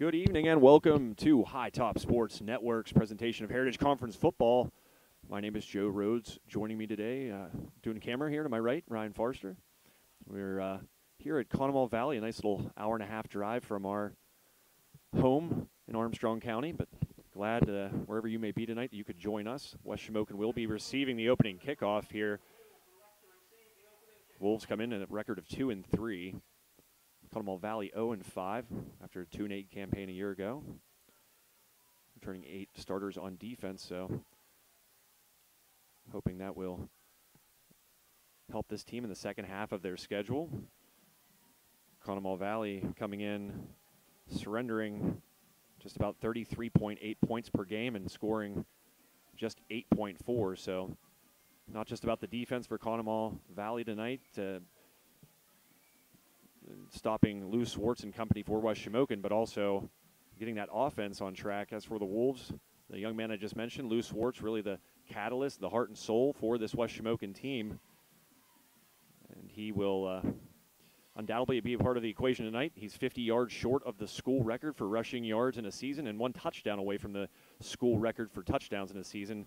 Good evening and welcome to High Top Sports Network's presentation of Heritage Conference football. My name is Joe Rhodes. Joining me today, uh, doing camera here to my right, Ryan Forster. We're uh, here at Conemaugh Valley, a nice little hour and a half drive from our home in Armstrong County, but glad uh, wherever you may be tonight that you could join us. West Shamokin will be receiving the opening kickoff here. Wolves come in at a record of two and three. Conemaugh Valley 0 and 5 after a 2 and 8 campaign a year ago. Returning eight starters on defense, so hoping that will help this team in the second half of their schedule. Conemaugh Valley coming in, surrendering just about 33.8 points per game and scoring just 8.4. So, not just about the defense for Conemaugh Valley tonight. Uh, stopping Lou Swartz and company for West Shamokin, but also getting that offense on track. As for the Wolves, the young man I just mentioned, Lou Swartz, really the catalyst, the heart and soul for this West Shamokin team. And he will uh, undoubtedly be a part of the equation tonight. He's 50 yards short of the school record for rushing yards in a season and one touchdown away from the school record for touchdowns in a season.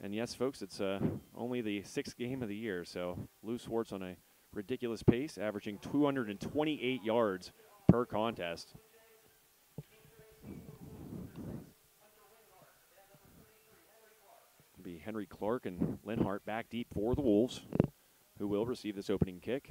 And yes, folks, it's uh, only the sixth game of the year, so Lou Swartz on a ridiculous pace, averaging 228 yards per contest. Be Henry Clark and Linhart back deep for the Wolves, who will receive this opening kick.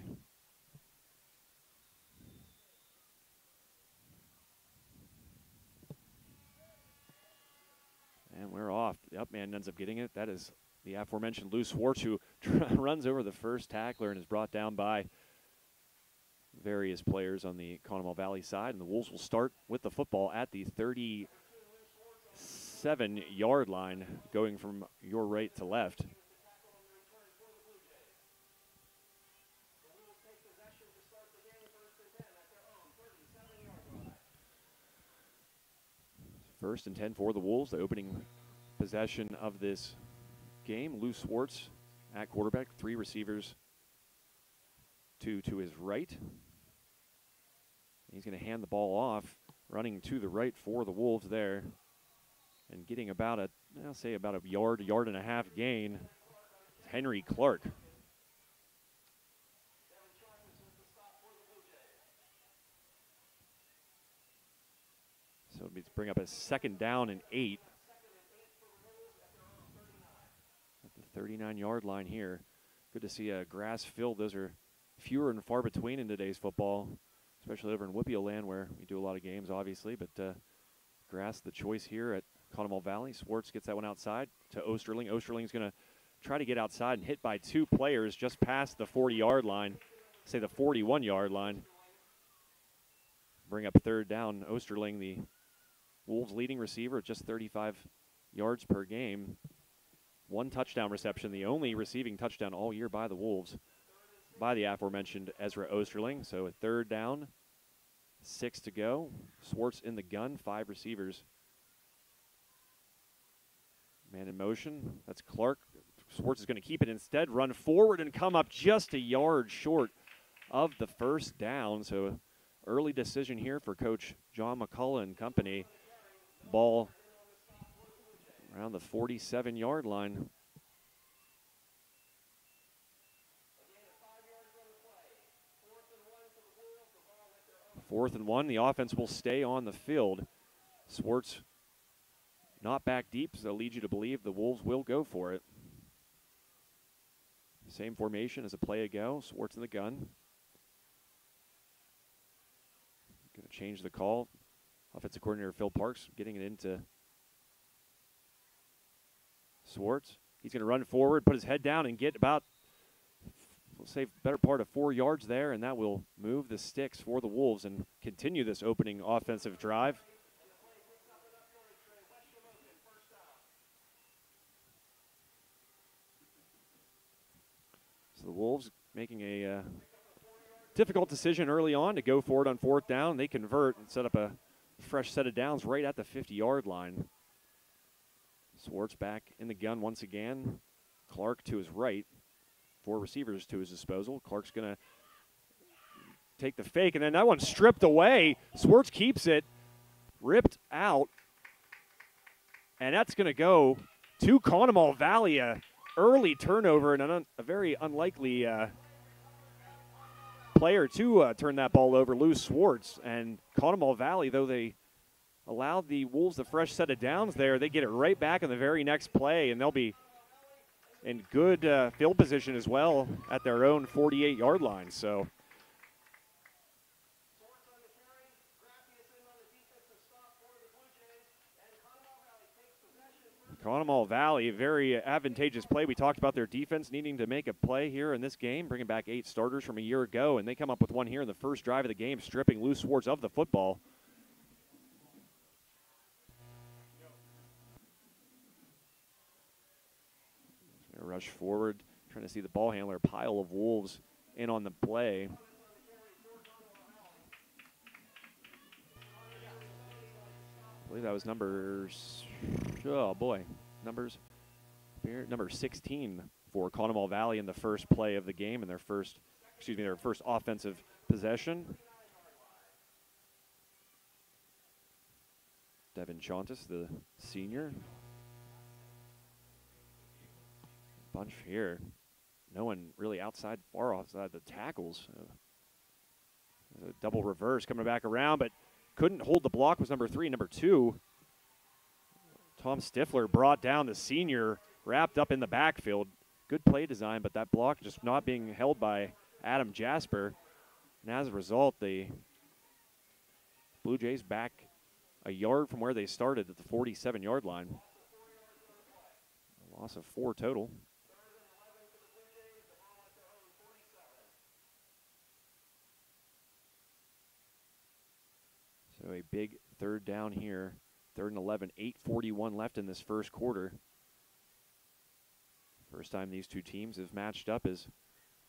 And we're off. The up man ends up getting it. That is the aforementioned Lou Swartz, who runs over the first tackler and is brought down by various players on the Conemaugh Valley side. And the Wolves will start with the football at the 37 yard line, going from your right to left. First and 10 for the Wolves, the opening possession of this game. Lou Swartz at quarterback, three receivers, two to his right. He's going to hand the ball off, running to the right for the Wolves there, and getting about a, I'll say about a yard, yard and a half gain. Henry Clark. So it bring up a second down and eight. 39 yard line here. Good to see a grass field. Those are fewer and far between in today's football, especially over in WPIAL land where we do a lot of games, obviously. But uh, grass, the choice here at Conemaugh Valley. Swartz gets that one outside to Osterling. Osterling's going to try to get outside and hit by two players just past the 40 yard line, say the 41 yard line. Bring up third down. Osterling, the Wolves' leading receiver, just 35 yards per game. One touchdown reception, the only receiving touchdown all year by the Wolves, by the aforementioned Ezra Osterling. So a third down, six to go. Swartz in the gun, five receivers. Man in motion. That's Clark. Swartz is going to keep it instead, run forward and come up just a yard short of the first down. So early decision here for Coach John McCullough and company. Ball around the 47 yard line. Fourth and one, the offense will stay on the field. Swartz not back deep, so they'll lead you to believe the Wolves will go for it. Same formation as a play ago. Swartz in the gun. Going to change the call. Offensive coordinator Phil Parks getting it into Swartz. He's going to run forward, put his head down, and get about, we'll say, better part of four yards there, and that will move the sticks for the Wolves and continue this opening offensive drive. So the Wolves making a uh, difficult decision early on to go for it on fourth down. They convert and set up a fresh set of downs right at the 50 yard line. Swartz back in the gun once again. Clark to his right. Four receivers to his disposal. Clark's going to take the fake, and then that one stripped away. Swartz keeps it. ripped out. And that's going to go to Conemaugh Valley. A early turnover and un- a very unlikely uh, player to uh, turn that ball over, Lou Swartz. And Conemaugh Valley, though they allowed the Wolves the fresh set of downs there, they get it right back in the very next play, and they'll be in good uh, field position as well at their own 48 yard line. So. Conemaugh Valley, very advantageous play. We talked about their defense needing to make a play here in this game, bringing back eight starters from a year ago, and they come up with one here in the first drive of the game, stripping Lou Swartz of the football. Rush forward, trying to see the ball handler pile of Wolves in on the play. I believe that was numbers, oh boy, numbers, number 16 for Conemaugh Valley in the first play of the game in their first, excuse me, their first offensive possession. Devin Chontis, the senior. Bunch here. No one really outside, far outside the tackles. Uh, a double reverse coming back around, but couldn't hold the block was number three. Number two, Tom Stifler brought down the senior, wrapped up in the backfield. Good play design, but that block just not being held by Adam Jasper. And as a result, the Blue Jays back a yard from where they started at the 47 yard line. A loss of four total. So a big third down here. Third and 11, 8.41 left in this first quarter. First time these two teams have matched up as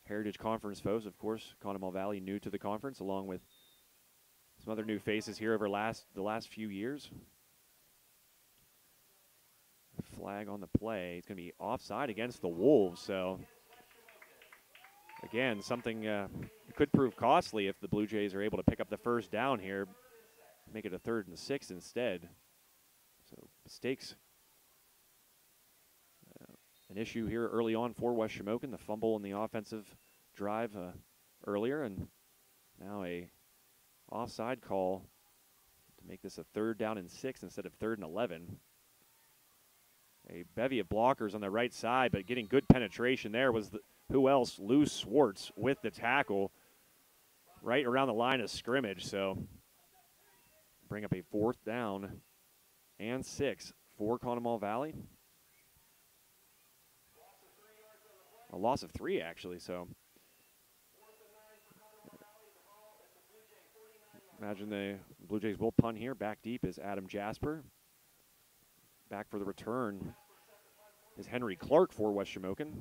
Heritage Conference foes. Of course, Conemaugh Valley new to the conference, along with some other new faces here over last the last few years. Flag on the play. It's going to be offside against the Wolves. So, again, something uh, could prove costly if the Blue Jays are able to pick up the first down here make it a third and six instead. So mistakes. Uh, an issue here early on for West Shamokin, the fumble in the offensive drive uh, earlier, and now a offside call to make this a third down and six instead of third and 11. A bevy of blockers on the right side, but getting good penetration there was the, who else? Lou Swartz with the tackle right around the line of scrimmage. So bring up a fourth down and six for Conemaugh Valley. A loss of three, actually, so. Imagine the Blue Jays will punt here. Back deep is Adam Jasper. Back for the return is Henry Clark for West Shamokin.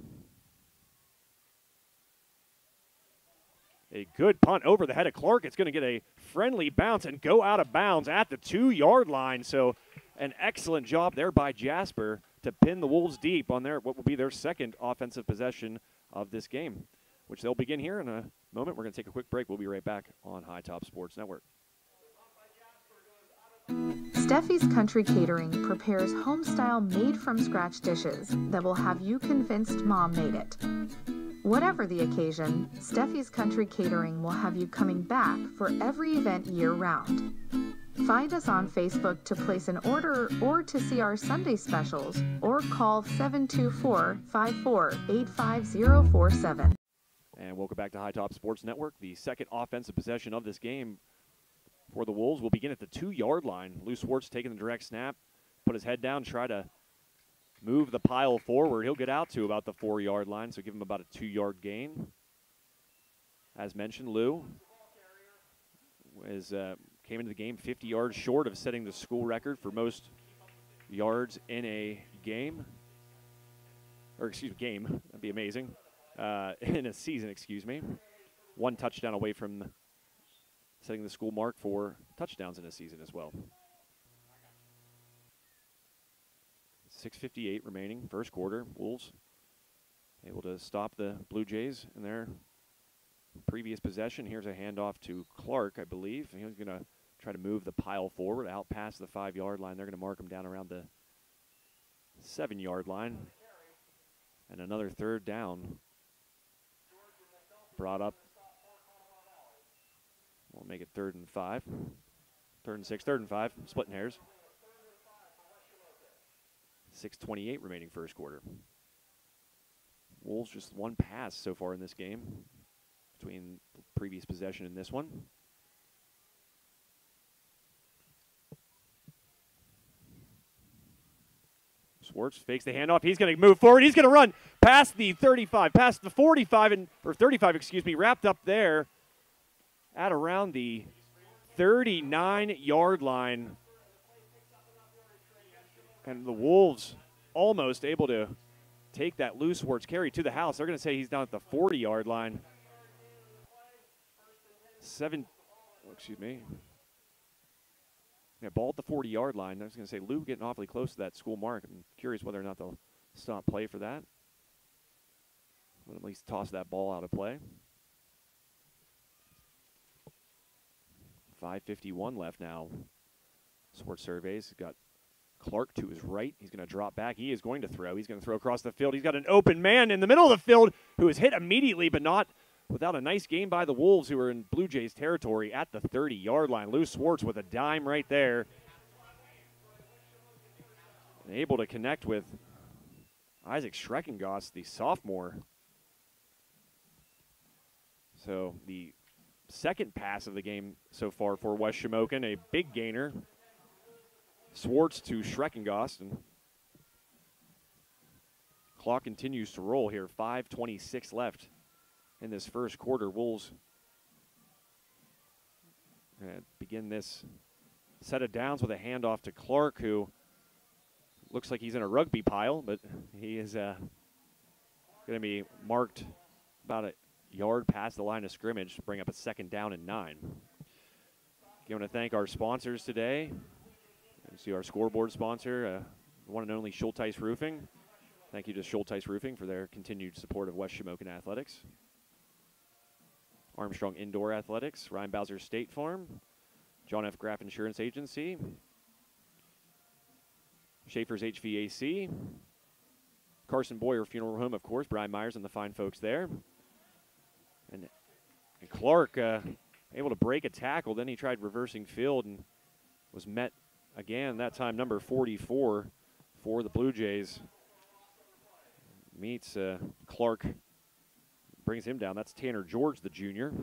A good punt over the head of Clark. It's going to get a friendly bounce and go out of bounds at the two yard line. So, an excellent job there by Jasper to pin the Wolves deep on their what will be their second offensive possession of this game, which they'll begin here in a moment. We're going to take a quick break. We'll be right back on High Top Sports Network. Steffi's Country Catering prepares home-style made-from-scratch dishes that will have you convinced mom made it. Whatever the occasion, Steffi's Country Catering will have you coming back for every event year-round. Find us on Facebook to place an order or to see our Sunday specials, or call 724 54 And welcome back to High Top Sports Network. The second offensive possession of this game for the Wolves will begin at the two yard line. Lou Swartz taking the direct snap, put his head down, try to move the pile forward. He'll get out to about the four yard line, so give him about a two yard gain. As mentioned, Lou is, uh, came into the game 50 yards short of setting the school record for most yards in a game. Or, excuse me, game. That'd be amazing. Uh, in a season, excuse me. One touchdown away from setting the school mark for touchdowns in a season as well. 6.58 remaining, first quarter. Wolves able to stop the Blue Jays in their previous possession. Here's a handoff to Clark, I believe. He's going to try to move the pile forward out past the five yard line. They're going to mark them down around the seven yard line. And another third down brought up. We'll make it third and five. Third and six, third and five, splitting hairs. 6.28 remaining first quarter. Wolves just one pass so far in this game between the previous possession and this one. Schwartz fakes the handoff. He's going to move forward. He's going to run past the 35, past the 45, and or 35, excuse me, wrapped up there at around the 39 yard line. And the Wolves almost able to take that loose Schwartz carry to the house. They're going to say he's down at the 40 yard line. Seven, oh, excuse me. Yeah, ball at the 40 yard line. I was going to say Lou getting awfully close to that school mark. I'm curious whether or not they'll stop play for that. At least toss that ball out of play. 5.51 left now. Sports surveys got Clark to his right. He's going to drop back. He is going to throw. He's going to throw across the field. He's got an open man in the middle of the field who is hit immediately, but not without a nice game by the Wolves, who are in Blue Jays territory at the 30 yard line. Lou Schwartz with a dime right there. And able to connect with Isaac Schreckengoss, the sophomore. So the second pass of the game so far for West Shamokin, a big gainer. Schwartz to Schreckengoss. And clock continues to roll here. 5.26 left in this first quarter. Wolves uh, begin this set of downs with a handoff to Clark, who looks like he's in a rugby pile, but he is uh, going to be marked about a yard past the line of scrimmage to bring up a second down and nine. I want to thank our sponsors today. You see our scoreboard sponsor, uh, one and only Schulteis Roofing. Thank you to Schulteis Roofing for their continued support of West Shamokin Athletics. Armstrong Indoor Athletics, Ryan Bowser State Farm, John F. Graff Insurance Agency, Schaefer's HVAC, Carson Boyer Funeral Home, of course, Brian Myers and the fine folks there. And, and Clark uh, able to break a tackle. Then he tried reversing field and was met again, that time number 44 for the Blue Jays. Meets uh, Clark brings him down. That's Tanner George, the junior.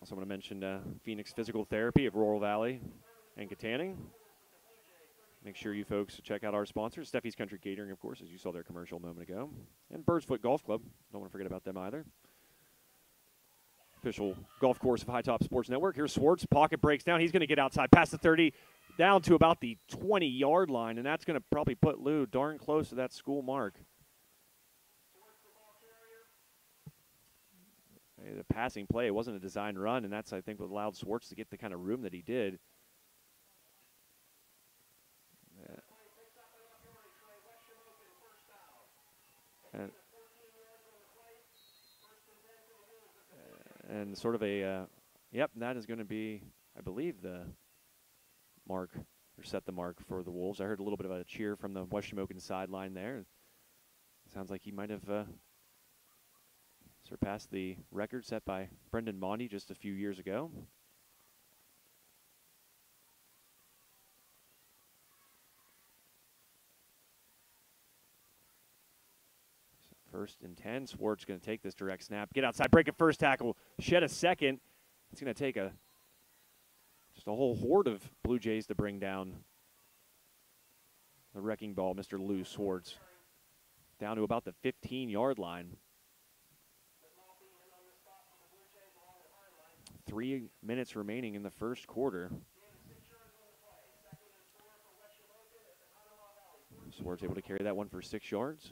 Also, want to mention uh, Phoenix Physical Therapy of Rural Valley and Kittanning. Make sure you folks check out our sponsors, Steffi's Country Catering, of course, as you saw their commercial a moment ago, and Birdsfoot Golf Club. Don't want to forget about them either. Official golf course of High Top Sports Network. Here's Schwartz. Pocket breaks down. He's going to get outside past the 30 down to about the 20 yard line, and that's going to probably put Lou darn close to that school mark. The passing play, wasn't a design run, and that's, I think, what allowed Schwartz to get the kind of room that he did. And sort of a, uh, yep, that is going to be, I believe, the mark or set the mark for the Wolves. I heard a little bit of a cheer from the West Shamokin sideline there. Sounds like he might have uh, surpassed the record set by Brendan Monty just a few years ago. First and 10. Schwartz going to take this direct snap. Get outside, break a first tackle, shed a second. It's going to take a just a whole horde of Blue Jays to bring down the wrecking ball, Mr. Lou Schwartz. Down to about the 15 yard line. Three minutes remaining in the first quarter. Schwartz able to carry that one for six yards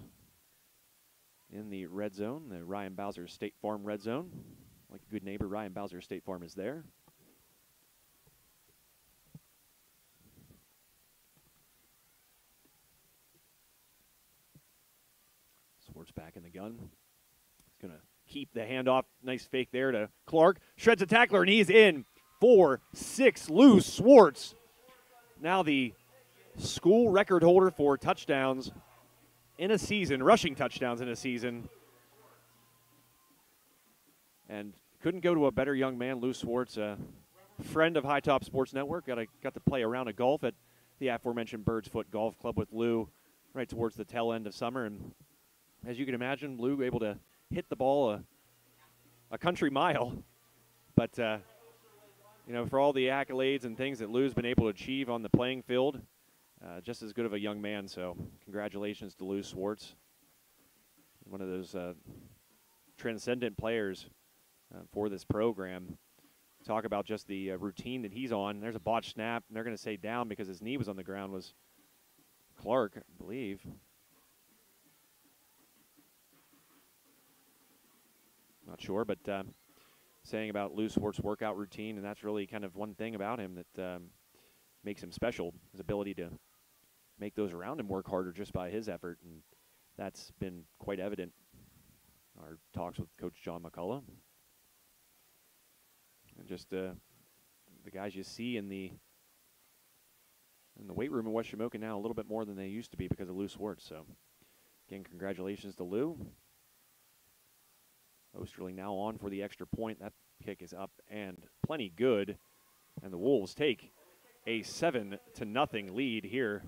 in the red zone, the Ryan Bowser State Farm red zone. Like a good neighbor, Ryan Bowser State Farm is there. Swartz back in the gun. He's going to keep the handoff. Nice fake there to Clark. Shreds a tackler, and he's in. Four, six, loose. Swartz. Now the school record holder for touchdowns in a season, rushing touchdowns in a season. And couldn't go to a better young man, Lou Swartz, a friend of High Top Sports Network. Got, a, got to play around a golf at the aforementioned Birdsfoot Golf Club with Lou right towards the tail end of summer. And as you can imagine, Lou able to hit the ball a, a country mile. But, uh, you know, for all the accolades and things that Lou's been able to achieve on the playing field, uh, just as good of a young man. So, congratulations to Lou Swartz, one of those uh, transcendent players uh, for this program. Talk about just the uh, routine that he's on. There's a botch snap, and they're going to say down because his knee was on the ground. Was Clark, I believe. Not sure, but um, saying about Lou Swartz' workout routine, and that's really kind of one thing about him that um, makes him special: his ability to make those around him work harder just by his effort, and that's been quite evident. Our talks with Coach John McCullough, and just uh, the guys you see in the in the weight room in West Shamokin now a little bit more than they used to be because of Lou Swartz. So, again, congratulations to Lou. Osterling now on for the extra point. That kick is up and plenty good, and the Wolves take a seven to nothing lead here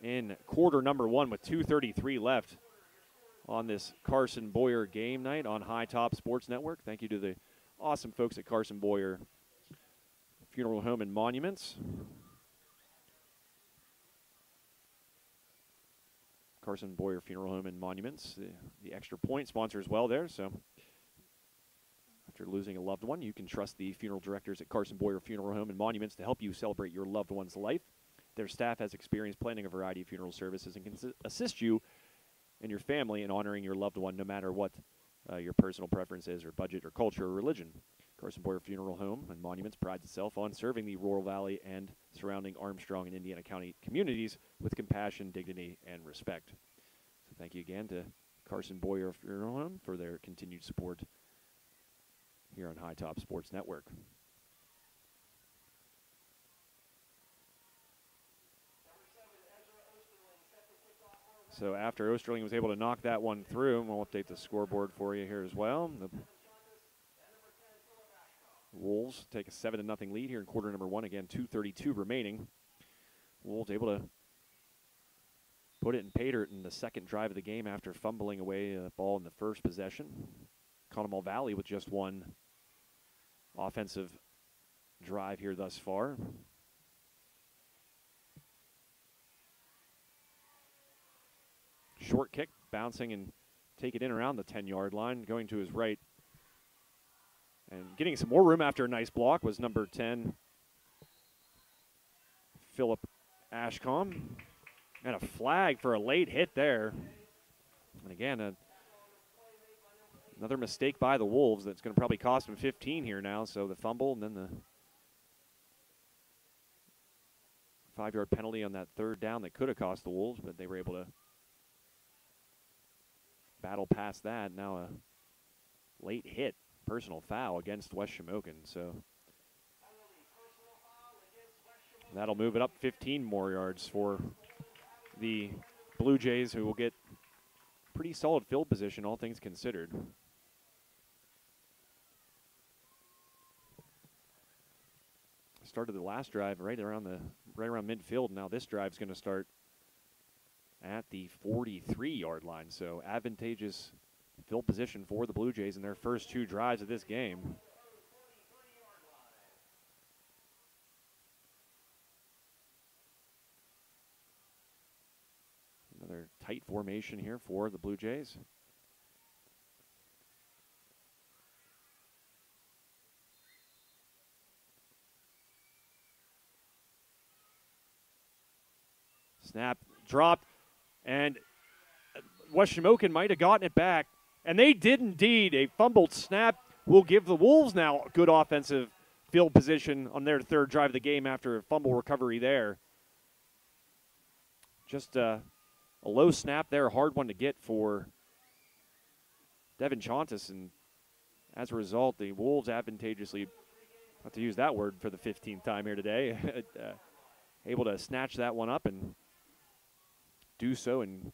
in quarter number one with 2:33 left on this Carson Boyer game night on High Top Sports Network. Thank you to the awesome folks at Carson Boyer Funeral Home and Monuments. Carson Boyer Funeral Home and Monuments, the, the extra point sponsor as well there. So after losing a loved one, you can trust the funeral directors at Carson Boyer Funeral Home and Monuments to help you celebrate your loved one's life. Their staff has experience planning a variety of funeral services and can assist you and your family in honoring your loved one no matter what uh, your personal preferences or budget or culture or religion. Carson Boyer Funeral Home and Monuments prides itself on serving the Rural Valley and surrounding Armstrong and Indiana County communities with compassion, dignity, and respect. So thank you again to Carson Boyer Funeral Home for their continued support here on High Top Sports Network. So after Osterling was able to knock that one through, we'll update the scoreboard for you here as well. The Wolves take a seven to nothing lead here in quarter number one. Again, 2:32 remaining. Wolves able to put it in dirt in the second drive of the game after fumbling away a ball in the first possession. Conemaugh Valley with just one offensive drive here thus far. Short kick, bouncing and take it in around the 10 yard line, going to his right. And getting some more room after a nice block was number 10, Philip Ashcom. And a flag for a late hit there. And again, a, another mistake by the Wolves that's going to probably cost them 15 here now. So the fumble and then the five yard penalty on that third down that could have cost the Wolves, but they were able to battle past that. Now a late hit, personal foul against West Shamokin. So that'll move it up 15 more yards for the Blue Jays, who will get pretty solid field position, all things considered. Started the last drive right around the right around midfield. Now this drive is going to start at the 43 yard line. So advantageous field position for the Blue Jays in their first two drives of this game. Another tight formation here for the Blue Jays. Snap, dropped, and West Shamokin might have gotten it back. And they did indeed. A fumbled snap will give the Wolves now good offensive field position on their third drive of the game after a fumble recovery there. Just uh, a low snap there, a hard one to get for Devin Chontis. And as a result, the Wolves advantageously, not to use that word for the 15th time here today, uh, able to snatch that one up and do so in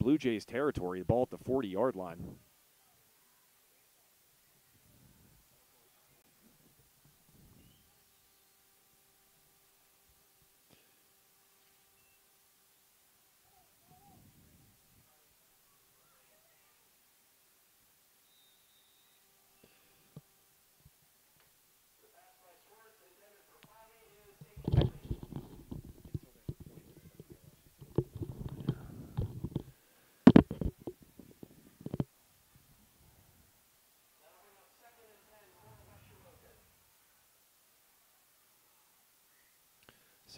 Blue Jays territory, the ball at the 40 yard line.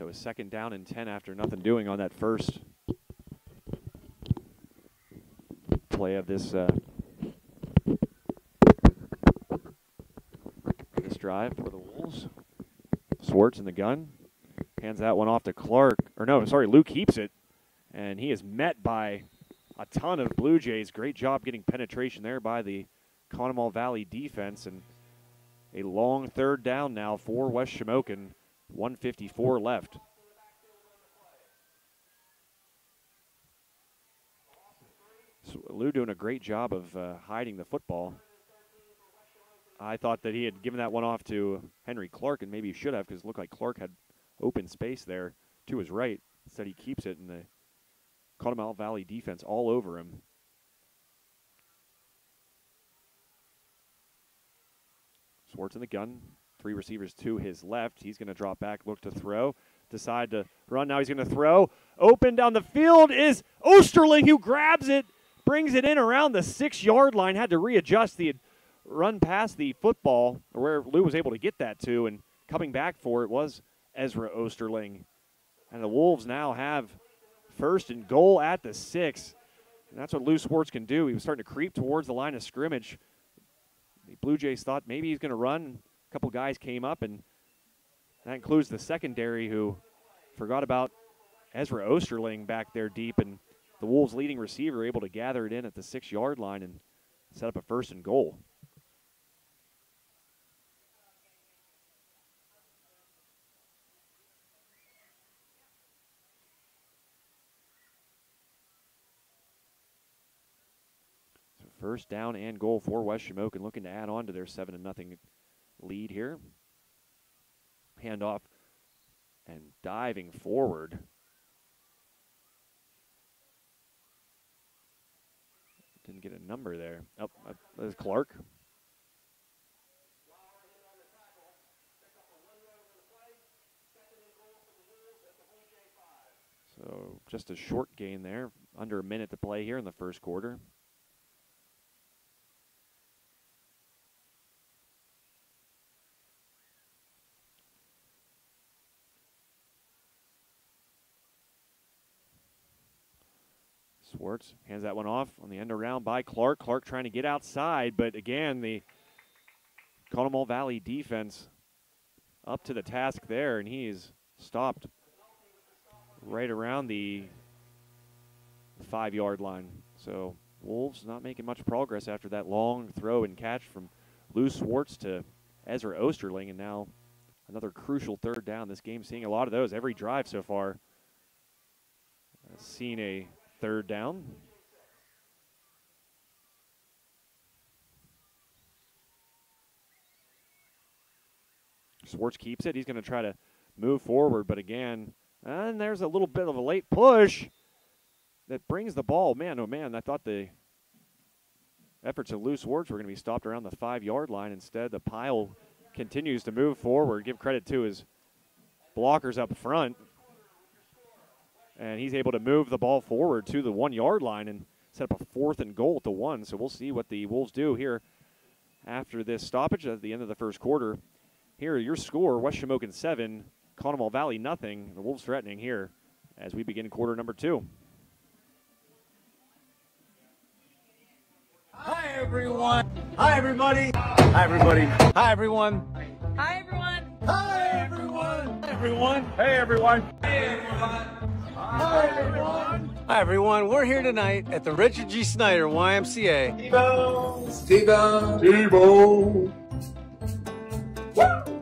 So a second down and 10 after nothing doing on that first play of this uh, this drive for the Wolves. Swartz in the gun. Hands that one off to Clark. Or no, sorry, Luke keeps it. And he is met by a ton of Blue Jays. Great job getting penetration there by the Conemaugh Valley defense. And a long third down now for West Shamokin. 154 left. So Lou doing a great job of uh, hiding the football. I thought that he had given that one off to Henry Clark, and maybe he should have because it looked like Clark had open space there to his right. Instead, he keeps it, and the Conemaugh Valley defense all over him. Swartz in the gun, Three receivers to his left. He's going to drop back, look to throw, decide to run. Now he's going to throw. Open down the field is Osterling who grabs it, brings it in around the six yard line. Had to readjust. the run past the football, where Lou was able to get that to, and coming back for it was Ezra Osterling. And the Wolves now have first and goal at the six. And that's what Lou Swartz can do. He was starting to creep towards the line of scrimmage. The Blue Jays thought maybe he's going to run couple guys came up, and that includes the secondary who forgot about Ezra Osterling back there deep, and the Wolves' leading receiver able to gather it in at the six yard line and set up a first and goal. First down and goal for West Shamokin, looking to add on to their seven to nothing lead here. Handoff and diving forward. Didn't get a number there. Oh, there's Clark. So just a short gain there. Under a minute to play here in the first quarter. Swartz hands that one off on the end around by Clark. Clark trying to get outside, but again, the Conemaugh Valley defense up to the task there, and he's stopped right around the five yard line. So Wolves not making much progress after that long throw and catch from Lou Swartz to Ezra Osterling, and now another crucial third down. This game seeing a lot of those every drive so far. seen a third down. Swartz keeps it. He's going to try to move forward, but again, and there's a little bit of a late push that brings the ball. Man, oh man, I thought the efforts of loose Swartz were going to be stopped around the five yard line. Instead, the pile continues to move forward. Give credit to his blockers up front and he's able to move the ball forward to the one yard line and set up a fourth and goal to one. So we'll see what the Wolves do here after this stoppage at the end of the first quarter. Here, your score: West Shamokin seven, Conemaugh Valley nothing. The Wolves threatening here as we begin quarter number two. Hi everyone. Hi everybody. Hi everybody. Hi everyone. Hi everyone. Hi everyone. Hi everyone. Hey everyone. Hey everyone. Hi everyone. Hi, everyone. We're here tonight at the Richard G. Snyder YMCA. T-Bones. T-Bones. T-Bones.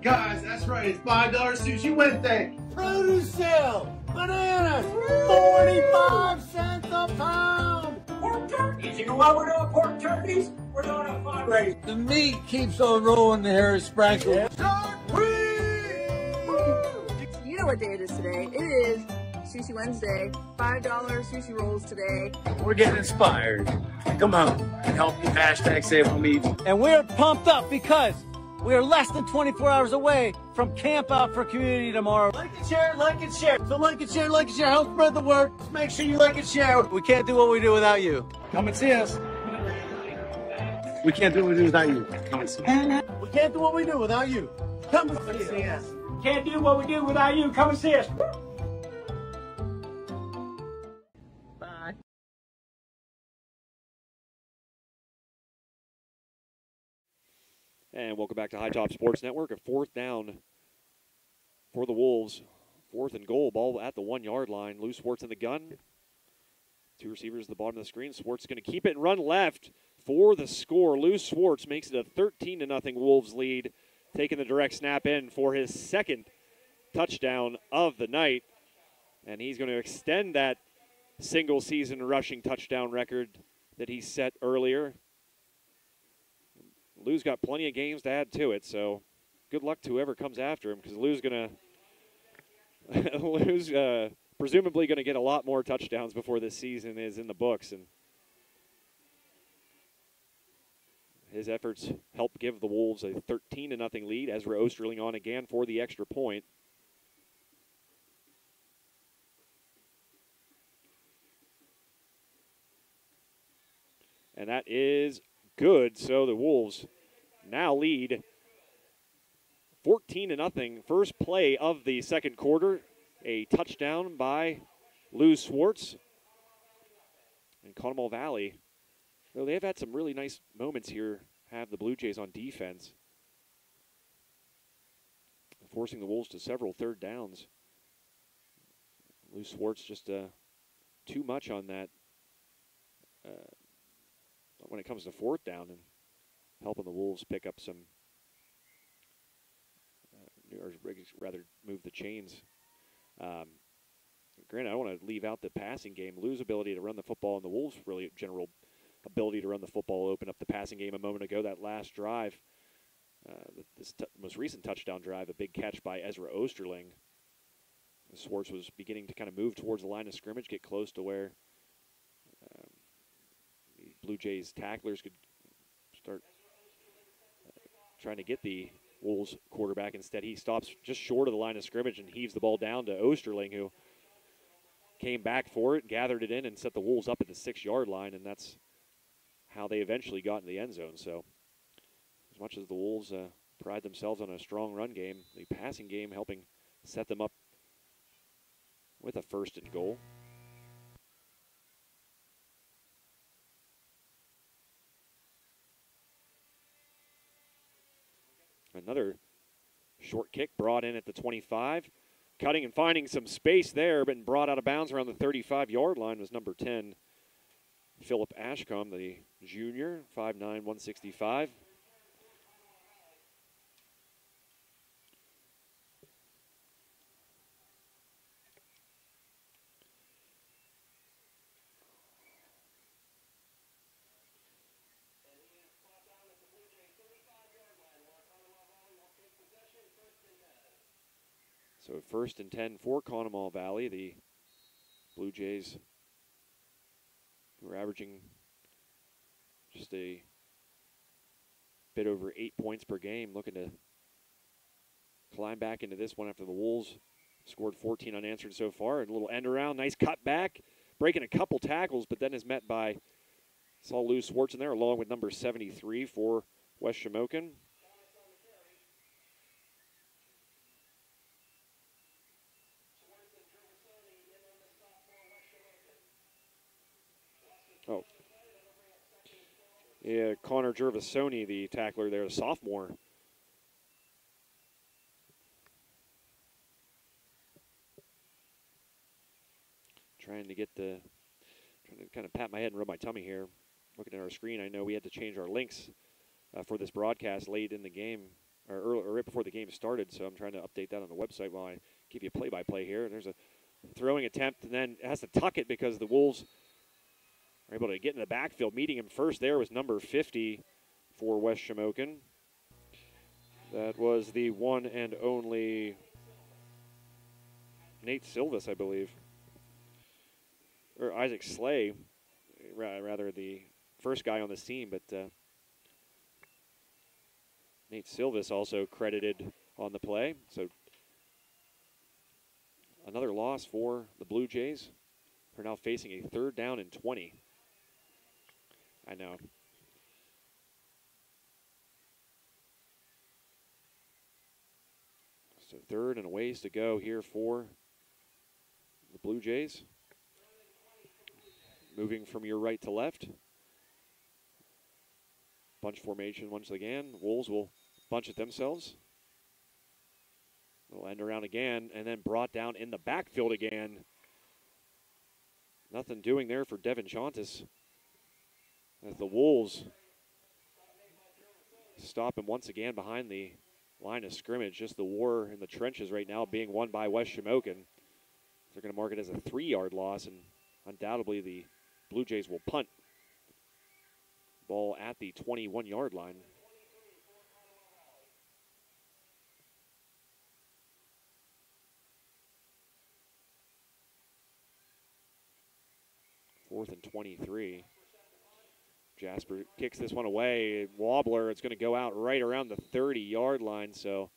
Guys, that's right. It's $5 Sushi Wednesday. Produce sale. Bananas. 45 cents a pound. Pork turkeys. You know why we're doing pork turkeys? We're doing a fundraiser. The meat keeps on rolling the Harry Sprinkle. You know what day it is today. It is Sushi Wednesday. $5 sushi rolls today. We're getting inspired. Come on. And help me. Hashtag save on me. And we're pumped up because we are less than 24 hours away from Camp Out for Community tomorrow. Like and share, like and share. So like and share, like and share. Help spread the word. Just make sure you like and share. We can't do what we do without you. Come and see us. We can't do what we do without you. Come and see us. We can't do what we do without you. Come and see us. Can't do what we do without you. Come and see us. And welcome back to High Top Sports Network. A fourth down for the Wolves. Fourth and goal. Ball at the one yard line. Lou Swartz in the gun. Two receivers at the bottom of the screen. Swartz going to keep it and run left for the score. Lou Swartz makes it a 13 to nothing Wolves lead, taking the direct snap in for his second touchdown of the night. And he's going to extend that single season rushing touchdown record that he set earlier. Lou's got plenty of games to add to it, so good luck to whoever comes after him because Lou's gonna Lou's uh, presumably to get a lot more touchdowns before this season is in the books, and his efforts help give the Wolves a 13 to nothing lead. Ezra Osterling on again for the extra point. And that is good. So the Wolves now lead 14 to nothing. First play of the second quarter, a touchdown by Lou Swartz. And Conemaugh Valley, well, they've had some really nice moments here. Have the Blue Jays on defense, forcing the Wolves to several third downs. Lou Swartz just uh, too much on that. Uh, when it comes to fourth down and helping the Wolves pick up some, uh, or rather move the chains. Um, granted, I don't want to leave out the passing game. Lou's ability to run the football and the Wolves' really general ability to run the football open up the passing game a moment ago. That last drive, uh, this most recent touchdown drive, a big catch by Ezra Osterling. Swartz was beginning to kind of move towards the line of scrimmage, get close to where Blue Jays tacklers could start uh, trying to get the Wolves quarterback. Instead, he stops just short of the line of scrimmage and heaves the ball down to Osterling, who came back for it, gathered it in, and set the Wolves up at the six yard line. And that's how they eventually got in the end zone. So, as much as the Wolves uh, pride themselves on a strong run game, the passing game helping set them up with a first and goal. Another short kick brought in at the 25. Cutting and finding some space there, but brought out of bounds around the 35 yard line was number 10, Philip Ashcombe, the junior, 5'9, 165. First and 10 for Conemaugh Valley. The Blue Jays who are averaging just a bit over eight points per game, looking to climb back into this one after the Wolves scored 14 unanswered so far. And a little end around, nice cut back, breaking a couple tackles, but then is met by saw Lou Swartz in there along with number 73 for West Shamokin. Oh. Yeah, Connor Gervasoni, the tackler there, the sophomore. Trying to get the Trying to kind of pat my head and rub my tummy here. Looking at our screen, I know we had to change our links uh, for this broadcast late in the game, or, early, or right before the game started. So I'm trying to update that on the website while I give you play-by-play here. There's a throwing attempt, and then has to tuck it because the Wolves able to get in the backfield. Meeting him first there was number 50 for West Shamokin. That was the one and only Nate Silvis, I believe. Or Isaac Slay, rather the first guy on the scene, but uh, Nate Silvis also credited on the play. So another loss for the Blue Jays. Who are now facing a third down and 20. I know. So third and a ways to go here for the Blue Jays. Moving from your right to left. Bunch formation once again. Wolves will bunch it themselves. They'll end around again and then brought down in the backfield again. Nothing doing there for Devin Chontis. As the Wolves stop him once again behind the line of scrimmage. Just the war in the trenches right now being won by West Shamokin. They're going to mark it as a three yard loss, and undoubtedly the Blue Jays will punt. Ball at the 21 yard line. Fourth and 23. Jasper kicks this one away. Wobbler, it's going to go out right around the 30 yard line. So,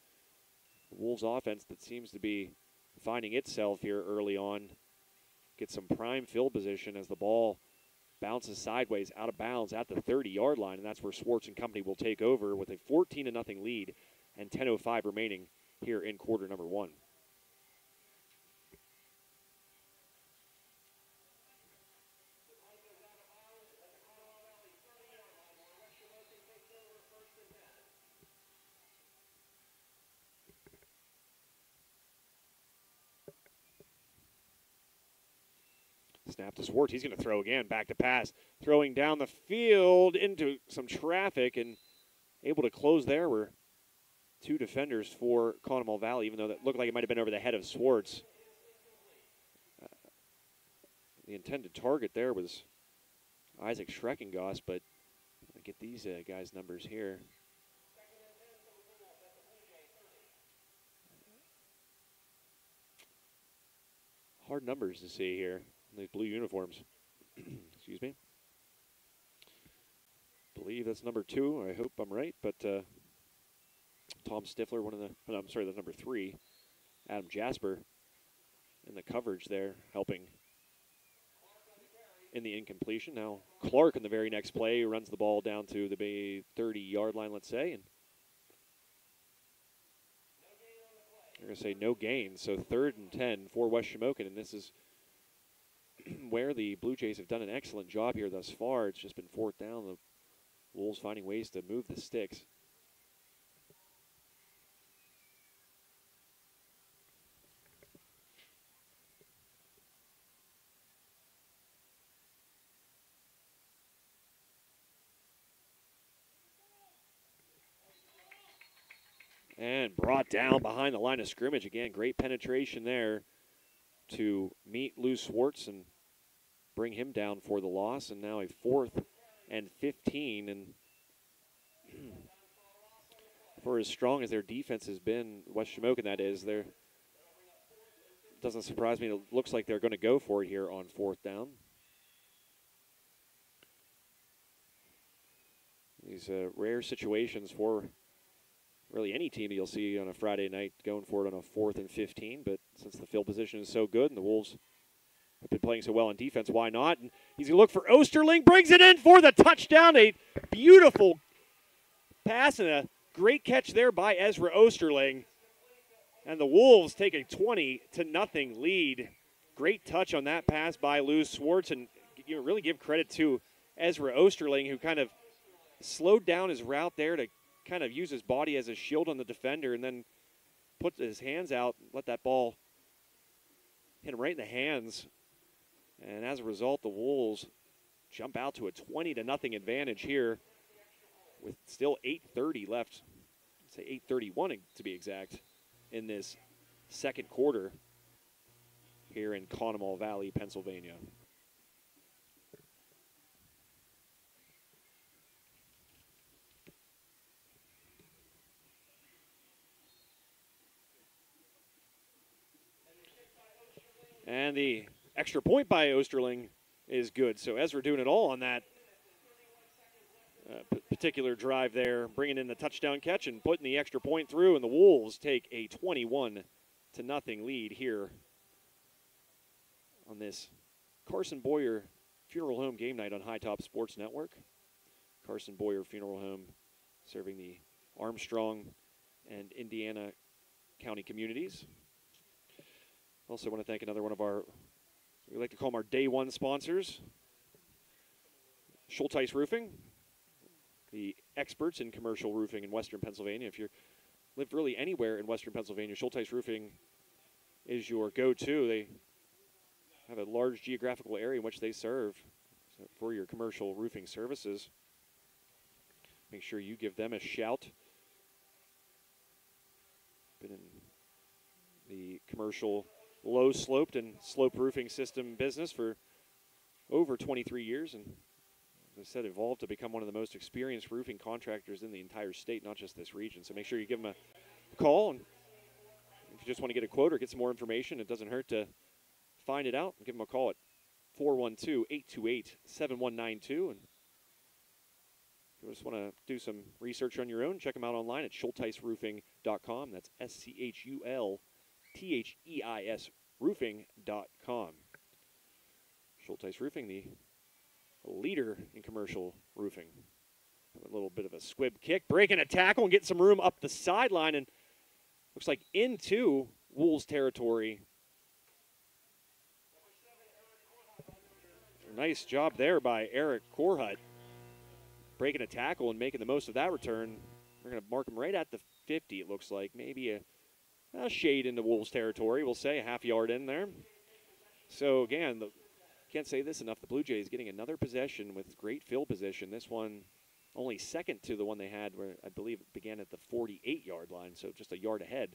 Wolves offense that seems to be finding itself here early on gets some prime field position as the ball bounces sideways out of bounds at the 30 yard line. And that's where Swartz and company will take over with a 14 to nothing lead and 10.05 remaining here in quarter number one. Snap to Swartz. He's going to throw again. Back to pass. Throwing down the field into some traffic and able to close there were two defenders for Conemaugh Valley, even though that looked like it might have been over the head of Swartz. Uh, the intended target there was Isaac Schreckengoss, but get these uh, guys' numbers here. Hard numbers to see here the blue uniforms. Excuse me. Believe that's number two. I hope I'm right, but uh, Tom Stifler, one of the. Oh, I'm sorry, that's number three. Adam Jasper in the coverage there, helping in the incompletion. Now Clark in the very next play runs the ball down to the Bay 30 yard line, let's say, and they're going to say no gain. So third and 10 for West Shamokin, and this is where the Blue Jays have done an excellent job here thus far. It's just been fourth down. The Wolves finding ways to move the sticks. And brought down behind the line of scrimmage again. Great penetration there to meet Lou Swartz and bring him down for the loss. And now a fourth and 15. And for as strong as their defense has been, West Shamokin that is, there doesn't surprise me. It looks like they're going to go for it here on fourth down. These uh, rare situations for really any team you'll see on a Friday night going for it on a fourth and 15. But since the field position is so good and the Wolves have been playing so well on defense, why not? And he's going to look for Osterling, brings it in for the touchdown. A beautiful pass and a great catch there by Ezra Osterling. And the Wolves take a 20 to nothing lead. Great touch on that pass by Lou Swartz, and you know, really give credit to Ezra Osterling, who kind of slowed down his route there to kind of use his body as a shield on the defender and then put his hands out, let that ball hit him right in the hands. And as a result, the Wolves jump out to a 20 to nothing advantage here with still 8:30 left. Say 8:31 to be exact in this second quarter here in Conemaugh Valley, Pennsylvania. And the extra point by Osterling is good. So Ezra doing it all on that uh, particular drive there, bringing in the touchdown catch and putting the extra point through, and the Wolves take a 21 to nothing lead here on this Carson Boyer Funeral Home game night on High Top Sports Network. Carson Boyer Funeral Home serving the Armstrong and Indiana County communities. Also, want to thank another one of our, we like to call them our day one sponsors, Schultheis Roofing, the experts in commercial roofing in Western Pennsylvania. If you live really anywhere in Western Pennsylvania, Schultheis Roofing is your go-to. They have a large geographical area in which they serve so for your commercial roofing services. Make sure you give them a shout. Been in the commercial low sloped and slope roofing system business for over 23 years and as I said, evolved to become one of the most experienced roofing contractors in the entire state, not just this region. So make sure you give them a call. And if you just want to get a quote or get some more information, it doesn't hurt to find it out. Give them a call at 412 828 7192. And if you just want to do some research on your own, check them out online at schultheisroofing.com. That's S C H U L T H E I S roofing.com. Schultheis Roofing, the leader in commercial roofing. A little bit of a squib kick, breaking a tackle and getting some room up the sideline, and looks like into Wolves territory. Nice job there by Eric Korhut, breaking a tackle and making the most of that return. We're going to mark him right at the 50, it looks like. Maybe a, a shade into Wolves territory, we'll say, a half yard in there. So, again, the can't say this enough. The Blue Jays getting another possession with great field position. This one only second to the one they had, where I believe it began at the 48 yard line, so just a yard ahead.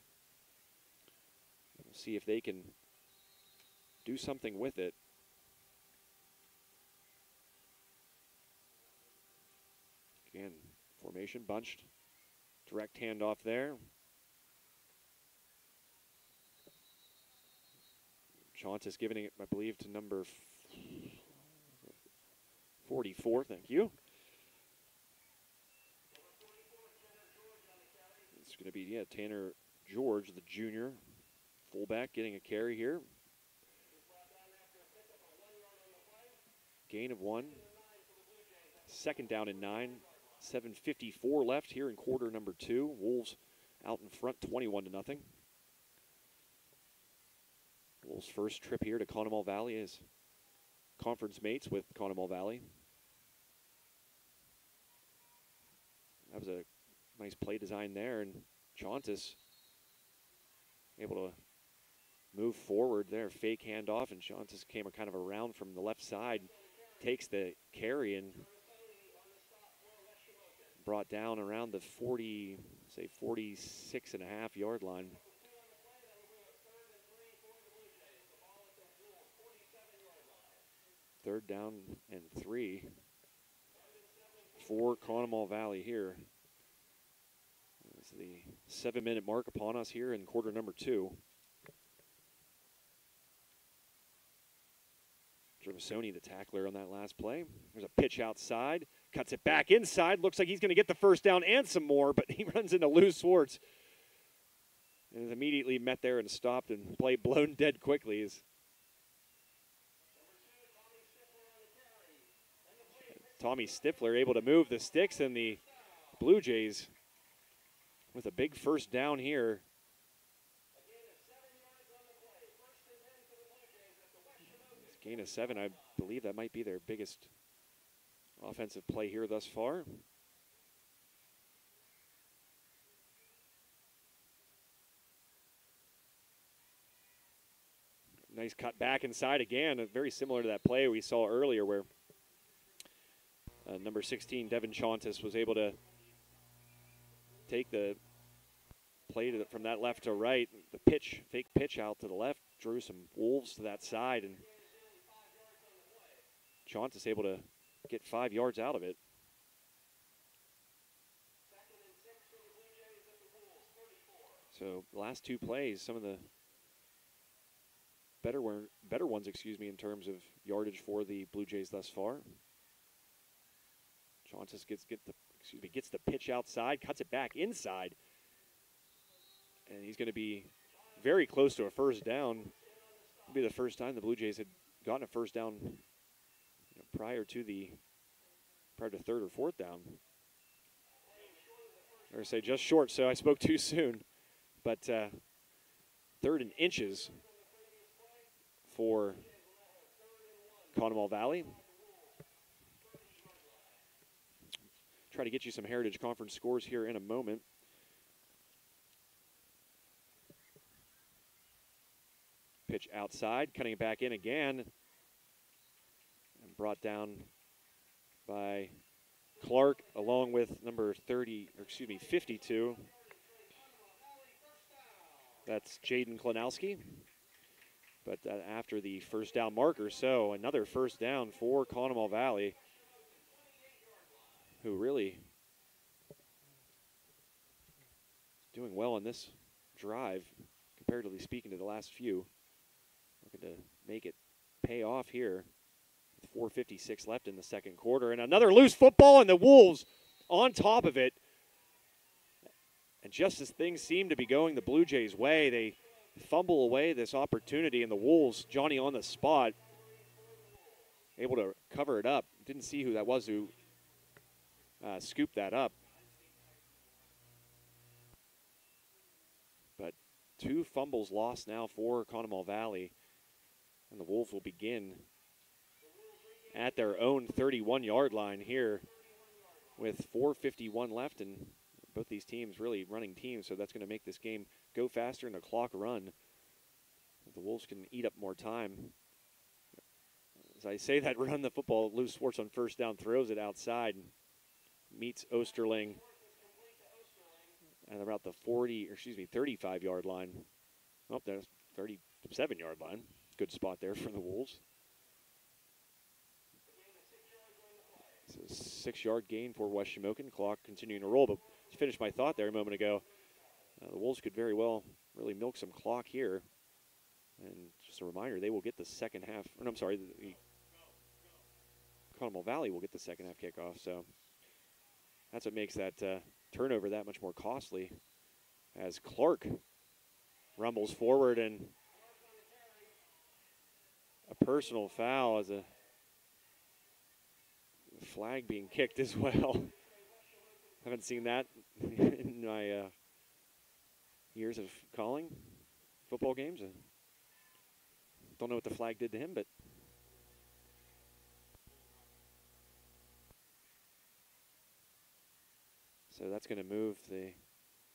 We'll see if they can do something with it. Again, formation bunched. Direct handoff there. Chontis giving it, I believe, to number 44. Thank you. It's going to be, yeah, Tanner George, the junior fullback, getting a carry here. Gain of one. Second down and nine. 7.54 left here in quarter number two. Wolves out in front 21 to nothing. Wolves' first trip here to Conemaugh Valley is conference mates with Conemaugh Valley. That was a nice play design there, and Chontis able to move forward there, fake handoff, and Chontis came kind of around from the left side, takes the carry and brought down around the 40, say 46 and a half yard line. Third down and three for Conemaugh Valley here. It's the seven minute mark upon us here in quarter number two. Gervasoni, the tackler on that last play. There's a pitch outside, cuts it back inside. Looks like he's going to get the first down and some more, but he runs into Lou Swartz and is immediately met there and stopped and play blown dead quickly. Tommy Stifler able to move the sticks, and the Blue Jays with a big first down here. Gain of seven, I believe that might be their biggest offensive play here thus far. Nice cut back inside again, very similar to that play we saw earlier where uh, number 16, Devin Chontis, was able to take the play to the, from that left to right, the pitch, fake pitch out to the left, drew some Wolves to that side, and Chontis able to get five yards out of it. So last two plays, some of the better better ones, excuse me, in terms of yardage for the Blue Jays thus far. Chontis gets get the excuse me gets the pitch outside, cuts it back inside, and he's going to be very close to a first down. It'll be the first time the Blue Jays had gotten a first down you know, prior to the prior to third or fourth down. Or say just short, so I spoke too soon. But uh, third and inches for Conemaugh Valley. Try to get you some Heritage Conference scores here in a moment. Pitch outside, cutting it back in again. And brought down by Clark along with number 30, or excuse me, 52. That's Jaden Klanowski. But uh, after the first down marker, so another first down for Conemaugh Valley, who really doing well on this drive, comparatively speaking to the last few. Looking to make it pay off here. 4.56 left in the second quarter. And another loose football, and the Wolves on top of it. And just as things seem to be going the Blue Jays' way, they fumble away this opportunity, and the Wolves, Johnny on the spot, able to cover it up. Didn't see who that was who uh, scooped that up. But two fumbles lost now for Conemaugh Valley, and the Wolves will begin at their own 31 yard line here with 4.51 left and both these teams really running teams, so that's going to make this game go faster and the clock run. The Wolves can eat up more time. As I say that, run the football, Lou Swartz on first down, throws it outside, meets Osterling at about the 40, or excuse me, 35 yard line. Oh, there's 37 yard line. Good spot there for the Wolves. It's a six yard gain for West Shamokin. Clock continuing to roll, but to finish my thought there a moment ago, uh, the Wolves could very well really milk some clock here. And just a reminder, they will get the second half. Or no, I'm sorry, the, the Valley will get the second half kickoff. So that's what makes that uh, turnover that much more costly. As Clark rumbles forward and a personal foul as a flag being kicked as well. Haven't seen that in my uh, years of calling football games. I don't know what the flag did to him, but so that's going to move the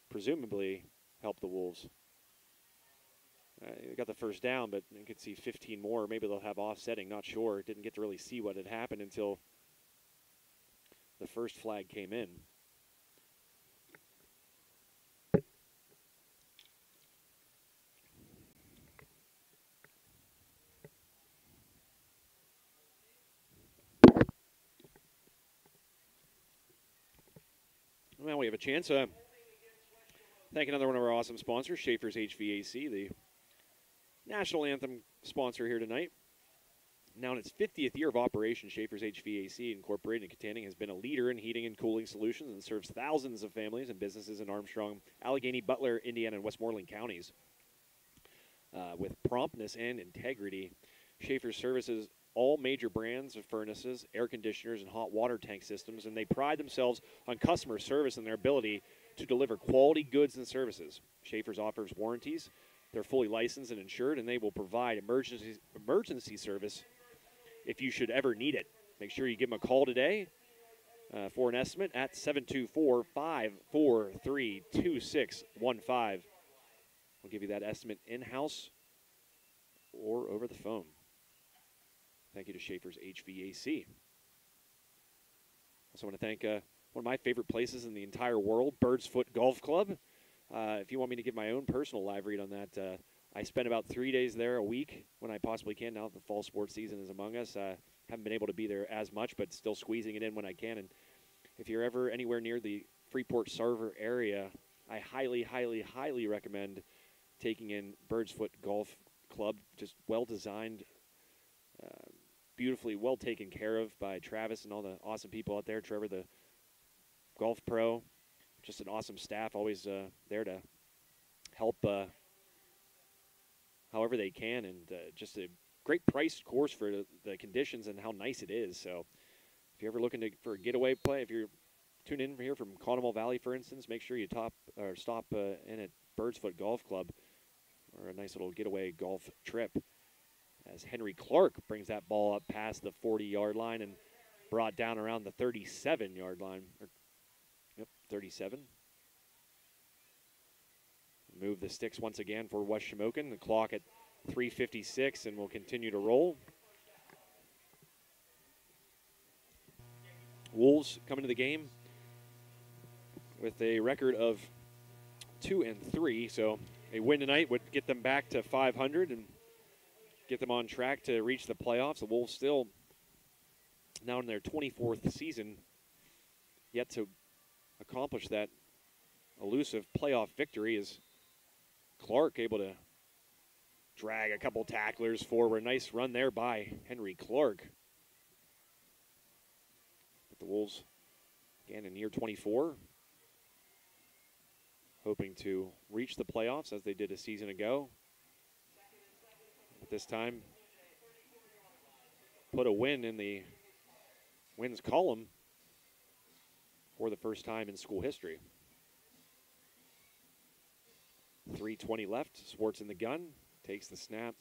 presumably help the Wolves. Uh, they got the first down, but you could see 15 more. Maybe they'll have offsetting. Not sure. Didn't get to really see what had happened until the first flag came in. Well, we have a chance. Uh, thank another one of our awesome sponsors, Schaefer's HVAC, the national anthem sponsor here tonight. Now in its 50th year of operation, Schaefer's HVAC Incorporated in Kittanning has been a leader in heating and cooling solutions and serves thousands of families and businesses in Armstrong, Allegheny, Butler, Indiana, and Westmoreland counties. Uh, with promptness and integrity, Schaefer's services all major brands of furnaces, air conditioners, and hot water tank systems, and they pride themselves on customer service and their ability to deliver quality goods and services. Schaefer's offers warranties. They're fully licensed and insured, and they will provide emergency emergency service if you should ever need it. Make sure you give them a call today uh, for an estimate at 724 543 2615. We'll give you that estimate in house or over the phone. Thank you to Schaefer's HVAC. Also want to thank uh, one of my favorite places in the entire world, Birdsfoot Golf Club. Uh, if you want me to give my own personal live read on that, uh, I spend about three days there a week when I possibly can. Now that the fall sports season is among us, uh, haven't been able to be there as much, but still squeezing it in when I can. And if you're ever anywhere near the Freeport Sarver area, I highly, highly, highly recommend taking in Birdsfoot Golf Club. Just well designed, beautifully well taken care of by Travis and all the awesome people out there. Trevor, the golf pro, just an awesome staff, always uh, there to help uh, however they can, and uh, just a great priced course for the conditions and how nice it is. So, if you're ever looking to, for a getaway play, if you're tuning in here from Conemaugh Valley, for instance, make sure you top or stop uh, in at Birdsfoot Golf Club or a nice little getaway golf trip. As Henry Clark brings that ball up past the 40 yard line and brought down around the 37 yard line. Or, yep, 37. Move the sticks once again for West Shamokin. The clock at 356 and will continue to roll. Wolves coming to the game with a record of two and three. So a win tonight would get them back to 500 and get them on track to reach the playoffs. The Wolves still now in their 24th season, yet to accomplish that elusive playoff victory. Is Clark able to drag a couple tacklers forward? Nice run there by Henry Clark. But the Wolves, again in year 24, hoping to reach the playoffs as they did a season ago. This time, put a win in the wins column for the first time in school history. 320 left. Swartz in the gun. Takes the snap.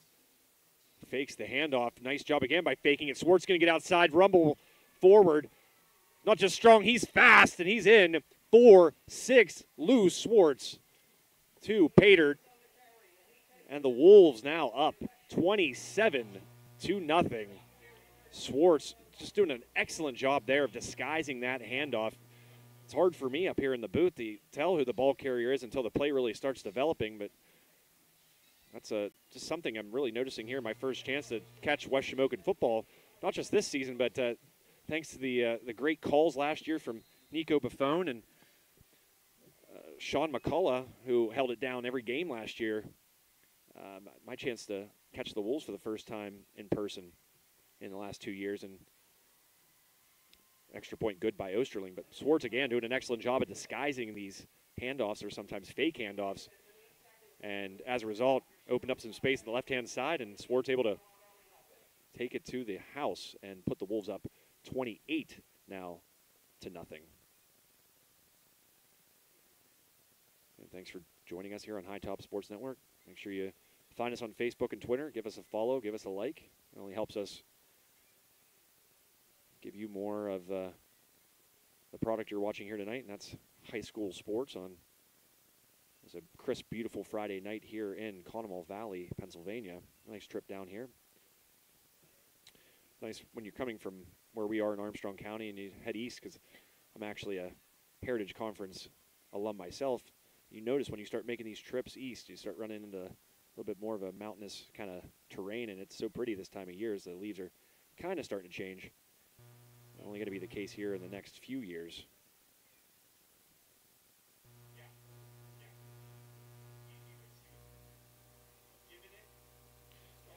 Fakes the handoff. Nice job again by faking it. Swartz going to get outside. Rumble forward. Not just strong, he's fast, and he's in. Four, six, loose. Swartz. Two, Pater. And the Wolves now up 27 to nothing. Swartz just doing an excellent job there of disguising that handoff. It's hard for me up here in the booth to tell who the ball carrier is until the play really starts developing, but that's a, just something I'm really noticing here. My first chance to catch West Shamokin football, not just this season, but uh, thanks to the uh, the great calls last year from Nico Buffone and uh, Sean McCullough, who held it down every game last year. Um, my chance to catch the Wolves for the first time in person in the last two years, and extra point good by Osterling. But Swartz again doing an excellent job at disguising these handoffs or sometimes fake handoffs, and as a result, opened up some space on the left-hand side, and Swartz able to take it to the house and put the Wolves up 28 now to nothing. And thanks for joining us here on High Top Sports Network. Make sure you find us on Facebook and Twitter. Give us a follow. Give us a like. It only helps us give you more of uh, the product you're watching here tonight, and that's high school sports on. It's a crisp, beautiful Friday night here in Conemaugh Valley, Pennsylvania. Nice trip down here. Nice when you're coming from where we are in Armstrong County and you head east, because I'm actually a Heritage Conference alum myself. You notice when you start making these trips east, you start running into little bit more of a mountainous kind of terrain, and it's so pretty this time of year as the leaves are kind of starting to change. Only going to be the case here in the next few years.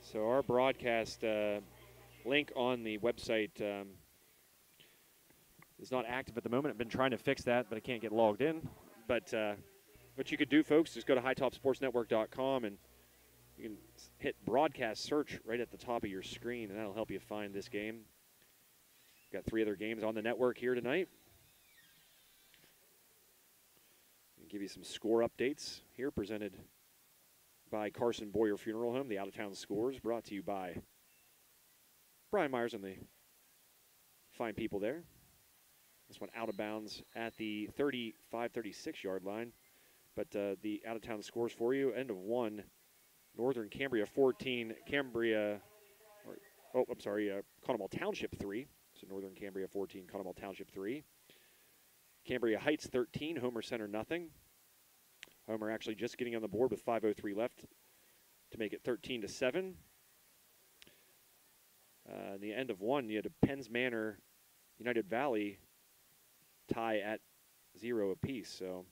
So our broadcast uh, link on the website um, is not active at the moment. I've been trying to fix that, but I can't get logged in. But uh, what you could do, folks, is go to hightopsportsnetwork.com and you can hit broadcast search right at the top of your screen, and that'll help you find this game. Got three other games on the network here tonight. I'll give you some score updates here presented by Carson Boyer Funeral Home. The out of town scores brought to you by Brian Myers and the fine people there. This one out of bounds at the 35 36 yard line. But uh, the out of town scores for you end of one Northern Cambria 14, Cambria, or, oh, I'm sorry, uh, Conemaugh Township 3. So Northern Cambria 14, Conemaugh Township 3. Cambria Heights 13, Homer Center nothing. Homer actually just getting on the board with 5.03 left to make it 13 to 7. Uh, the end of one, you had a Penns Manor, United Valley tie at zero apiece. So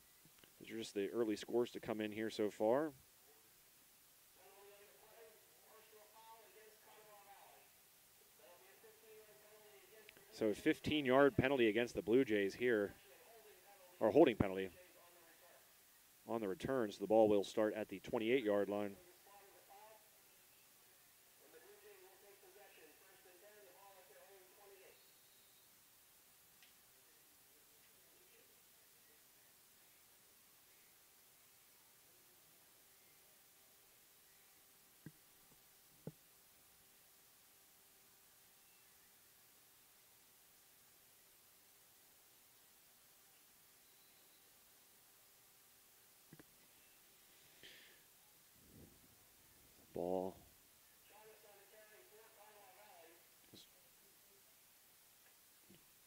those are just the early scores to come in here so far. So 15 yard penalty against the Blue Jays here, or holding penalty on the return. So the ball will start at the 28 yard line. Ball.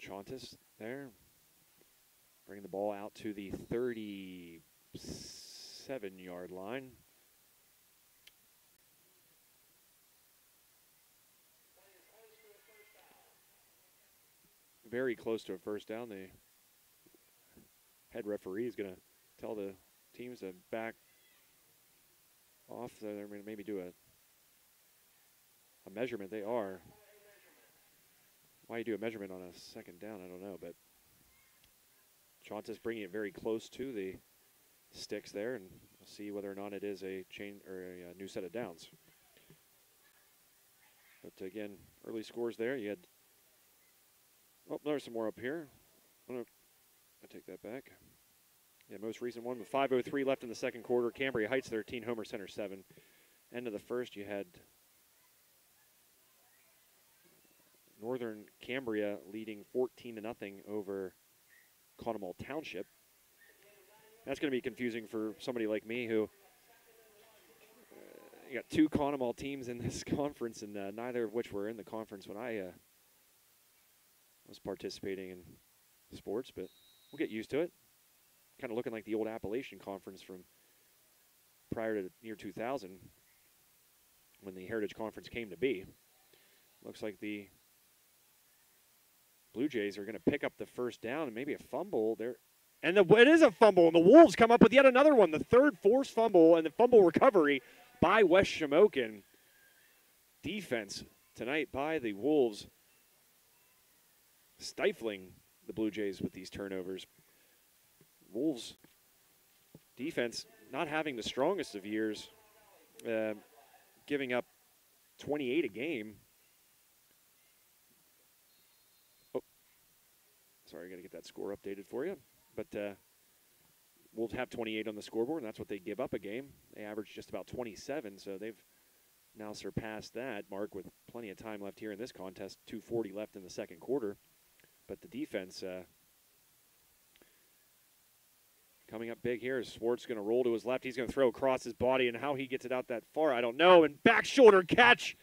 Chontis there. Bring the ball out to the 37 yard line. Very close to a first down. The head referee is going to tell the teams to back off. They're going to maybe do a a measurement. They are. Why you do a measurement on a second down, I don't know, but Chontis bringing it very close to the sticks there, and we'll see whether or not it is a chain or a, a new set of downs. But again, early scores there. You had oh, there's some more up here. I take that back. Yeah, most recent one with 5:03 left in the second quarter. Cambria Heights 13, Homer Center 7. End of the first, you had Northern Cambria leading 14 to nothing over Conemaugh Township. That's going to be confusing for somebody like me who uh, got two Conemaugh teams in this conference, and uh, neither of which were in the conference when I uh, was participating in sports. But we'll get used to it. Kind of looking like the old Appalachian Conference from prior to year 2000 when the Heritage Conference came to be. Looks like the Blue Jays are going to pick up the first down and maybe a fumble there. And the, it is a fumble, and the Wolves come up with yet another one, the third forced fumble and the fumble recovery by West Shamokin. Defense tonight by the Wolves, stifling the Blue Jays with these turnovers. Wolves defense not having the strongest of years, uh, giving up 28 a game. Sorry, I got to get that score updated for you. But uh, Wolves have 28 on the scoreboard, and that's what they give up a game. They average just about 27, so they've now surpassed that mark with plenty of time left here in this contest. 240 left in the second quarter. But the defense uh, coming up big here. Swartz going to roll to his left. He's going to throw across his body, and how he gets it out that far, I don't know. And back shoulder catch.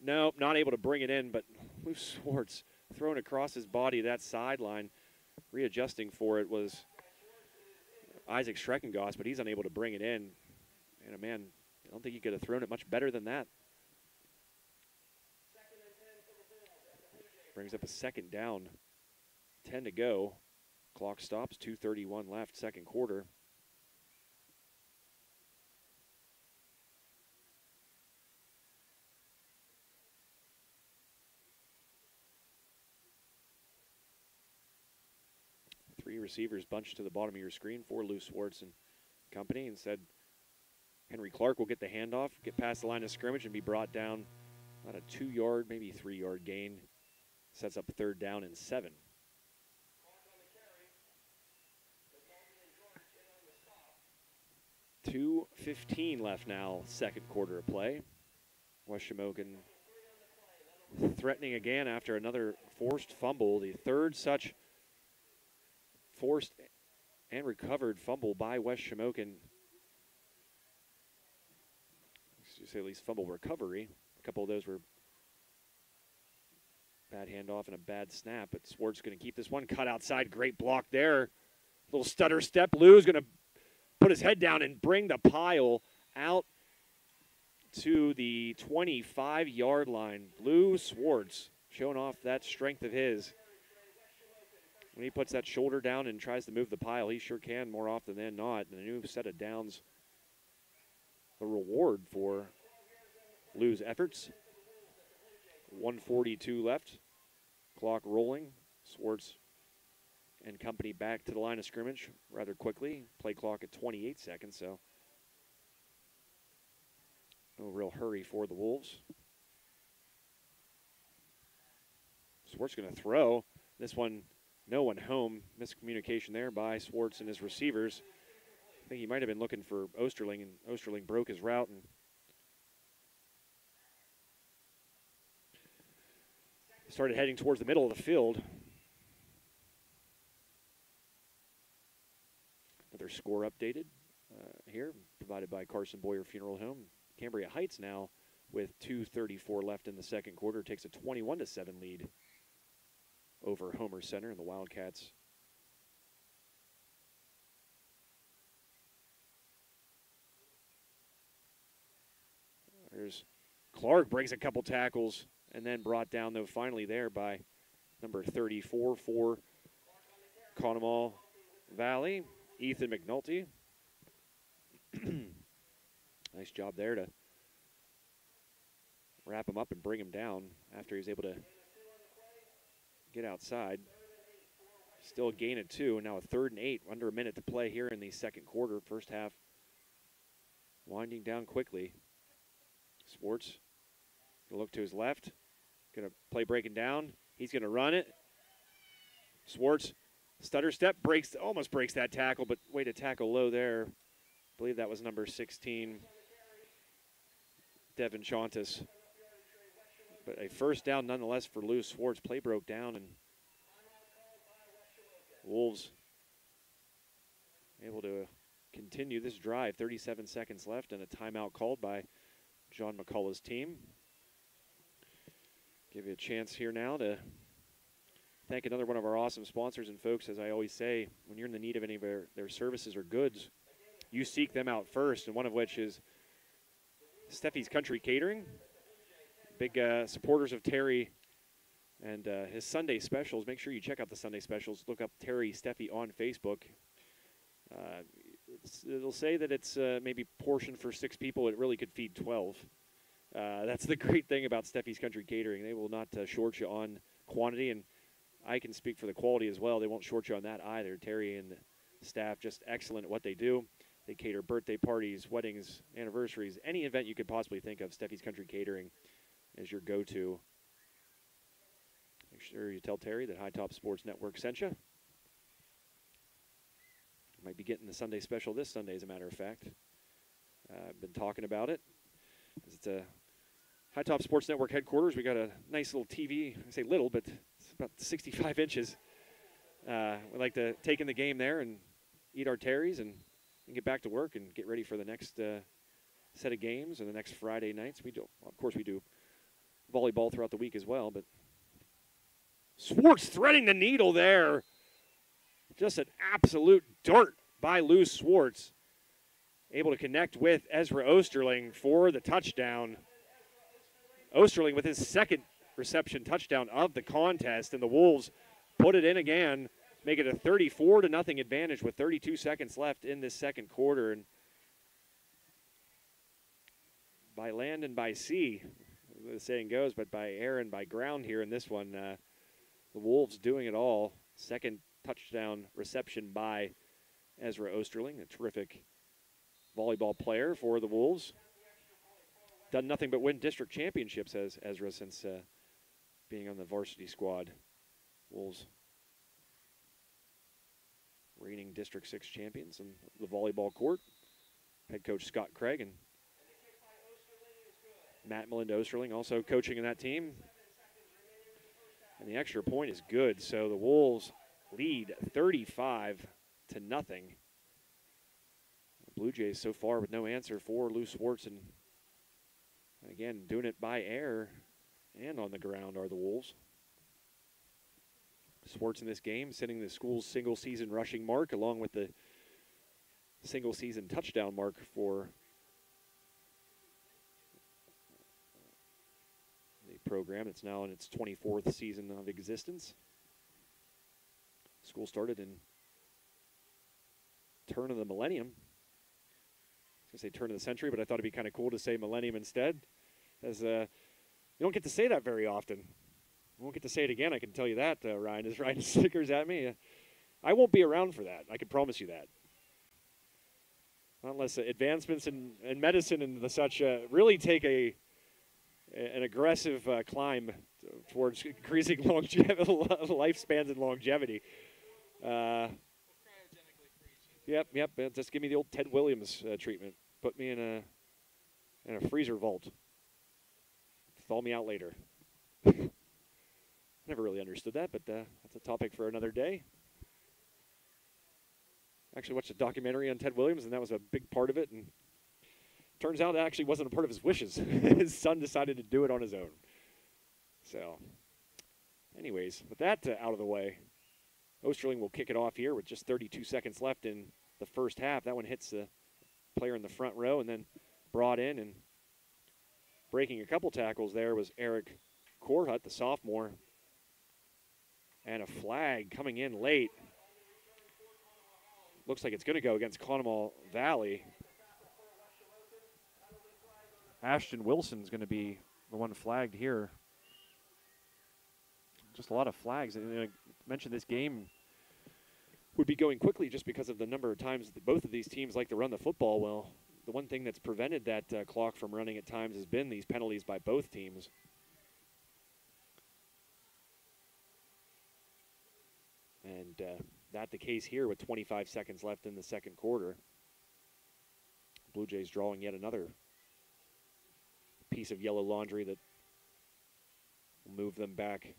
Nope, not able to bring it in, but Lou Swartz thrown across his body that sideline. Readjusting for it was Isaac Schreckengoss, but he's unable to bring it in. And a man, I don't think he could have thrown it much better than that. Brings up a second down. 10 to go. Clock stops, 2.31 left, second quarter. Three receivers bunched to the bottom of your screen for Lou Swartz and company. and said Henry Clark will get the handoff, get past the line of scrimmage, and be brought down about a two yard, maybe three yard gain. Sets up third down and seven. Two fifteen left now, second quarter of play. West Shamokin threatening again after another forced fumble, the third such forced and recovered fumble by West Shamokin. to say at least fumble recovery. A couple of those were bad handoff and a bad snap, but Swartz going to keep this one cut outside. Great block there. Little stutter step. Lou's going to put his head down and bring the pile out to the 25 yard line. Lou Swartz showing off that strength of his. When he puts that shoulder down and tries to move the pile, he sure can more often than not. And a new set of downs, the reward for Lou's efforts. 142 left. Clock rolling. Swartz and company back to the line of scrimmage rather quickly. Play clock at 28 seconds, so no real hurry for the Wolves. Swartz going to throw. This one, no one home. Miscommunication there by Swartz and his receivers. I think he might have been looking for Osterling, and Osterling broke his route and started heading towards the middle of the field. Another score updated uh, here, provided by Carson Boyer Funeral Home. Cambria Heights now with 2.34 left in the second quarter takes a 21 to 7 lead over Homer Center and the Wildcats. There's Clark breaks a couple tackles and then brought down though finally there by number 34 for Conemaugh Valley, Ethan McNulty. nice job there to wrap him up and bring him down after he was able to get outside. Still a gain of two, and now a third and eight, under a minute to play here in the second quarter. First half winding down quickly. Swartz gonna look to his left, gonna play breaking down. He's gonna run it. Swartz stutter step breaks, almost breaks that tackle, but way to tackle low there. I believe that was number 16, Devin Chontis. But a first down nonetheless for Lou Swartz. Play broke down and Wolves able to continue this drive. 37 seconds left and a timeout called by John McCullough's team. Give you a chance here now to thank another one of our awesome sponsors and folks. As I always say, when you're in the need of any of their, their services or goods, you seek them out first, and one of which is Steffi's Country Catering. Big uh, supporters of Terry and uh, his Sunday specials. Make sure you check out the Sunday specials. Look up Terry Steffi on Facebook. Uh, it'll say that it's uh, maybe portioned for six people. It really could feed 12. Uh, that's the great thing about Steffi's Country Catering. They will not uh, short you on quantity, and I can speak for the quality as well. They won't short you on that either. Terry and staff just excellent at what they do. They cater birthday parties, weddings, anniversaries, any event you could possibly think of. Steffi's Country Catering is your go-to. Make sure you tell Terry that High Top Sports Network sent you. Might be getting the Sunday special this Sunday, as a matter of fact. Uh, I've been talking about it. It's a High Top Sports Network headquarters. We got a nice little TV. I say little, but it's about 65 inches. Uh, we like to take in the game there and eat our Terry's and, and get back to work and get ready for the next uh, set of games and the next Friday nights. We do, of course, we do volleyball throughout the week as well. But Swartz threading the needle there. Just an absolute dart by Lou Swartz. Able to connect with Ezra Osterling for the touchdown. Osterling with his second reception touchdown of the contest, and the Wolves put it in again, make it a 34 to nothing advantage with 32 seconds left in this second quarter. And by land and by sea, the saying goes, but by air and by ground here in this one, uh, the Wolves doing it all. Second touchdown reception by Ezra Osterling, a terrific volleyball player for the Wolves. Done nothing but win district championships as Ezra since uh, being on the varsity squad. Wolves reigning District 6 champions in the volleyball court. Head coach Scott Craig and Matt Melinda Osterling also coaching in that team. And the extra point is good, so the Wolves lead 35 to nothing. The Blue Jays so far with no answer for Lou Swartz and Again, doing it by air and on the ground are the Wolves. Swartz in this game, setting the school's single season rushing mark along with the single season touchdown mark for program. It's now in its 24th season of existence. School started in turn of the millennium. I was going to say turn of the century, but I thought it'd be kind of cool to say millennium instead, as uh, you don't get to say that very often. I won't get to say it again. I can tell you that, uh, Ryan. As Ryan stickers at me, I won't be around for that. I can promise you that. Unless uh, advancements in, in medicine and the such uh, really take a an aggressive uh, climb towards increasing lifespans and longevity. Uh, yep, yep. Just give me the old Ted Williams uh, treatment. Put me in a in a freezer vault. Thaw me out later. Never really understood that, but uh, that's a topic for another day. Actually, watched a documentary on Ted Williams, and that was a big part of it. And turns out it actually wasn't a part of his wishes. his son decided to do it on his own. So, anyways, with that uh, out of the way, Osterling will kick it off here with just 32 seconds left in the first half. That one hits the player in the front row and then brought in and breaking a couple tackles there was Eric Korhut, the sophomore. And a flag coming in late. Looks like it's going to go against Conemaugh Valley. Ashton Wilson's going to be the one flagged here. Just a lot of flags. And I mentioned this game would be going quickly just because of the number of times that both of these teams like to run the football well. The one thing that's prevented that uh, clock from running at times has been these penalties by both teams. And uh, that the case here with 25 seconds left in the second quarter. Blue Jays drawing yet another piece of yellow laundry that will move them back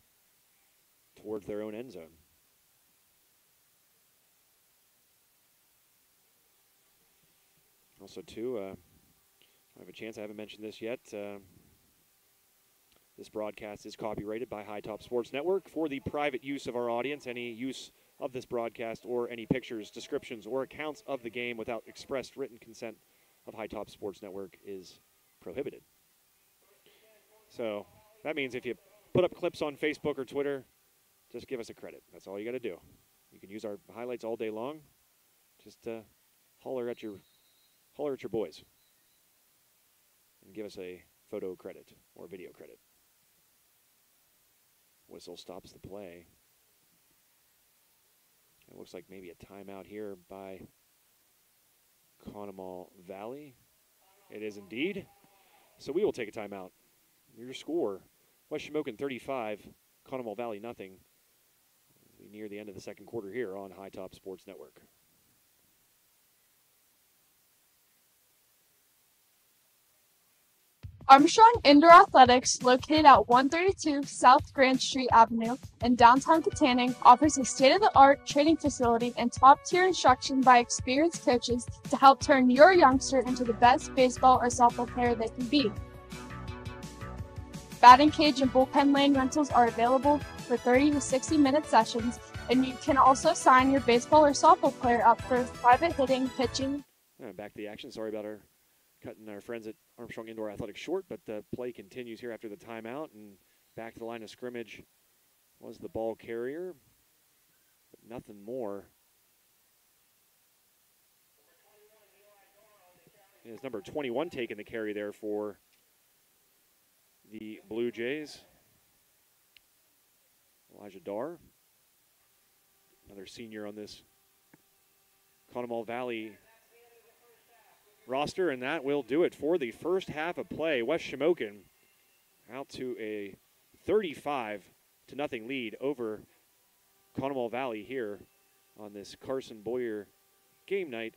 towards their own end zone. Also, too, uh, I have a chance. I haven't mentioned this yet. Uh, this broadcast is copyrighted by High Top Sports Network for the private use of our audience. Any use of this broadcast or any pictures, descriptions, or accounts of the game without expressed written consent of High Top Sports Network is prohibited. So that means if you put up clips on Facebook or Twitter, just give us a credit. That's all you got to do. You can use our highlights all day long. Just uh, holler at your holler at your boys and give us a photo credit or video credit. Whistle stops the play. It looks like maybe a timeout here by Conemaugh Valley. It is indeed. So we will take a timeout. Your score, West Shamokin 35, Conemaugh Valley nothing. We near the end of the second quarter here on High Top Sports Network. Armstrong Indoor Athletics, located at 132 South Grand Street Avenue in downtown Kittanning, offers a state of the art training facility and top tier instruction by experienced coaches to help turn your youngster into the best baseball or softball player they can be. Batting cage and bullpen lane rentals are available for 30 to 60 minute sessions, and you can also sign your baseball or softball player up for private hitting, pitching. back to the action. Sorry about our cutting our friends at Armstrong Indoor Athletics short, but the play continues here after the timeout and back to the line of scrimmage was the ball carrier, but nothing more. Is number 21 taking the carry there for the Blue Jays. Elijah Dar, another senior on this Conemaugh Valley roster, and that will do it for the first half of play. West Shamokin out to a 35 to nothing lead over Conemaugh Valley here on this Carson Boyer game night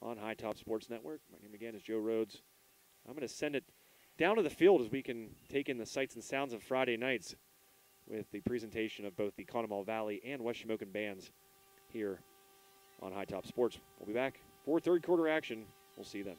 on High Top Sports Network. My name again is Joe Rhodes. I'm going to send it down to the field as we can take in the sights and sounds of Friday nights with the presentation of both the Conemaugh Valley and West Shamokin bands here on High Top Sports. We'll be back for third quarter action We'll see them.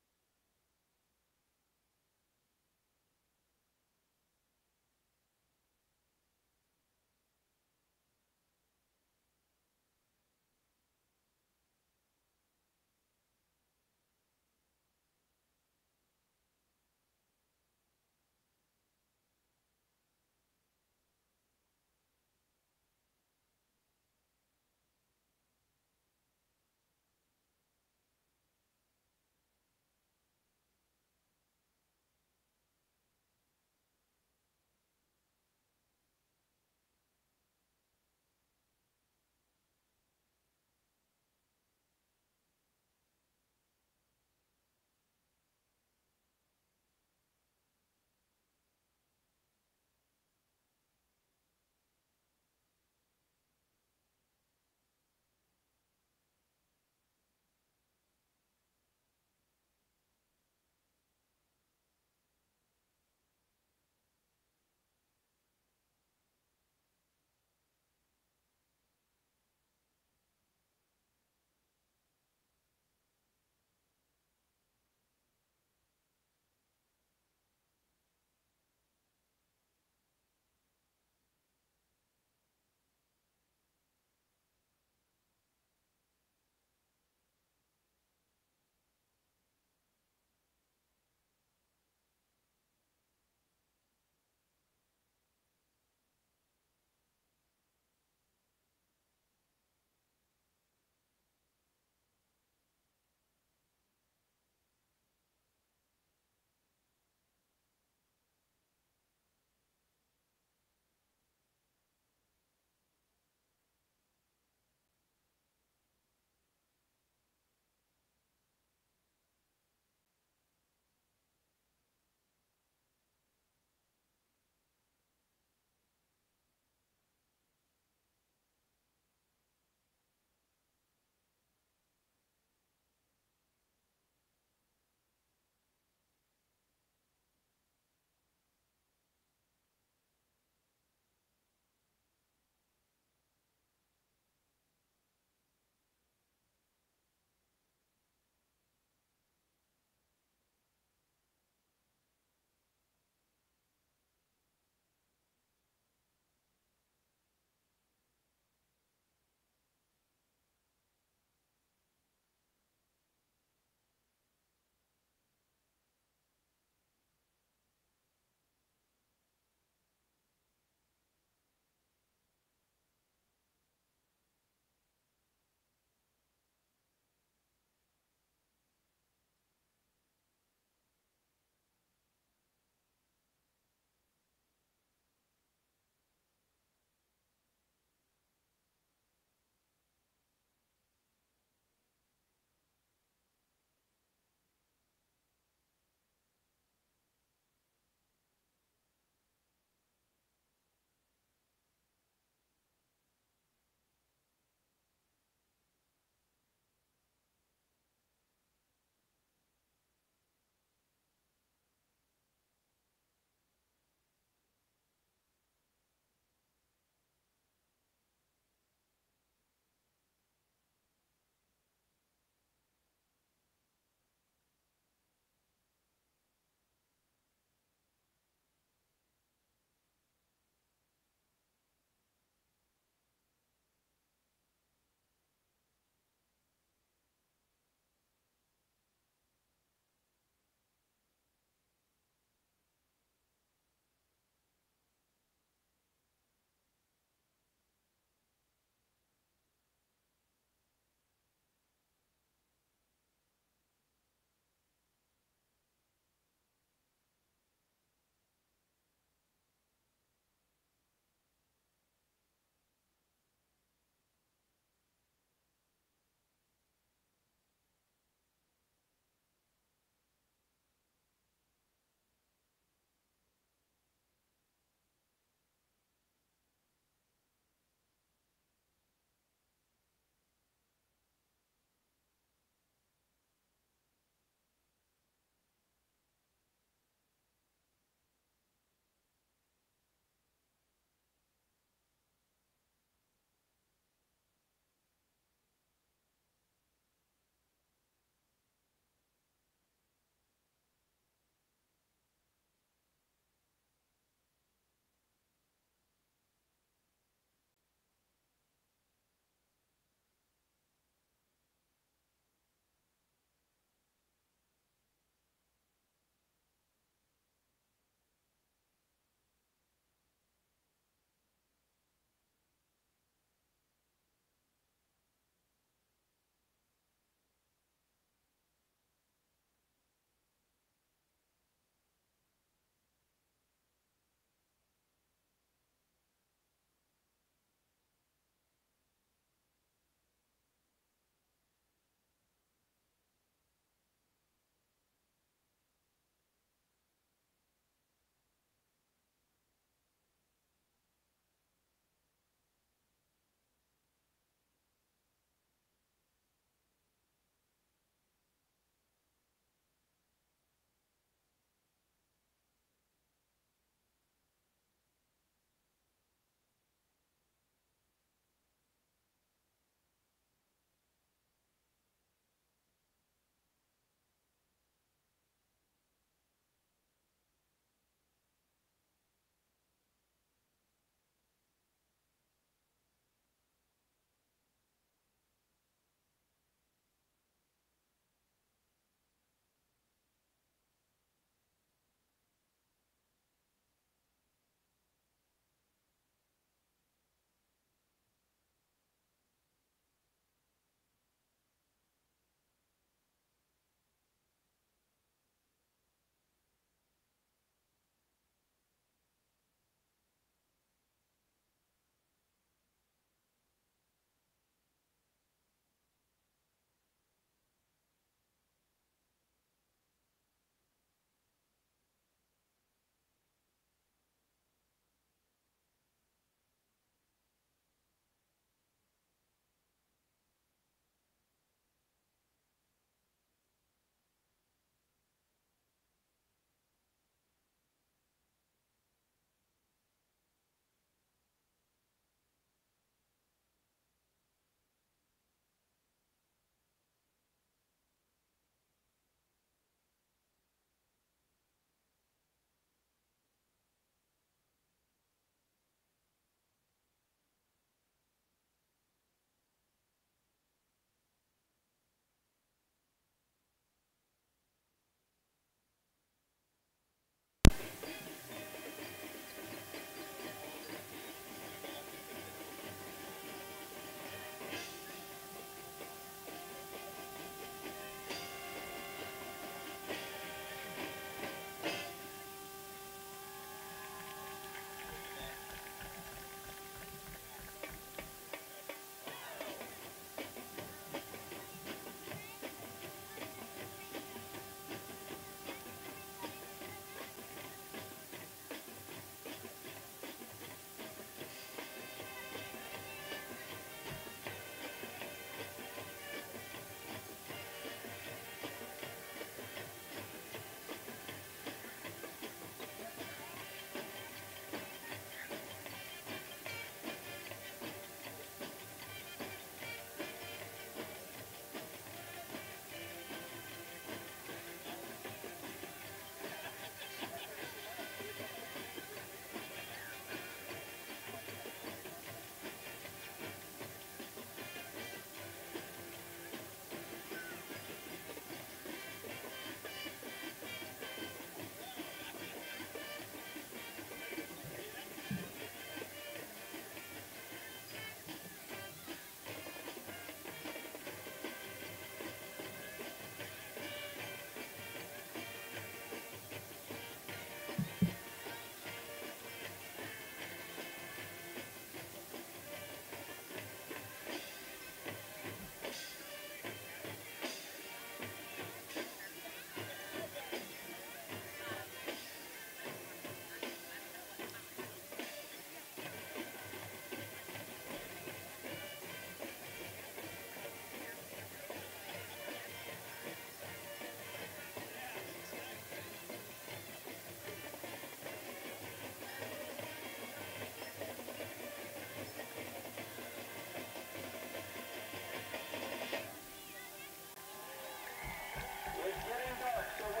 Whoa,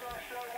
whoa, whoa.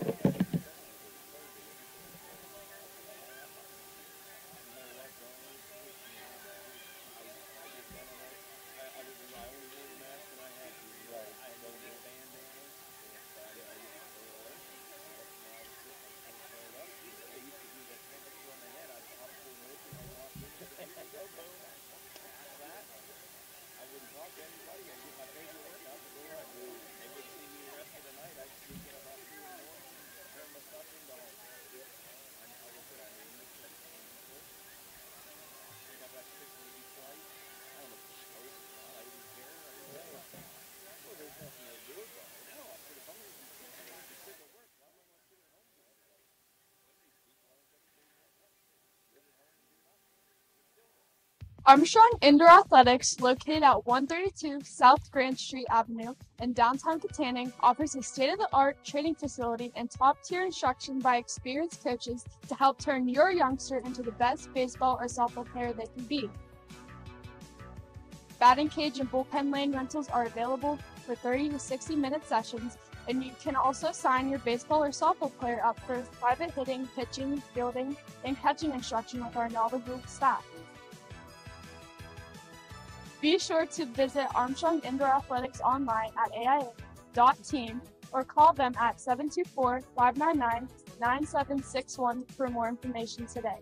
Armstrong Indoor Athletics, located at 132 South Grand Street Avenue in downtown Kittanning, offers a state of the art training facility and top tier instruction by experienced coaches to help turn your youngster into the best baseball or softball player they can be. Batting cage and bullpen lane rentals are available for 30 to 60 minute sessions, and you can also sign your baseball or softball player up for private hitting, pitching, fielding, and catching instruction with our knowledgeable staff. Be sure to visit Armstrong Indoor Athletics online at aia.team or call them at 724 599 9761 for more information today.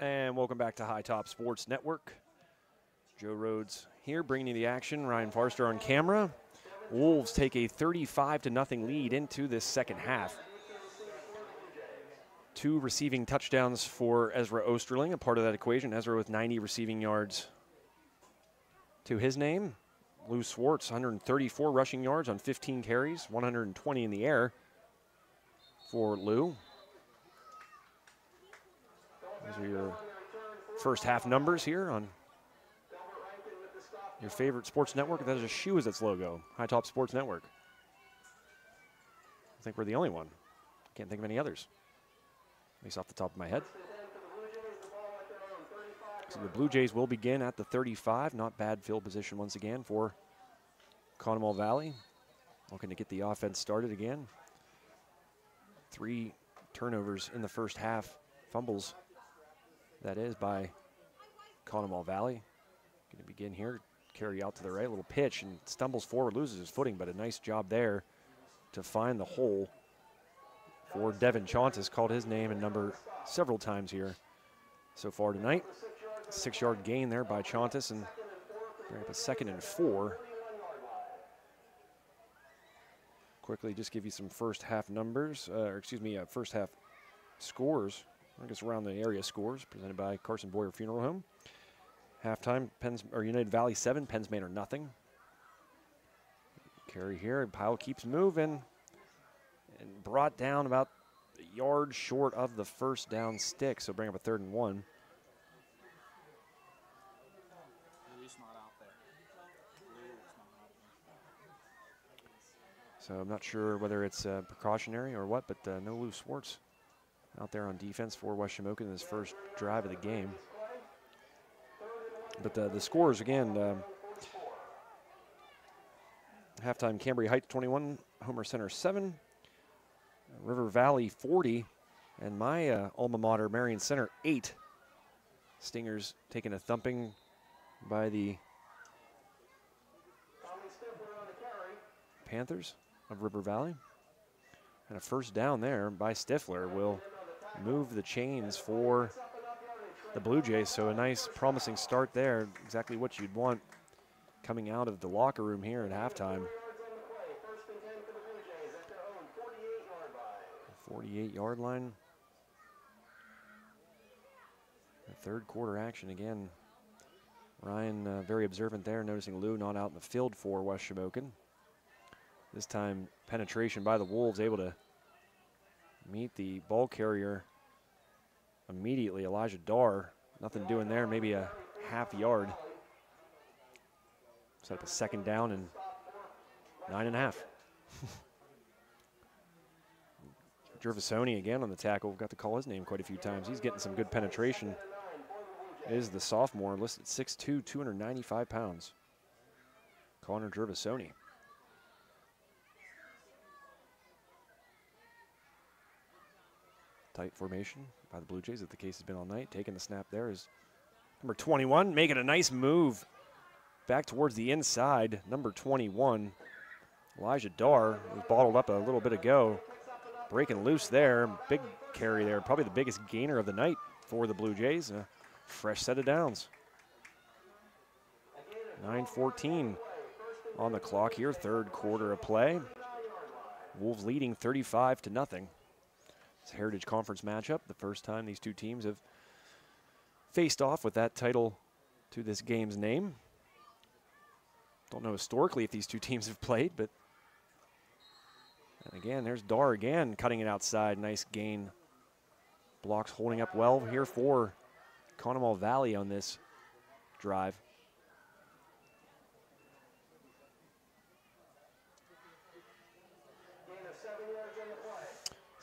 And welcome back to High Top Sports Network. Joe Rhodes here bringing you the action. Ryan Farster on camera. Wolves take a 35 to nothing lead into this second half. Two receiving touchdowns for Ezra Osterling, a part of that equation. Ezra with 90 receiving yards to his name. Lou Swartz, 134 rushing yards on 15 carries, 120 in the air for Lou. Those are your first half numbers here on your favorite sports network. That is a shoe as its logo, High Top Sports Network. I think we're the only one. Can't think of any others, at least off the top of my head. So the Blue Jays will begin at the 35. Not bad field position once again for Conemaugh Valley. Looking to get the offense started again. Three turnovers in the first half. Fumbles, that is, by Conemaugh Valley. Going to begin here. Carry out to the right. A little pitch and stumbles forward, loses his footing, but a nice job there to find the hole for Devin Chontis. Called his name and number several times here so far tonight. Six yard gain there by Chontis and bring up a second and four. Quickly just give you some first half numbers, uh, or excuse me, uh, first half scores. I guess around the area scores presented by Carson Boyer Funeral Home. Halftime, Penns or United Valley seven, Penns Manor nothing. Carry here, pile keeps moving, and brought down about a yard short of the first down stick, so bring up a third and one. So I'm not sure whether it's uh, precautionary or what, but uh, no Lou Swartz out there on defense for West Shamokin in his first drive of the game. But uh, the scores again. Um, halftime Cambria Heights 21, Homer Center 7, River Valley 40, and my uh, alma mater Marion Center 8. Stingers taking a thumping by the Panthers of River Valley. And a first down there by Stifler will move the chains for the Blue Jays. So a nice, promising start there. Exactly what you'd want coming out of the locker room here at halftime. 48 yard line. The third quarter action again. Ryan uh, very observant there, noticing Lou not out in the field for West Shamokin. This time, penetration by the Wolves able to meet the ball carrier immediately. Elijah Dar, nothing doing there, maybe a half yard. Set up a second down and nine and a half. Gervasoni again on the tackle. We've Got to call his name quite a few times. He's getting some good penetration. Is the sophomore listed 6'2", 295 pounds. Connor Gervasoni. Tight formation by the Blue Jays, that the case has been all night. Taking the snap there is number 21, making a nice move back towards the inside. Number 21, Elijah Dar, was bottled up a little bit ago. Breaking loose there. Big carry there. Probably the biggest gainer of the night for the Blue Jays. A fresh set of downs. 9-14 on the clock here. Third quarter of play. Wolves leading 35 to nothing. It's a Heritage Conference matchup. The first time these two teams have faced off with that title to this game's name. Don't know historically if these two teams have played, but and again, there's Dar again cutting it outside. Nice gain. Blocks holding up well here for Conemaugh Valley on this drive.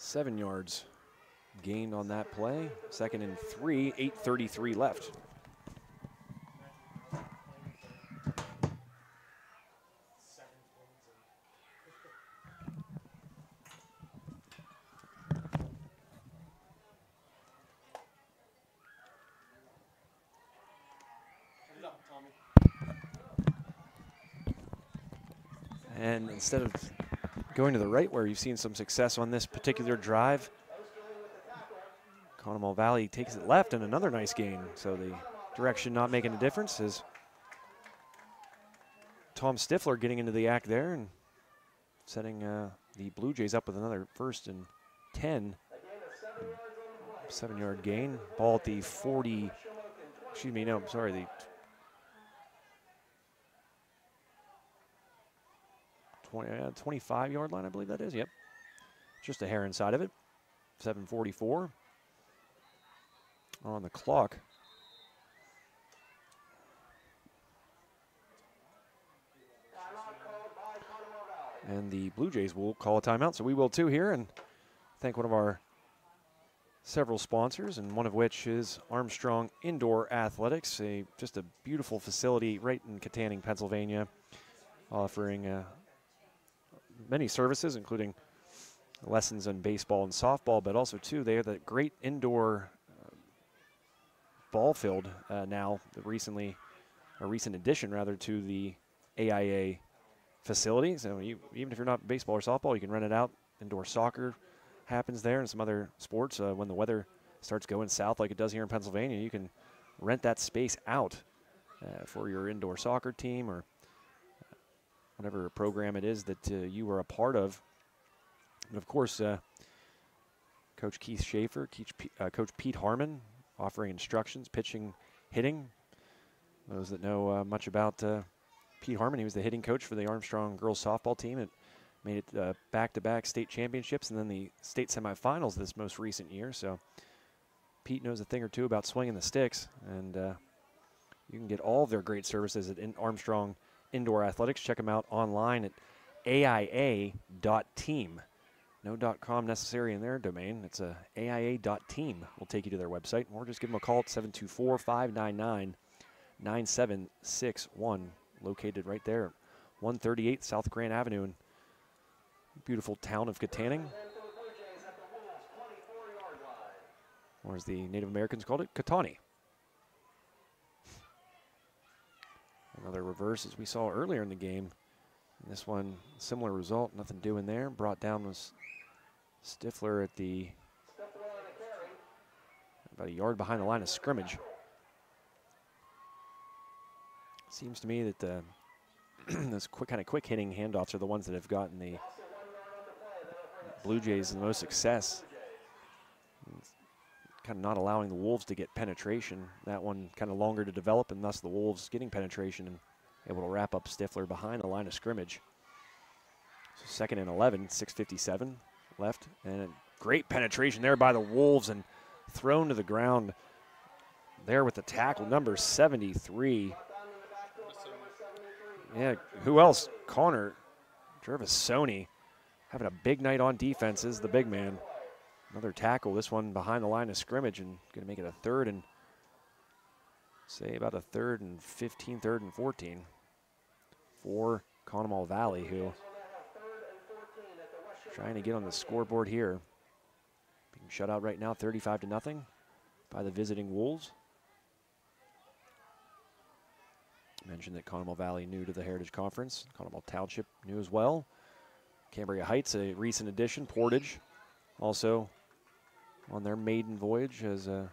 Seven yards gained on that play. Second and three, 8.33 left. And instead of going to the right where you've seen some success on this particular drive, Conemaugh Valley takes it left and another nice gain. So the direction not making a difference is Tom Stifler getting into the act there and setting uh, the Blue Jays up with another first and 10. Seven yard gain. Ball at the 40, excuse me, no, I'm sorry, the 20, uh, 25 yard line, I believe that is. Yep. Just a hair inside of it. 744 on the clock. And the Blue Jays will call a timeout, so we will too here and thank one of our several sponsors, and one of which is Armstrong Indoor Athletics, a just a beautiful facility right in Kittanning, Pennsylvania, offering uh, many services, including lessons in baseball and softball, but also too they have that great indoor uh, ball field uh, now. Recently, a recent addition rather to the AIA facility. So you, even if you're not baseball or softball, you can rent it out. Indoor soccer happens there, and some other sports. Uh, when the weather starts going south, like it does here in Pennsylvania, you can rent that space out uh, for your indoor soccer team or whatever program it is that uh, you are a part of. And of course, uh, Coach Keith Schaefer, uh, Coach Pete Harmon, offering instructions, pitching, hitting. Those that know much about Pete Harmon. He was the hitting coach for the Armstrong girls softball team. It made it back to back state championships and then the state semifinals this most recent year. So Pete knows a thing or two about swinging the sticks. And uh, you can get all of their great services at in Armstrong Indoor Athletics. Check them out online at aia.team. No .com necessary in their domain. It's a aia.team. We'll take you to their website, or just give them a call at 724 599 9761 located right there, 138 South Grand Avenue in beautiful town of Kittanning. Or as the Native Americans called it, Katani. Another reverse as we saw earlier in the game. this one, similar result, nothing doing there. Brought down was Stifler at the about a yard behind the line of scrimmage. Seems to me that uh, those quick, kind of quick hitting handoffs are the ones that have gotten the Blue Jays the most success. Kind of not allowing the Wolves to get penetration. That one kind of longer to develop, and thus the Wolves getting penetration and able to wrap up Stifler behind the line of scrimmage. So second and 11, 6.57 left. And great penetration there by the Wolves and thrown to the ground there with the tackle, number 73. Yeah, who else? Connor Gervasoni having a big night on defenses, the big man. Another tackle, this one behind the line of scrimmage and going to make it a third and say about a third and 15, third and 14 for Conemaugh Valley, who trying to get on the scoreboard here. Being shut out right now, 35 to nothing by the visiting Wolves. Mentioned that Conemaugh Valley new to the Heritage Conference. Conemaugh Township new as well. Cambria Heights, a recent addition. Portage also on their maiden voyage as a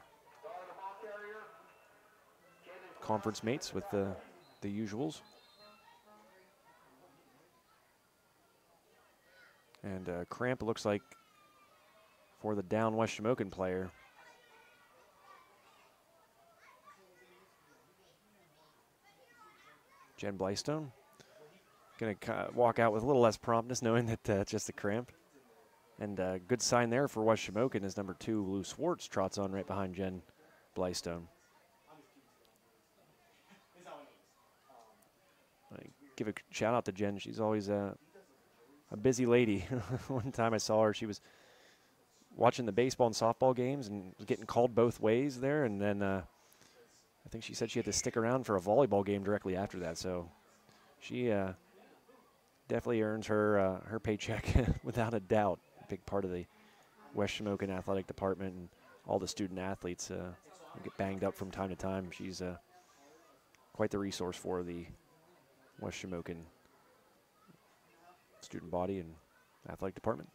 conference mates with the, the usuals. And uh, cramp looks like for the down West Shamokin player. Jen Blystone. Going to walk out with a little less promptness, knowing that uh, just a cramp. And a uh, good sign there for West Shamokin is number two, Lou Swartz, trots on right behind Jen Blystone. I give a shout out to Jen. She's always a, a busy lady. One time I saw her, she was watching the baseball and softball games and was getting called both ways there. And then uh, I think she said she had to stick around for a volleyball game directly after that. So she uh, definitely earns her uh, her paycheck without a doubt. Big part of the West Shamokin athletic department and all the student athletes uh, get banged up from time to time. She's uh, quite the resource for the West Shamokin student body and athletic department.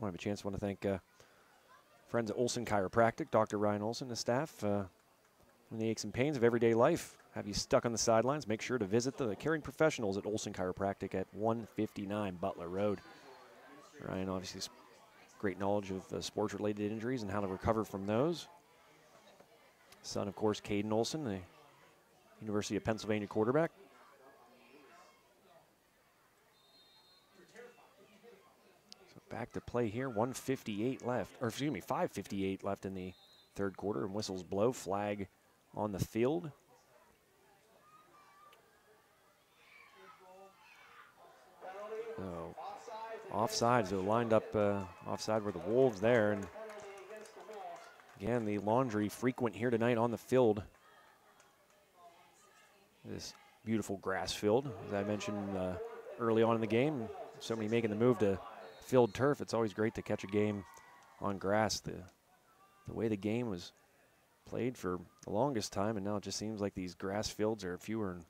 want to have a chance. I want to thank uh, friends at Olson Chiropractic, Dr. Ryan Olson, and the staff. Uh, the aches and pains of everyday life have you stuck on the sidelines, make sure to visit the caring professionals at Olson Chiropractic at 159 Butler Road. Ryan obviously has great knowledge of uh, sports-related injuries and how to recover from those. Son, of course, Caden Olson, the University of Pennsylvania quarterback. So back to play here, 158 left, or excuse me, 558 left in the third quarter, and whistles blow, flag on the field. So offside, so lined up uh, offside were the Wolves there, and again the laundry frequent here tonight on the field. This beautiful grass field, as I mentioned uh, early on in the game. Somebody making the move to field turf. It's always great to catch a game on grass. The the way the game was played for the longest time, and now it just seems like these grass fields are fewer and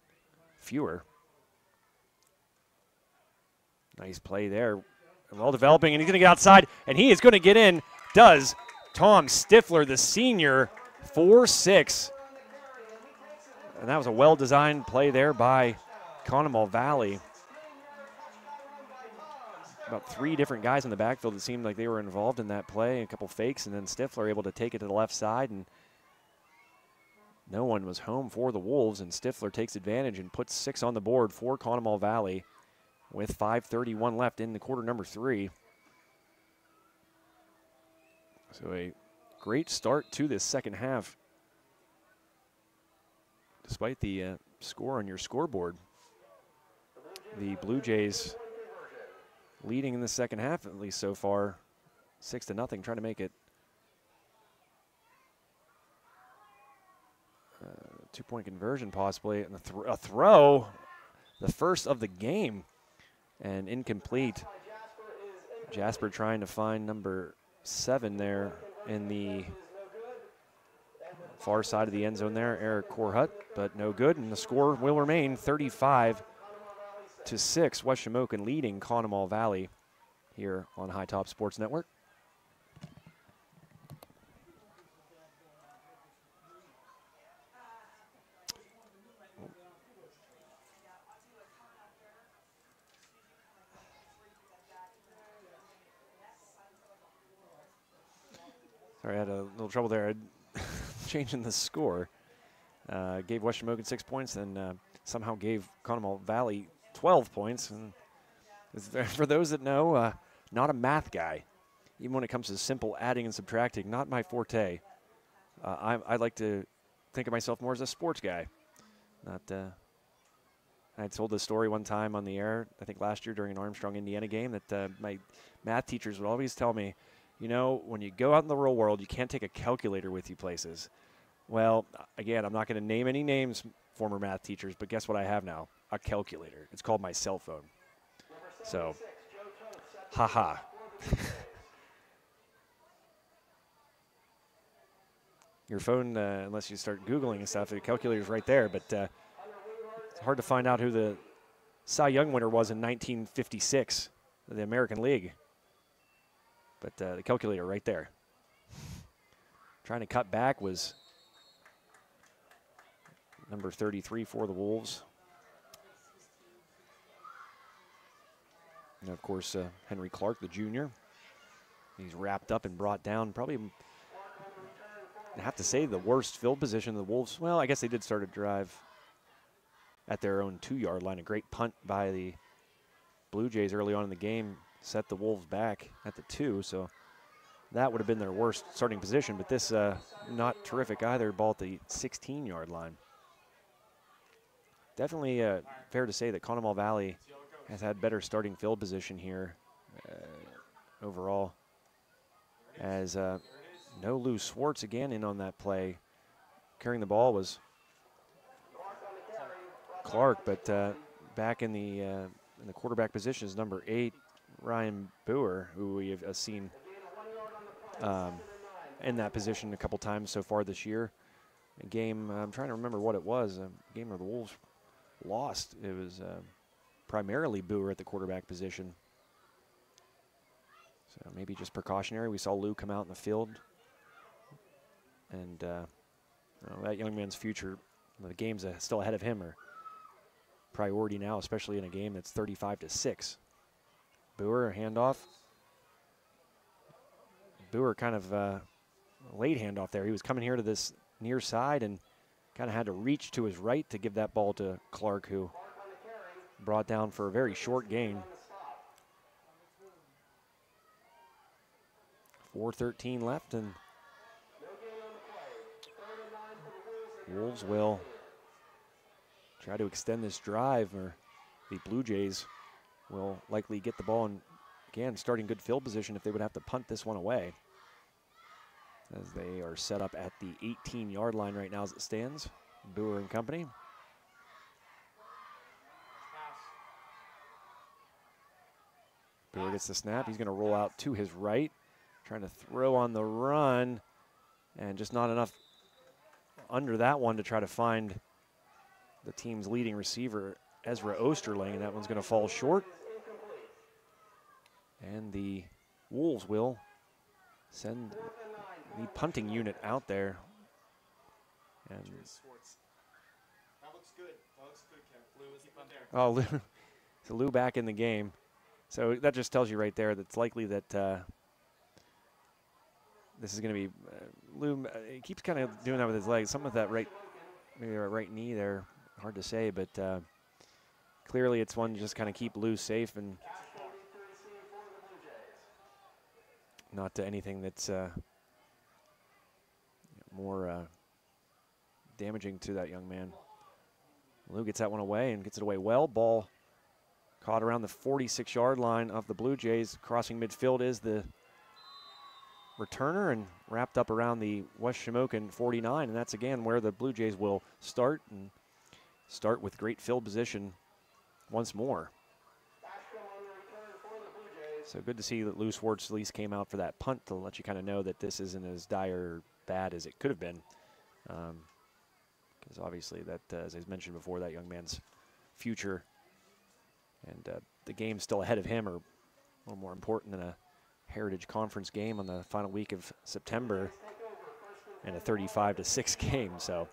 fewer. Nice play there. Well developing, and he's going to get outside, and he is going to get in. Does Tom Stifler, the senior, 4 6. And that was a well designed play there by Conemaugh Valley. About three different guys in the backfield that seemed like they were involved in that play, a couple fakes, and then Stifler able to take it to the left side and no one was home for the Wolves, and Stifler takes advantage and puts six on the board for Conemaugh Valley with 5.31 left in the quarter number three. So a great start to this second half, despite the uh, score on your scoreboard. The Blue Jays leading in the second half, at least so far, six to nothing, trying to make it Uh, two point conversion possibly, and th a throw, the first of the game, and incomplete. Jasper trying to find number seven there in the far side of the end zone there, Eric Korhut, but no good, and the score will remain 35 to 6. West Shamokin leading Conemaugh Valley here on High Top Sports Network. Sorry, I had a little trouble there changing the score. Uh, gave Western Shamokin six points, and uh, somehow gave Conemaugh Valley 12 points. And for those that know, uh, not a math guy. Even when it comes to simple adding and subtracting, not my forte. Uh, I, I, like to think of myself more as a sports guy. Not. Uh, I told this story one time on the air. I think last year during an Armstrong, Indiana game, that uh, my math teachers would always tell me, you know, when you go out in the real world, you can't take a calculator with you places. Well, again, I'm not going to name any names, former math teachers, but guess what I have now? A calculator. It's called my cell phone. So, haha. Your phone, uh, unless you start Googling and stuff, the calculator's right there, but uh, it's hard to find out who the Cy Young winner was in 1956, the American League. But uh, the calculator right there. Trying to cut back was number 33 for the Wolves. And of course, uh, Henry Clark, the junior. He's wrapped up and brought down. Probably, I have to say, the worst field position of the Wolves. Well, I guess they did start a drive at their own two yard line. A great punt by the Blue Jays early on in the game set the Wolves back at the two. So that would have been their worst starting position. But this, uh, not terrific either. Ball at the 16 yard line. Definitely uh, fair to say that Conemaugh Valley has had better starting field position here uh, overall. As uh, no Lou Swartz again in on that play. Carrying the ball was Clark, but uh, back in the uh, in the quarterback position is number eight, Ryan Boer, who we have uh, seen um, in that position a couple times so far this year. A game, I'm trying to remember what it was, a game where the Wolves lost. It was uh, primarily Boer at the quarterback position. So maybe just precautionary. We saw Lou come out in the field. And uh, that young man's future, the game's still ahead of him, are priority now, especially in a game that's 35 to 6. Boer, handoff. Boer kind of uh, late handoff there. He was coming here to this near side and kind of had to reach to his right to give that ball to Clark, who brought down for a very short gain. 4.13 left, and Wolves will try to extend this drive, or the Blue Jays will likely get the ball and again starting good field position if they would have to punt this one away. As they are set up at the 18 yard line right now as it stands. Boer and company. Boer gets the snap. He's going to roll out to his right, trying to throw on the run, and just not enough under that one to try to find the team's leading receiver, Ezra Osterling, and that one's going to fall short. And the Wolves will send the punting unit out there. And Oh, Lou, so Lou back in the game. So that just tells you right there that it's likely that uh, this is going to be uh, Lou. Uh, he keeps kind of doing that with his legs. Some of that right, maybe right knee there. Hard to say, but uh, clearly it's one to just kind of keep Lou safe and not to anything that's uh, more uh, damaging to that young man. Lou gets that one away and gets it away well. Ball caught around the 46 yard line of the Blue Jays. Crossing midfield is the returner and wrapped up around the West Shamokin 49. And that's again where the Blue Jays will start and start with great field position once more. So good to see that Lou Swartz at least came out for that punt to let you kind of know that this isn't as dire bad as it could have been. Because um, obviously, that uh, as I mentioned before, that young man's future and uh, the game's still ahead of him are a little more important than a Heritage Conference game on the final week of September and a 35 to 6 game. So.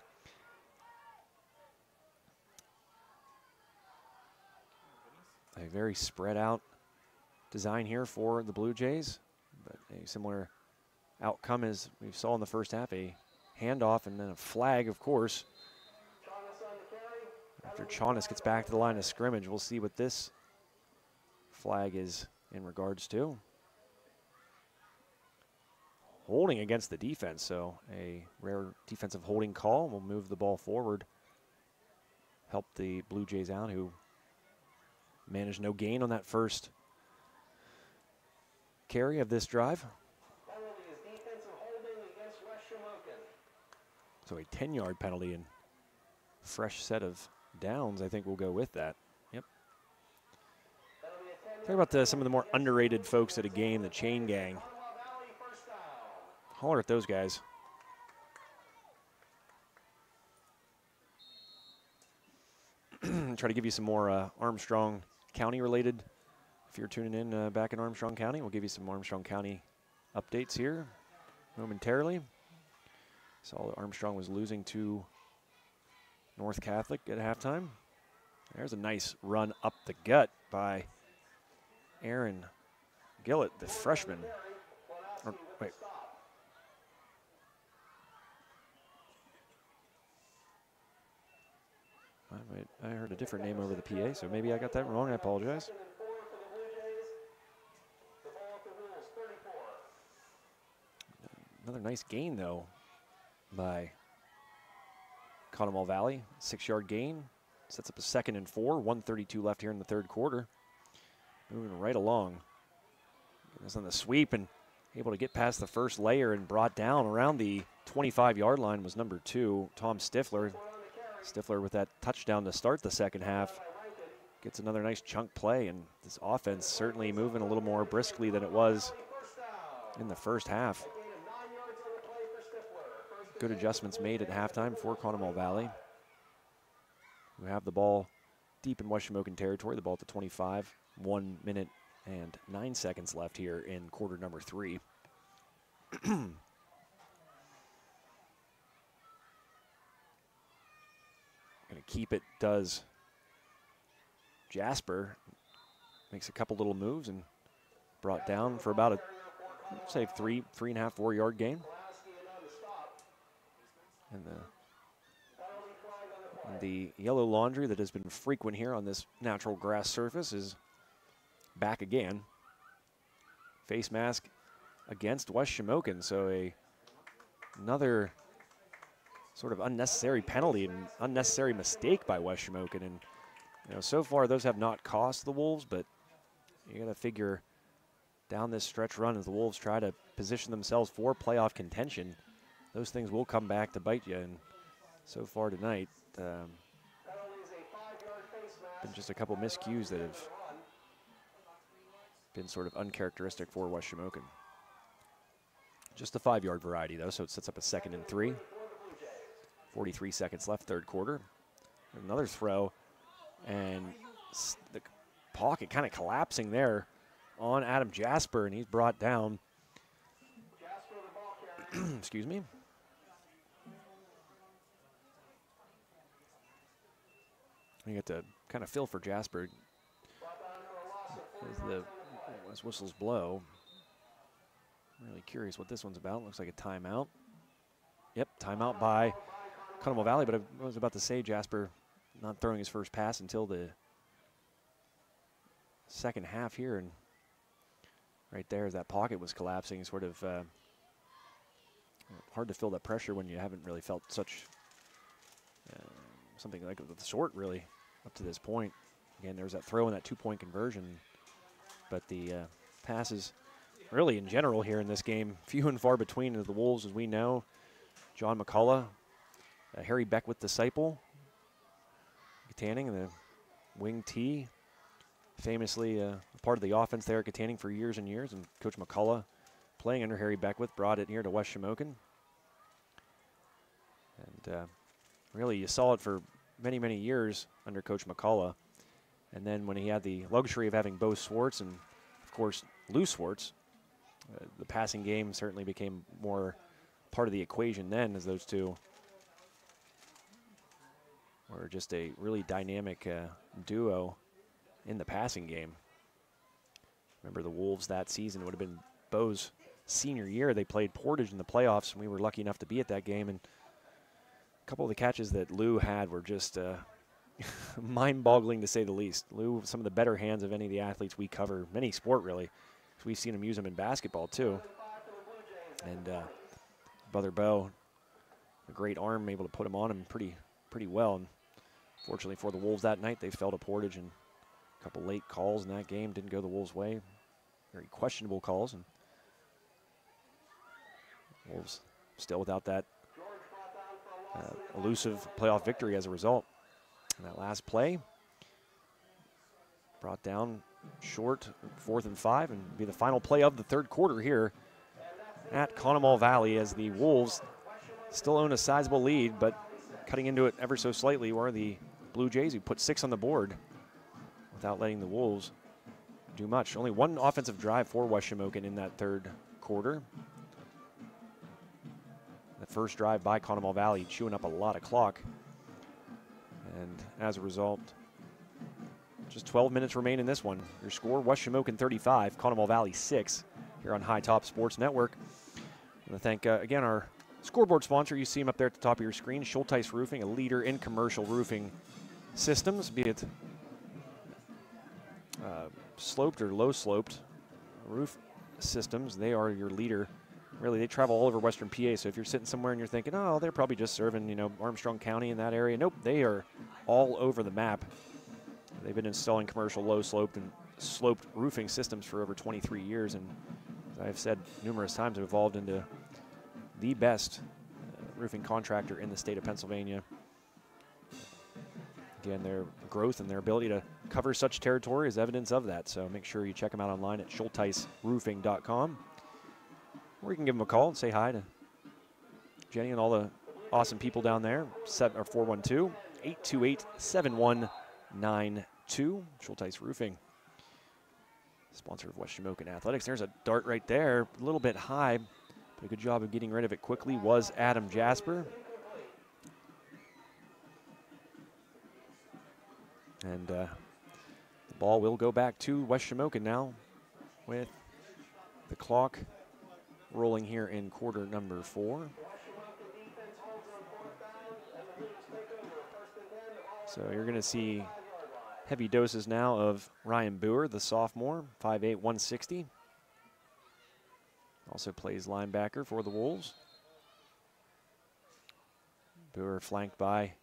A very spread out design here for the Blue Jays, but a similar outcome as we saw in the first half, a handoff and then a flag, of course. After Chontis gets back to the line of scrimmage, we'll see what this flag is in regards to. Holding against the defense, so a rare defensive holding call We'll move the ball forward. Help the Blue Jays out, who managed no gain on that first carry of this drive. So a 10 yard penalty and fresh set of downs, I think we'll go with that. Yep. Talk about the, some of the more underrated folks at a game, the chain gang. Holler at those guys. Try to give you some more uh, Armstrong County related. If you're tuning in uh, back in Armstrong County, we'll give you some Armstrong County updates here momentarily. Saw Armstrong was losing to North Catholic at halftime. There's a nice run up the gut by Aaron Gillett, the freshman. Or, wait. I heard a different name over the PA, so maybe I got that wrong. I apologize. Another nice gain, though, by Conemaugh Valley. Six yard gain. Sets up a second and four. 132 left here in the third quarter. Moving right along. Is on the sweep and able to get past the first layer and brought down around the 25 yard line was number two, Tom Stifler. Stifler with that touchdown to start the second half. Gets another nice chunk play, and this offense certainly moving a little more briskly than it was in the first half. Good adjustments made at halftime for Conemaugh Valley. We have the ball deep in West Shamokin territory, the ball at the 25. One minute and nine seconds left here in quarter number three. Going to keep it, does Jasper. Makes a couple little moves and brought down for about a, say, three, three and a half, four yard gain. And the the yellow laundry that has been frequent here on this natural grass surface is back again. Face mask against West Shamokin, so a another sort of unnecessary penalty and unnecessary mistake by West Shamokin. And you know, so far those have not cost the Wolves, but you got to figure down this stretch run as the Wolves try to position themselves for playoff contention, those things will come back to bite you. And so far tonight, um, been just a couple miscues that have been sort of uncharacteristic for West Shamokin. Just the five-yard variety, though, so it sets up a second and three. 43 seconds left, third quarter. Another throw, and the pocket kind of collapsing there on Adam Jasper, and he's brought down. Excuse me. You get to kind of feel for Jasper as the as whistles blow. Really curious what this one's about. Looks like a timeout. Yep, timeout by Conemaugh Valley, but I was about to say Jasper not throwing his first pass until the second half here. And right there as that pocket was collapsing, sort of uh, hard to feel that pressure when you haven't really felt such uh, something like the sort really up to this point. Again, there's that throw and that two-point conversion, but the uh, passes really in general here in this game, few and far between the Wolves, as we know. John McCullough, uh, Harry Beckwith disciple, Kittanning, the wing T, famously uh, part of the offense there at Kittanning for years and years, and Coach McCullough playing under Harry Beckwith brought it here to West Shamokin. And uh, really, you saw it for many, many years under Coach McCullough. And then when he had the luxury of having Bo Swartz and, of course, Lou Swartz, uh, the passing game certainly became more part of the equation then as those two were just a really dynamic uh, duo in the passing game. Remember the Wolves that season would have been Bo's senior year. They played Portage in the playoffs, and we were lucky enough to be at that game. And couple of the catches that Lou had were just uh, mind-boggling to say the least. Lou, some of the better hands of any of the athletes we cover, many sport really. We've seen him use them in basketball too. And uh, Brother Bo, a great arm, able to put him on him pretty pretty well. And fortunately for the Wolves that night, they fell to Portage and a couple late calls in that game didn't go the Wolves' way. Very questionable calls. And Wolves still without that uh, elusive playoff victory as a result. And that last play brought down short, fourth and five, and be the final play of the third quarter here at Conemaugh Valley as the Wolves still own a sizable lead, but cutting into it ever so slightly were the Blue Jays who put six on the board without letting the Wolves do much. Only one offensive drive for West in that third quarter. The first drive by Conemaugh Valley chewing up a lot of clock. And as a result, just 12 minutes remain in this one. Your score, West Shamokin 35, Conemaugh Valley 6 here on High Top Sports Network. I want to thank, uh, again, our scoreboard sponsor. You see him up there at the top of your screen, Schultheis Roofing, a leader in commercial roofing systems, be it uh, sloped or low sloped roof systems. They are your leader. Really, they travel all over Western PA. So if you're sitting somewhere and you're thinking, oh, they're probably just serving, you know, Armstrong County in that area. Nope, they are all over the map. They've been installing commercial low sloped and sloped roofing systems for over 23 years. And as I've said numerous times, have evolved into the best uh, roofing contractor in the state of Pennsylvania. Again, their growth and their ability to cover such territory is evidence of that. So make sure you check them out online at schulteisroofing.com. Or you can give them a call and say hi to Jenny and all the awesome people down there. Seven, or 412 828 7192. Schultheis Roofing. sponsor of West Shamokin Athletics. There's a dart right there, a little bit high, but a good job of getting rid of it quickly was Adam Jasper. And uh, the ball will go back to West Shamokin now with the clock rolling here in quarter number four. So you're going to see heavy doses now of Ryan Boer, the sophomore, 5'8", 160. Also plays linebacker for the Wolves. Boer flanked by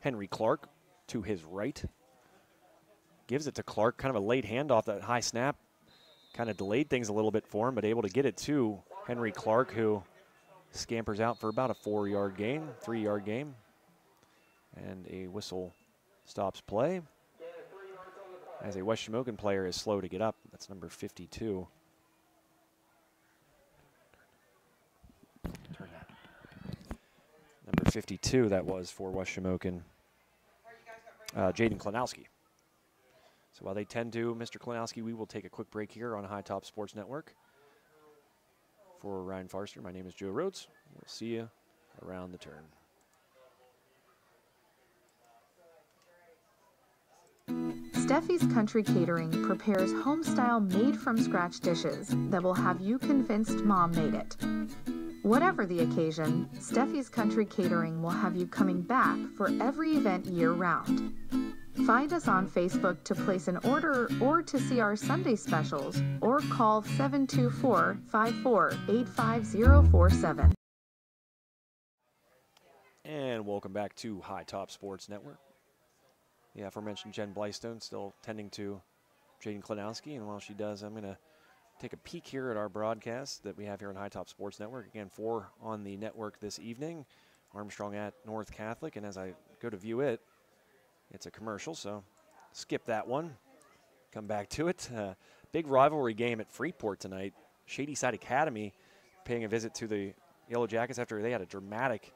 Henry Clark to his right. Gives it to Clark, kind of a late handoff, that high snap. Kind of delayed things a little bit for him, but able to get it to Henry Clark, who scampers out for about a four-yard gain, three-yard gain. And a whistle stops play. As a West Shamokin player is slow to get up. That's number 52. Number 52, that was for West Shamokin. Uh, Jaden Klanowski. So while they tend to, Mr. Klanowski, we will take a quick break here on High Top Sports Network. For Ryan Farster, my name is Joe Rhodes. We'll see you around the turn. Steffi's Country Catering prepares home-style made-from-scratch dishes that will have you convinced mom made it. Whatever the occasion, Steffi's Country Catering will have you coming back for every event year-round. Find us on Facebook to place an order or to see our Sunday specials, or call 724 54 And welcome back to High Top Sports Network. The aforementioned Jen Blystone still tending to Jaden Klanowski, and while she does, I'm going to take a peek here at our broadcast that we have here on High Top Sports Network. Again, four on the network this evening. Armstrong at North Catholic, and as I go to view it, it's a commercial, so skip that one. Come back to it. Uh, big rivalry game at Freeport tonight. Shadyside Academy paying a visit to the Yellow Jackets after they had a dramatic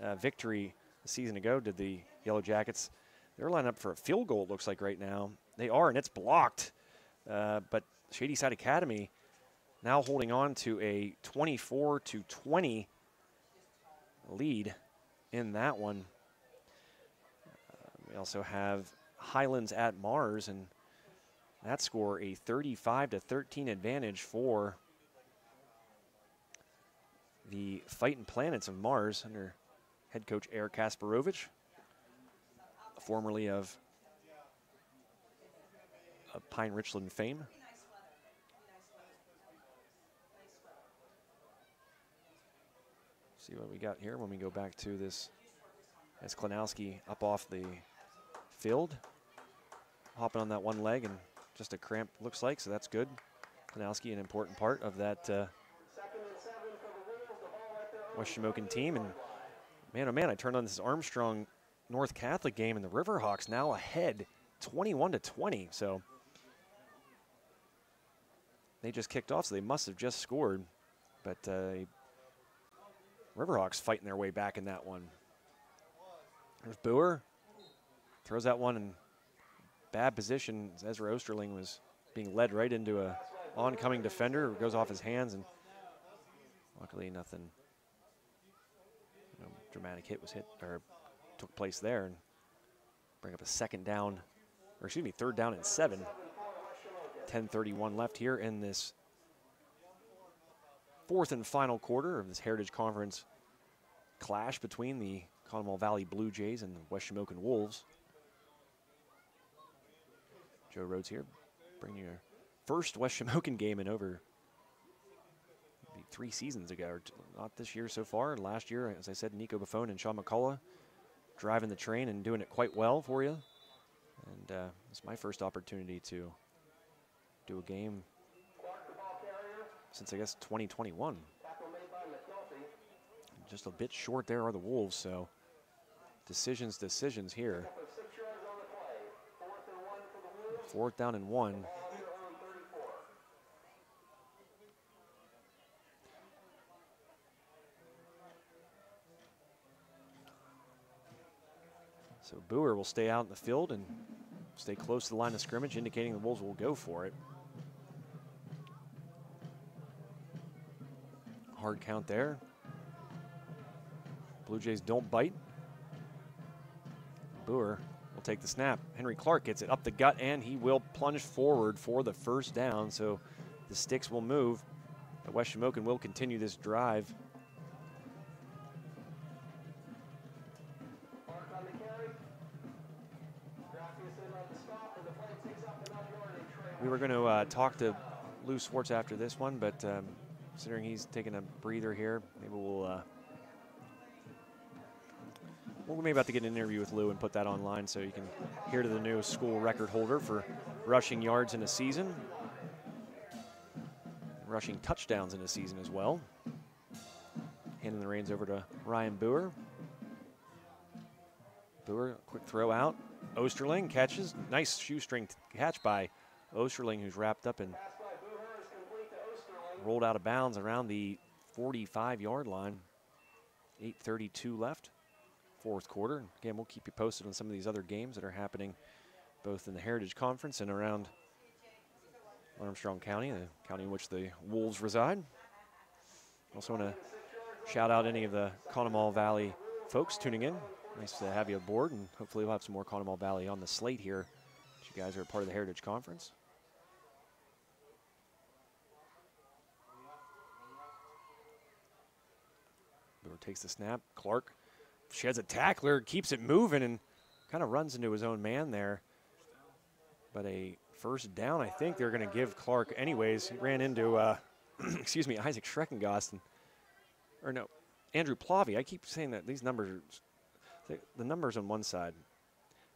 uh, victory a season ago. Did the Yellow Jackets? They're lining up for a field goal. It looks like right now they are, and it's blocked. Uh, but Shadyside Academy now holding on to a 24 to 20 lead in that one. We also have Highlands at Mars, and that score a 35 to 13 advantage for the Fighting Planets of Mars under head coach Eric Kasperowicz, formerly of, of Pine Richland fame. See what we got here when we go back to this as Klanowski up off the field. Hopping on that one leg and just a cramp looks like, so that's good. Klanowski, an important part of that uh, West Shamokin team. And man, oh man, I turned on this Armstrong North Catholic game, and the Riverhawks now ahead 21 to 20. So they just kicked off, so they must have just scored. But uh, Riverhawks fighting their way back in that one. There's Boer. Throws that one in bad position. Ezra Osterling was being led right into a oncoming defender. Goes off his hands, and luckily nothing know, dramatic hit was hit or took place there. And bring up a second down, or excuse me, third down and seven. 10:31 left here in this fourth and final quarter of this Heritage Conference clash between the Conemaugh Valley Blue Jays and the West Shamokin Wolves. Joe Rhodes here, bringing your first West Shamokin game in over three seasons ago, or not this year so far. Last year, as I said, Nico Buffone and Sean McCullough driving the train and doing it quite well for you. And uh, it's my first opportunity to do a game since I guess 2021. Just a bit short there are the Wolves, so decisions, decisions here. Fourth down and one. So Boer will stay out in the field and stay close to the line of scrimmage, indicating the Wolves will go for it. Hard count there. Blue Jays don't bite. Boer will take the snap. Henry Clark gets it up the gut, and he will plunge forward for the first down. So the sticks will move. But West Shamokin will continue this drive. We were going to uh, talk to Lou Swartz after this one, but um, considering he's taking a breather here, maybe we'll uh, we're maybe about to get an interview with Lou and put that online so you can hear to the new school record holder for rushing yards in a season, rushing touchdowns in a season as well. Handing the reins over to Ryan Boer. Boer, quick throw out. Osterling catches. Nice shoestring catch by Osterling, who's wrapped up and rolled out of bounds around the 45 yard line. 8.32 left fourth quarter. Again, we'll keep you posted on some of these other games that are happening both in the Heritage Conference and around Armstrong County, the county in which the Wolves reside. Also want to shout out any of the Conemaugh Valley folks tuning in. Nice to have you aboard, and hopefully we'll have some more Conemaugh Valley on the slate here. You guys are part of the Heritage Conference. Takes the snap. Clark sheds a tackler, keeps it moving, and kind of runs into his own man there. But a first down, I think they're going to give Clark anyways. He ran into, uh, excuse me, Isaac Schreckengost, and, or no, Andrew Plavy. I keep saying that these numbers, the, the numbers on one side,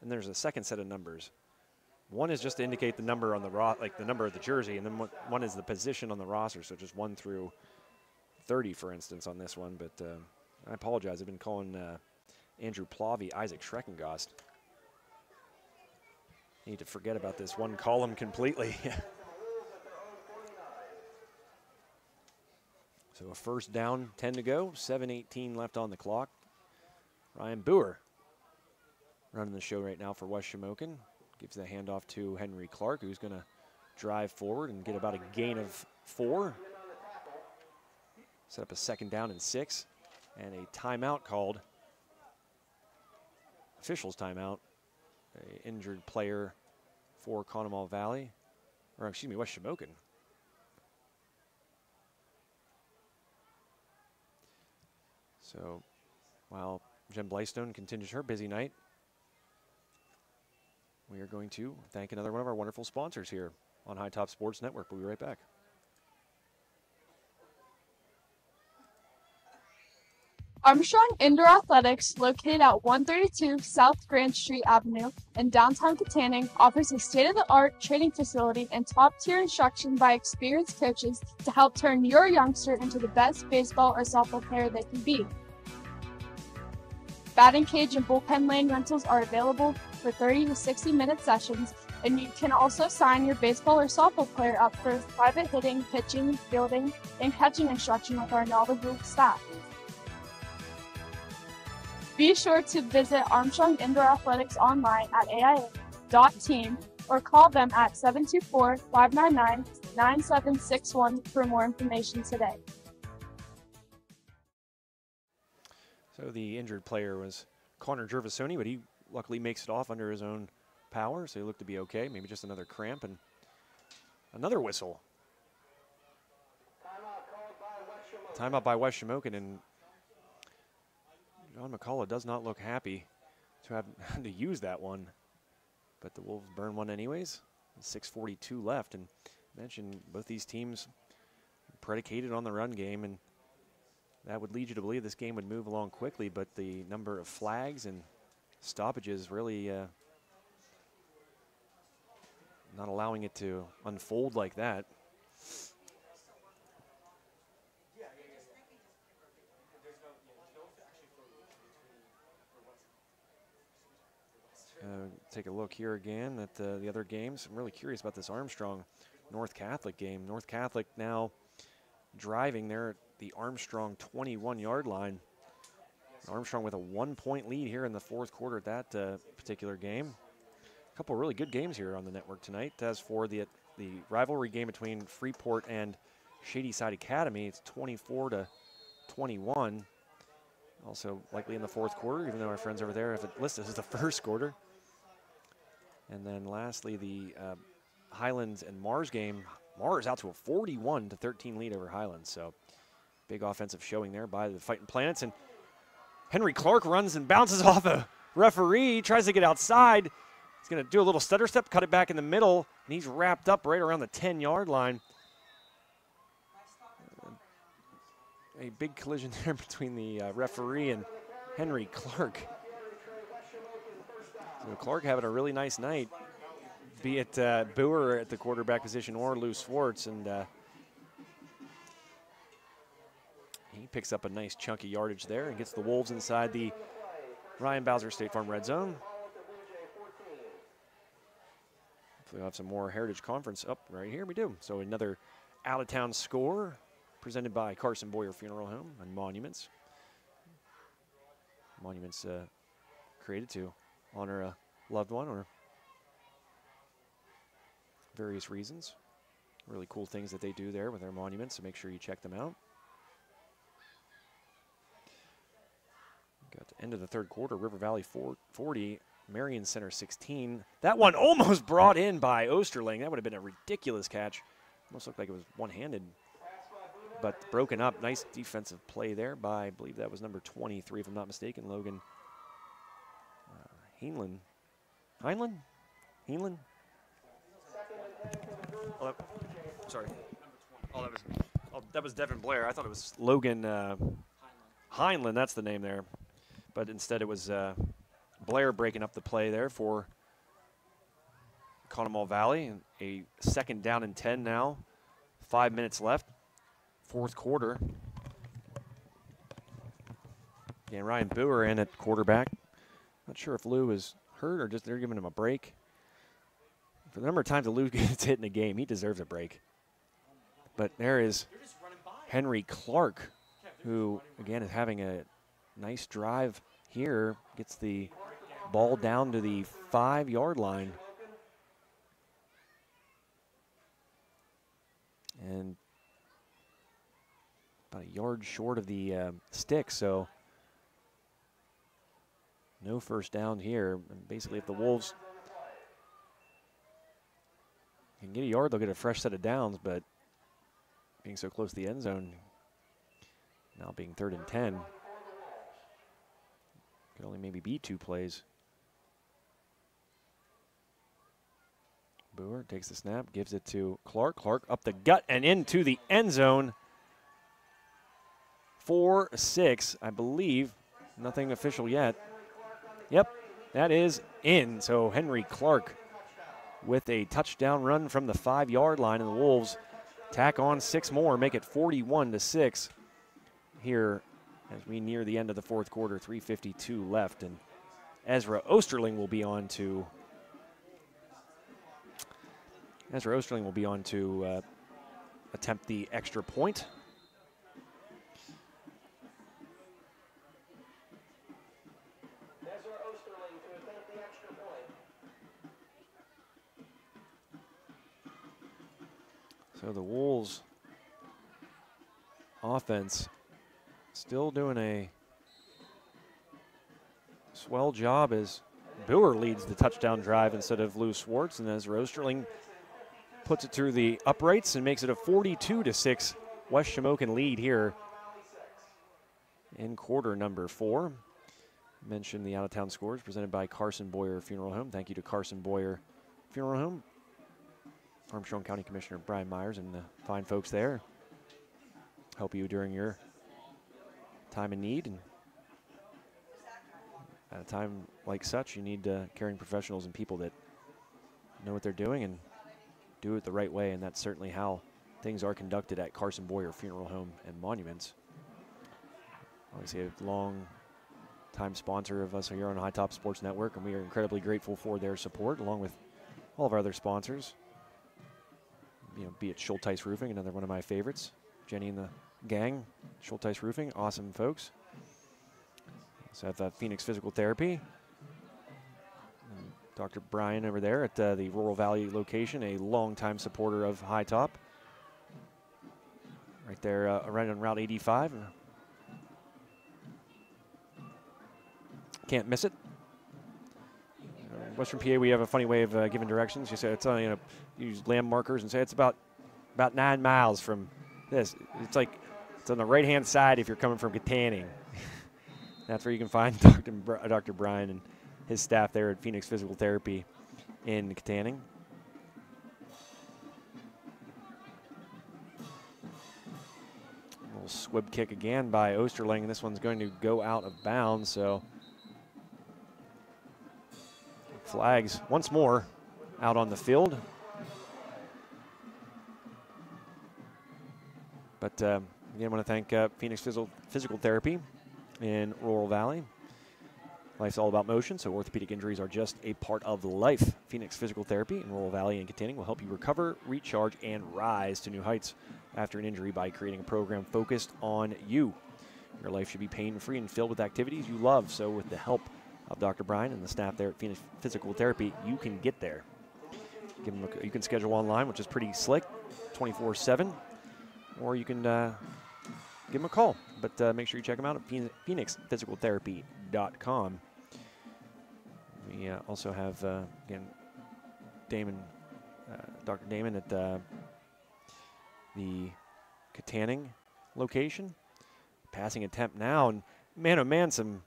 and there's a second set of numbers. One is just to indicate the number on the ro- like the number of the jersey, and then one is the position on the roster. So just one through 30, for instance, on this one. But uh, I apologize. I've been calling uh, Andrew Plavy Isaac Schreckengost. Need to forget about this one column completely. so a first down, 10 to go, 7.18 left on the clock. Ryan Boer running the show right now for West Shamokin. Gives the handoff to Henry Clark, who's going to drive forward and get about a gain of four. Set up a second down and six and a timeout called. Officials timeout. A injured player for Conemaugh Valley, or excuse me, West Shamokin. So while Jen Blystone continues her busy night, we are going to thank another one of our wonderful sponsors here on High Top Sports Network. We'll be right back. Armstrong Indoor Athletics, located at 132 South Grand Street Avenue in downtown Kittanning, offers a state of the art training facility and top tier instruction by experienced coaches to help turn your youngster into the best baseball or softball player they can be. Batting cage and bullpen lane rentals are available for 30 to 60 minute sessions, and you can also sign your baseball or softball player up for private hitting, pitching, fielding, and catching instruction with our knowledgeable staff. Be sure to visit Armstrong Indoor Athletics online at aia.team or call them at 724-599-9761 for more information today. So the injured player was Connor Gervasoni, but he luckily makes it off under his own power, so he looked to be okay. Maybe just another cramp and another whistle. Timeout by West Shamokin, and John McCullough does not look happy to have to use that one. But the Wolves burn one anyways. 6.42 left. And mentioned both these teams predicated on the run game. And that would lead you to believe this game would move along quickly. But the number of flags and stoppages really uh, not allowing it to unfold like that. Uh, take a look here again at uh, the other games. I'm really curious about this Armstrong North Catholic game. North Catholic now driving there at the Armstrong 21 yard line. Armstrong with a one point lead here in the fourth quarter at that uh, particular game. A couple really good games here on the network tonight. As for the the rivalry game between Freeport and Shady Side Academy. It's 24 to 21. Also likely in the fourth quarter, even though our friends over there have it listed as the first quarter. And then lastly, the uh, Highlands and Mars game. Mars out to a 41 to 13 lead over Highlands. So big offensive showing there by the Fighting Planets. And Henry Clark runs and bounces off a referee, tries to get outside. He's going to do a little stutter step, cut it back in the middle, and he's wrapped up right around the 10 yard line. A big collision there between the uh, referee and Henry Clark. Clark having a really nice night, be it uh, Boer at the quarterback position or Lou Swartz, and uh, he picks up a nice chunky yardage there and gets the Wolves inside the Ryan Bowser State Farm red zone. Hopefully we'll have some more Heritage Conference up right here. We do. So another out-of-town score presented by Carson Boyer Funeral Home and Monuments. Monuments uh, created to honor a uh, loved one or various reasons. Really cool things that they do there with their monuments, so make sure you check them out. Got the end of the third quarter, River Valley 40, Marion Center 16. That one almost brought in by Osterling. That would have been a ridiculous catch. Almost looked like it was one-handed, but broken up. Nice defensive play there by, I believe that was number 23, if I'm not mistaken, Logan uh, Heinlein. Heinlein? Oh, that, sorry. Oh, that was, oh, that was Devin Blair. I thought it was Logan uh, Heinlein. That's the name there. But instead it was uh, Blair breaking up the play there for Conemaugh Valley. And a second down and 10 now. Five minutes left. Fourth quarter. And Ryan Boer in at quarterback. Not sure if Lou is hurt or just they're giving him a break. For the number of times that Lou gets hit in a game, he deserves a break. But there is Henry Clark, who, again, is having a nice drive here. Gets the ball down to the five yard line. And about a yard short of the uh, stick, so no first down here. And basically, if the Wolves can get a yard, they'll get a fresh set of downs, but being so close to the end zone, now being third and 10, could only maybe be two plays. Boer takes the snap, gives it to Clark. Clark up the gut and into the end zone. 4 6, I believe. Nothing official yet. Yep, that is in. So Henry Clark with a touchdown run from the five yard line, and the Wolves tack on six more, make it 41 to 6 here as we near the end of the fourth quarter, 3.52 left. And Ezra Osterling will be on to. Ezra Osterling will be on to uh, attempt the extra point. So the Wolves offense still doing a swell job as Boer leads the touchdown drive instead of Lou Swartz, and as Osterling puts it through the uprights and makes it a 42 to 6 West Shamokin lead here in quarter number four. Mentioned the out of town scores presented by Carson Boyer Funeral Home. Thank you to Carson Boyer Funeral Home, Armstrong County Commissioner Brian Myers and the fine folks there help you during your time in need. And at a time like such, you need uh, caring professionals and people that know what they're doing and do it the right way. And that's certainly how things are conducted at Carson Boyer Funeral Home and Monuments. Obviously, a long time sponsor of us here on High Top Sports Network, and we are incredibly grateful for their support, along with all of our other sponsors you know, be it Schultheis Roofing, another one of my favorites. Jenny and the gang, Schultheis Roofing, awesome folks. So at the Phoenix Physical Therapy. And Dr. Brian over there at uh, the Rural Valley location, a longtime supporter of High Top. right there, uh, right on Route 85. Can't miss it. Western PA, we have a funny way of uh, giving directions. You say it's uh, you know, use land markers and say it's about about nine miles from this. It's like it's on the right hand side if you're coming from Kittanning. That's where you can find Dr. Br- Dr. Brian and his staff there at Phoenix Physical Therapy in Kittanning. Little squib kick again by Osterling, and this one's going to go out of bounds. So flags once more out on the field. But uh, again, I want to thank uh, Phoenix Physical, Physical Therapy in Rural Valley. Life's all about motion, so orthopedic injuries are just a part of life. Phoenix Physical Therapy in Rural Valley and Kittanning will help you recover, recharge, and rise to new heights after an injury by creating a program focused on you. Your life should be pain-free and filled with activities you love. So, with the help of Dr. Bryan and the staff there at Phoenix Physical Therapy, you can get there. You can schedule online, which is pretty slick, 24/7, or you can uh, give them a call. But uh, make sure you check them out at phoenixphysicaltherapy.com. We uh, also have, uh, again, Damon, uh, Dr. Damon at uh, the Kittanning location. Passing attempt now, and man oh man, some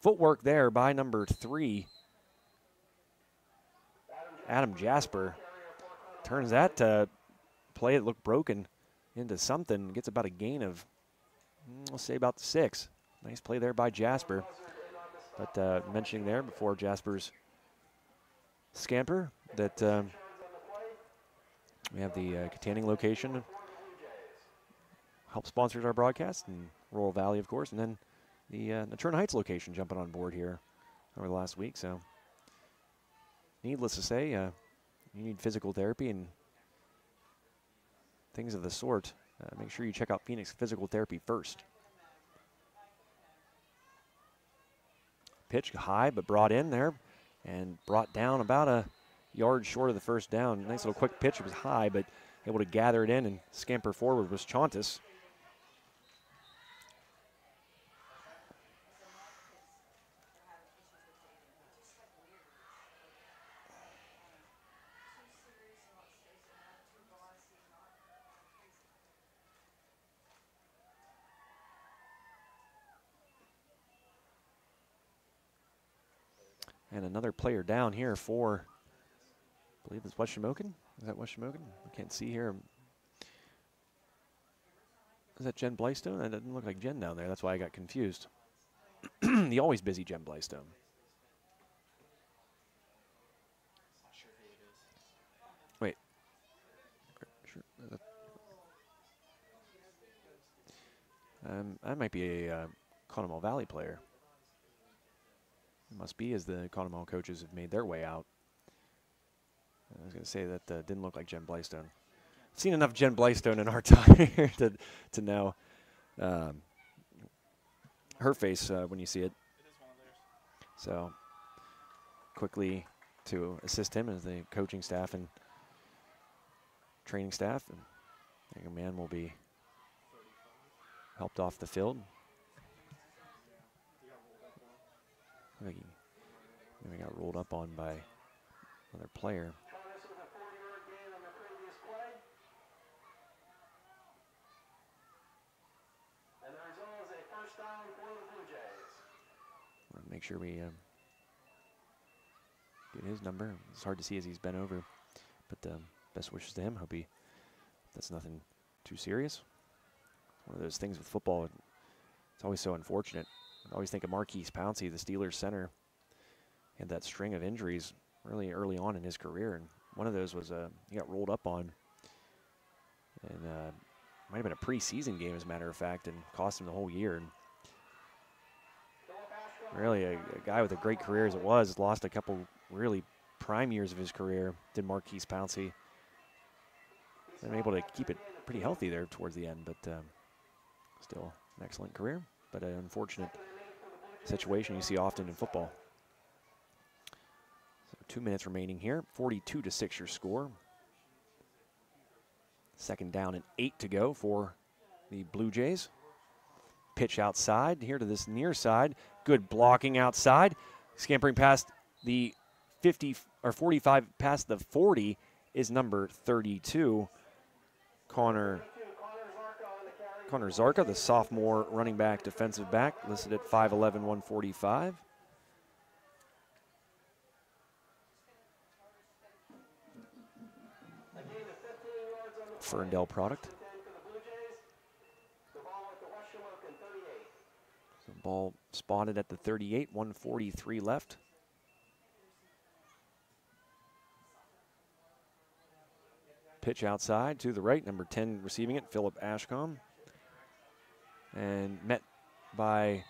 footwork there by number three, Adam Jasper. Turns that uh, play that looked broken into something. Gets about a gain of, mm, we'll say about six. Nice play there by Jasper. But uh, mentioning there before Jasper's scamper that um, we have the uh, location help sponsors our broadcast and Rural Valley, of course, and then the uh, Heights location jumping on board here over the last week. So, needless to say, uh, you need physical therapy and things of the sort. Uh, make sure you check out Phoenix Physical Therapy first. Pitch high, but brought in there and brought down about a yard short of the first down. Nice little quick pitch. It was high, but able to gather it in and scamper forward was Chontis. Another player down here for, I believe it's West Shamokin. Is that West Shamokin? I can't see here. Is that Jen Blystone? That doesn't look like Jen down there. That's why I got confused. the always busy Jen Blystone. Wait. Sure. Um, that might be a uh, Conemaugh Valley player. It must be as the Conemaugh coaches have made their way out. I was going to say that uh, didn't look like Jen Blystone. I've seen enough Jen Blystone in our time here to, to know um, her face uh, when you see it. So quickly to assist him as the coaching staff and training staff. And young man will be helped off the field. I think he maybe got rolled up on by another player. Make sure we um, get his number. It's hard to see as he's bent over, but um, best wishes to him. Hope he that's nothing too serious. One of those things with football. It's always so unfortunate. I always think of Maurkice Pouncey, the Steelers center, had that string of injuries really early on in his career, and one of those was uh, he got rolled up on, and uh, might have been a preseason game, as a matter of fact, and cost him the whole year. And really, a, a guy with a great career as it was, lost a couple really prime years of his career. Did Maurkice Pouncey, and able to keep it pretty healthy there towards the end, but um, still an excellent career, but an unfortunate situation you see often in football. So two minutes remaining here. 42 to 6 your score. Second down and eight to go for the Blue Jays. Pitch outside here to this near side. Good blocking outside. Scampering past the 50 or 45 past the 40 is number 32, Connor Connor Zarka, the sophomore running back, defensive back, listed at 5'11", 145. Ferndale product. Ball spotted at the 38, 143 left. Pitch outside to the right, number 10 receiving it, Philip Ashcombe. And met by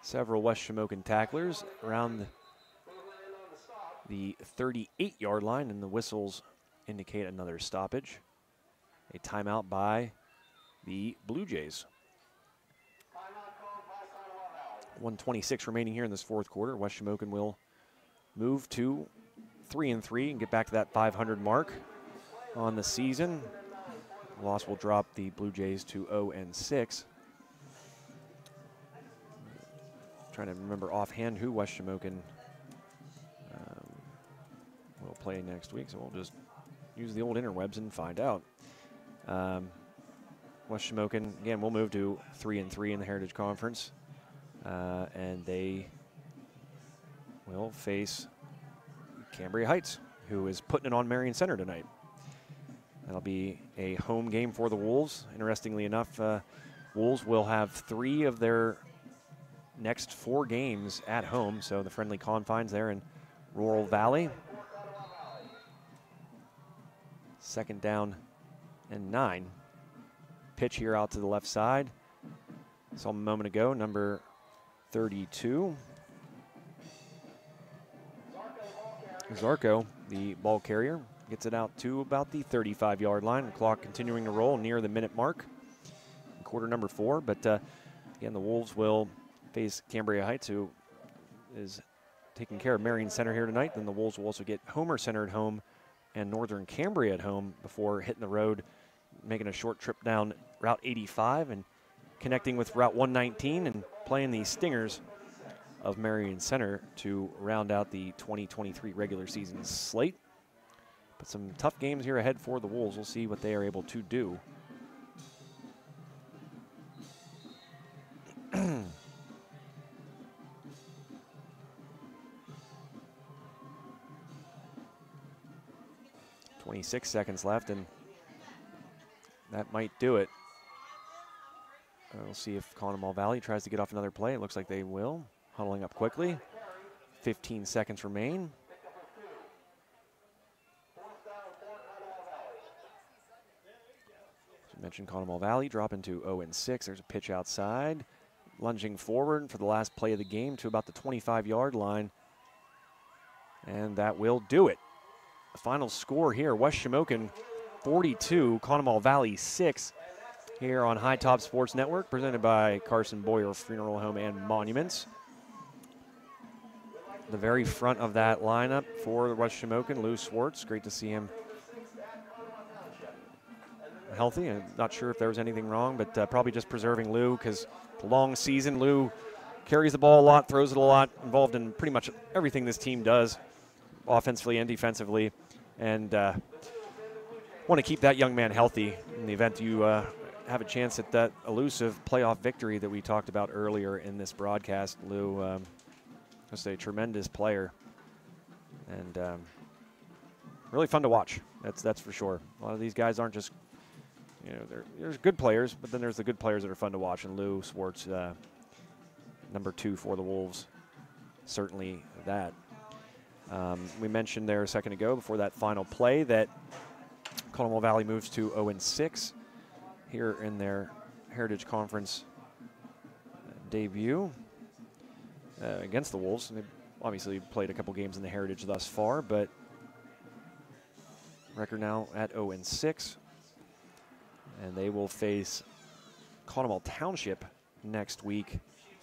several West Shamokin tacklers around the 38 yard line, and the whistles indicate another stoppage. A timeout by the Blue Jays. 126 remaining here in this fourth quarter. West Shamokin will move to three and three and get back to that 500 mark on the season. Loss will drop the Blue Jays to 0 and 6. Trying to remember offhand who West Shamokin um, will play next week, so we'll just use the old interwebs and find out. Um, West Shamokin, again, will move to 3 and 3 in the Heritage Conference, uh, and they will face Cambria Heights, who is putting it on Marion Center tonight. That'll be a home game for the Wolves. Interestingly enough, uh, Wolves will have three of their next four games at home, so the friendly confines there in Rural Valley. Second down and nine. Pitch here out to the left side. Saw a moment ago, number 32. Zarko, the ball carrier, Gets it out to about the 35 yard line. The clock continuing to roll near the minute mark. Quarter number four. But uh, again, the Wolves will face Cambria Heights, who is taking care of Marion Center here tonight. Then the Wolves will also get Homer Center at home and Northern Cambria at home before hitting the road, making a short trip down Route 85 and connecting with Route 119 and playing the Stingers of Marion Center to round out the 2023 regular season slate. But some tough games here ahead for the Wolves. We'll see what they are able to do. Twenty-six seconds left, and that might do it. Uh, we'll see if Conemaugh Valley tries to get off another play. It looks like they will. Huddling up quickly. 15 seconds remain. mentioned Conemaugh Valley dropping to 0 and 6. There's a pitch outside, lunging forward for the last play of the game to about the 25 yard line. And that will do it. Final score here West Shamokin 42, Conemaugh Valley 6 here on High Top Sports Network, presented by Carson Boyer Funeral Home and Monuments. The very front of that lineup for the West Shamokin, Lou Swartz. Great to see him healthy. I'm not sure if there was anything wrong, but uh, probably just preserving Lou because long season. Lou carries the ball a lot, throws it a lot, involved in pretty much everything this team does, offensively and defensively, and uh, want to keep that young man healthy in the event you uh, have a chance at that elusive playoff victory that we talked about earlier in this broadcast. Lou, um, just a tremendous player, and um, really fun to watch. That's that's for sure. A lot of these guys aren't just you know, there's good players, but then there's the good players that are fun to watch. And Lou Swartz, uh, number two for the Wolves, certainly that. Um, we mentioned there a second ago before that final play that Conemaugh Valley moves to 0 6 here in their Heritage Conference debut uh, against the Wolves. They've obviously played a couple games in the Heritage thus far, but record now at 0 6 and they will face Conemaugh Township next week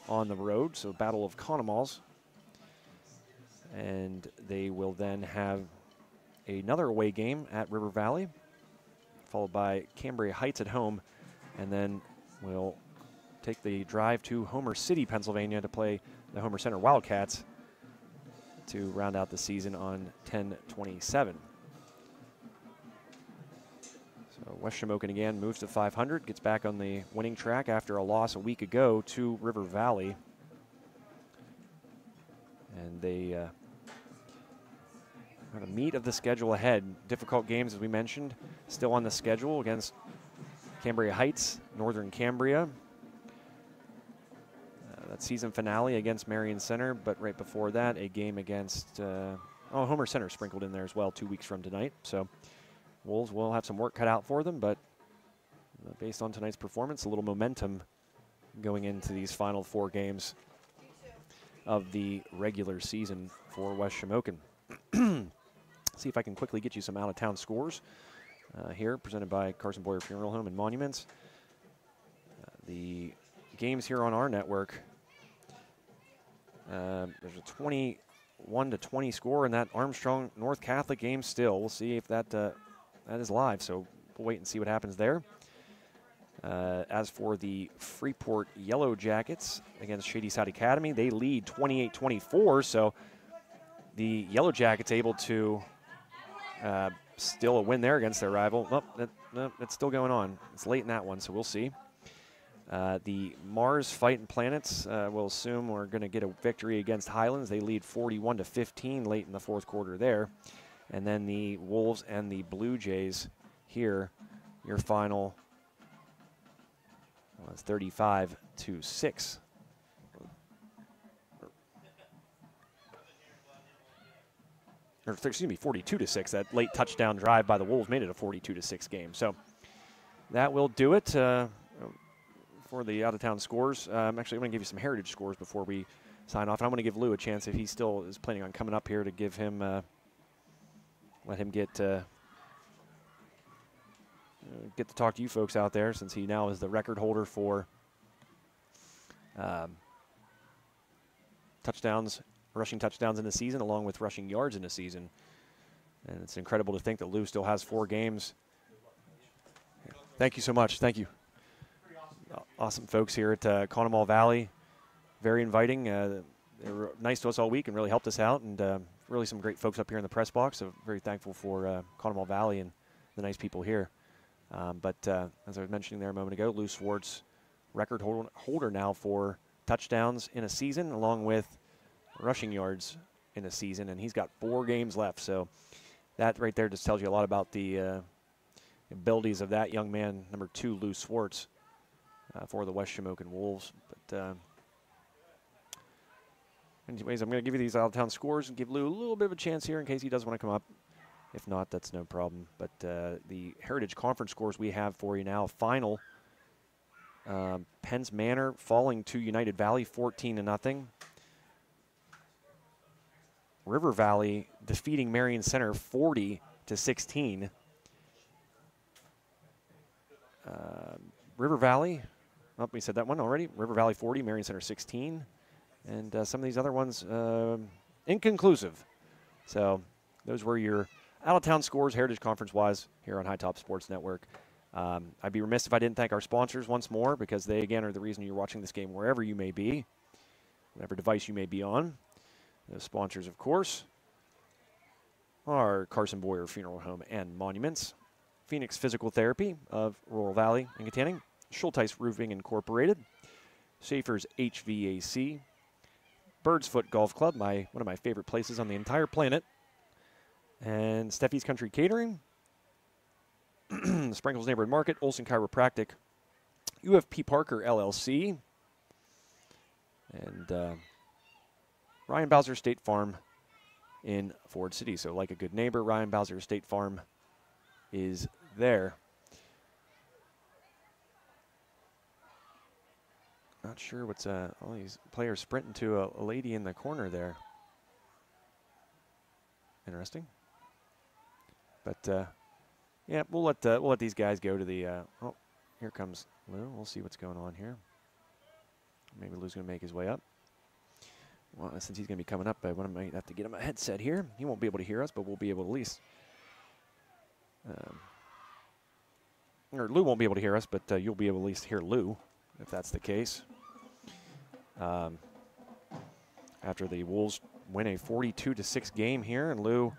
on the road. So Battle of Conemaughs. And they will then have another away game at River Valley, followed by Cambria Heights at home and then we'll take the drive to Homer City, Pennsylvania to play the Homer Center Wildcats to round out the season on 10-27. So West Shamokin again moves to 500, gets back on the winning track after a loss a week ago to River Valley. And they uh, a meat of the schedule ahead. Difficult games, as we mentioned, still on the schedule against Cambria Heights, Northern Cambria. Uh, that season finale against Marion Center, but right before that, a game against uh, oh Homer Center sprinkled in there as well, two weeks from tonight. So Wolves will have some work cut out for them, but uh, based on tonight's performance, a little momentum going into these final four games of the regular season for West Shamokin. See if I can quickly get you some out of town scores uh, here, presented by Carson Boyer Funeral Home and Monuments. Uh, the games here on our network, uh, there's a 21 to 20 score in that Armstrong North Catholic game still. We'll see if that, uh, that is live, so we'll wait and see what happens there. Uh, as for the Freeport Yellow Jackets against Shady Side Academy, they lead 28 24. So the Yellow Jackets able to uh, still a win there against their rival. Nope, nope, that's still going on. It's late in that one, so we'll see. Uh, the Mars Fighting Planets uh, will assume we're going to get a victory against Highlands. They lead 41 to 15 late in the fourth quarter there. And then the Wolves and the Blue Jays here, your final well, 35 to 6. Or, excuse me, 42 to 6. That late touchdown drive by the Wolves made it a 42 to 6 game. So that will do it uh, for the out of town scores. Um, actually, I'm going to give you some heritage scores before we sign off. And I'm going to give Lou a chance if he still is planning on coming up here to give him, uh, let him get. Uh, get to talk to you folks out there since he now is the record holder for um, touchdowns, rushing touchdowns in the season, along with rushing yards in the season. And it's incredible to think that Lou still has four games. Thank you so much. Thank you. Awesome folks here at uh, Conemaugh Valley. Very inviting. Uh, they were nice to us all week and really helped us out. And uh, really some great folks up here in the press box. So very thankful for uh, Conemaugh Valley and the nice people here. Um, but uh, as I was mentioning there a moment ago, Lou Swartz, record holder now for touchdowns in a season, along with rushing yards in a season, and he's got four games left. So that right there just tells you a lot about the uh, abilities of that young man, number two, Lou Swartz, uh, for the West Shamokin Wolves. But uh, anyways, I'm going to give you these out-of-town scores and give Lou a little bit of a chance here in case he does want to come up. If not, that's no problem. But uh, the Heritage Conference scores we have for you now. Final. Um, Penns Manor falling to United Valley 14 to nothing. River Valley defeating Marion Center 40 to 16. Uh, River Valley, oh, we said that one already. River Valley 40, Marion Center 16. And uh, some of these other ones uh, inconclusive. So those were your out of town scores, Heritage Conference wise, here on High Top Sports Network. Um, I'd be remiss if I didn't thank our sponsors once more because they, again, are the reason you're watching this game wherever you may be, whatever device you may be on. The sponsors, of course, are Carson Boyer Funeral Home and Monuments, Phoenix Physical Therapy of Rural Valley and Kittanning, Schultheis Roofing Incorporated, Schaefer's HVAC, Birdsfoot Golf Club, my one of my favorite places on the entire planet, and Steffi's Country Catering, Sprinkles Neighborhood Market, Olson Chiropractic, UFP Parker LLC, and uh, Ryan Bowser State Farm in Ford City. So, like a good neighbor, Ryan Bowser State Farm is there. Not sure what's uh, all these players sprinting to a, a lady in the corner there. Interesting. But uh, yeah, we'll let uh, we'll let these guys go to the. Uh, oh, here comes Lou. We'll see what's going on here. Maybe Lou's going to make his way up. Well, since he's going to be coming up, I might have to get him a headset here. He won't be able to hear us, but we'll be able to at least um, or Lou won't be able to hear us, but uh, you'll be able to at least hear Lou, if that's the case. Um, after the Wolves win a 42 to six game here, and Lou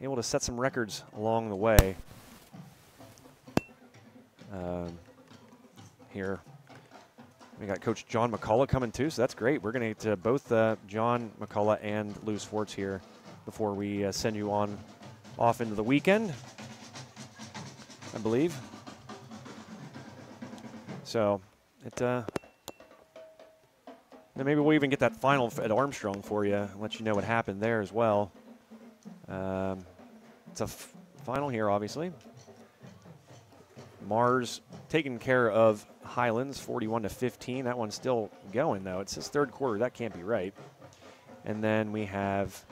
able to set some records along the way. Um, here, we got Coach John McCullough coming too, so that's great. We're going to get to both uh, John McCullough and Lou Swartz here before we uh, send you on off into the weekend, I believe. So, it. Uh, then maybe we'll even get that final at Armstrong for you, let you know what happened there as well. Um, it's a final here, obviously. Mars taking care of Highlands, 41 to 15. That one's still going though. It's his third quarter. That can't be right. And then we have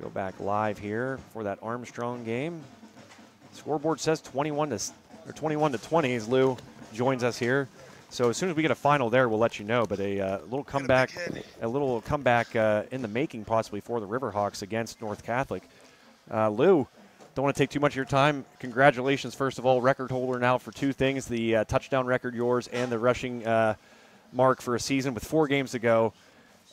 go back live here for that Armstrong game. Scoreboard says 21 to or 21 to 20 as Lou joins us here. So as soon as we get a final there, we'll let you know. But a uh, little comeback, a little comeback uh, in the making possibly for the Riverhawks against North Catholic. Uh, Lou, don't want to take too much of your time. Congratulations, first of all, record holder now for two things: the uh, touchdown record, yours, and the rushing uh, mark for a season with four games to go.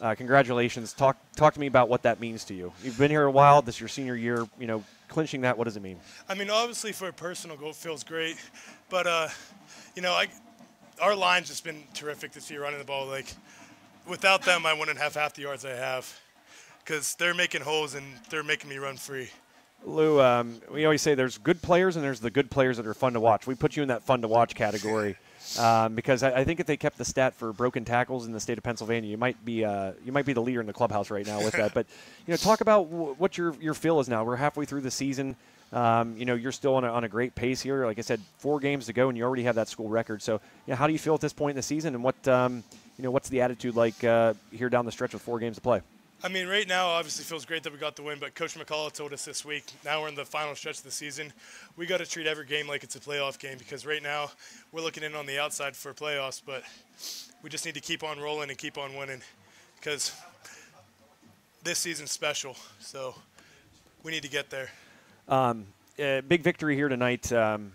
Uh, congratulations. Talk talk to me about what that means to you. You've been here a while. This is your senior year. You know, clinching that. What does it mean? I mean, obviously for a personal goal, it feels great, but you know, I our line's just been terrific this year running the ball. Like, without them, I wouldn't have half the yards I have because they're making holes and they're making me run free. Lou, um, we always say there's good players and there's the good players that are fun to watch. We put you in that fun to watch category um, because I, I, think if they kept the stat for broken tackles in the state of Pennsylvania, you might be uh, you might be the leader in the clubhouse right now with that. but you know, talk about w- what your your feel is now. We're halfway through the season. Um, you know, you're still on a, on a great pace here. Like I said, four games to go, and you already have that school record. So, you know, how do you feel at this point in the season, and what um, you know, what's the attitude like uh, here down the stretch with four games to play? I mean, right now, obviously feels great that we got the win, but Coach McCullough told us this week, now we're in the final stretch of the season, we got to treat every game like it's a playoff game because right now we're looking in on the outside for playoffs, but we just need to keep on rolling and keep on winning because this season's special. So we need to get there. Um, uh, big victory here tonight, um,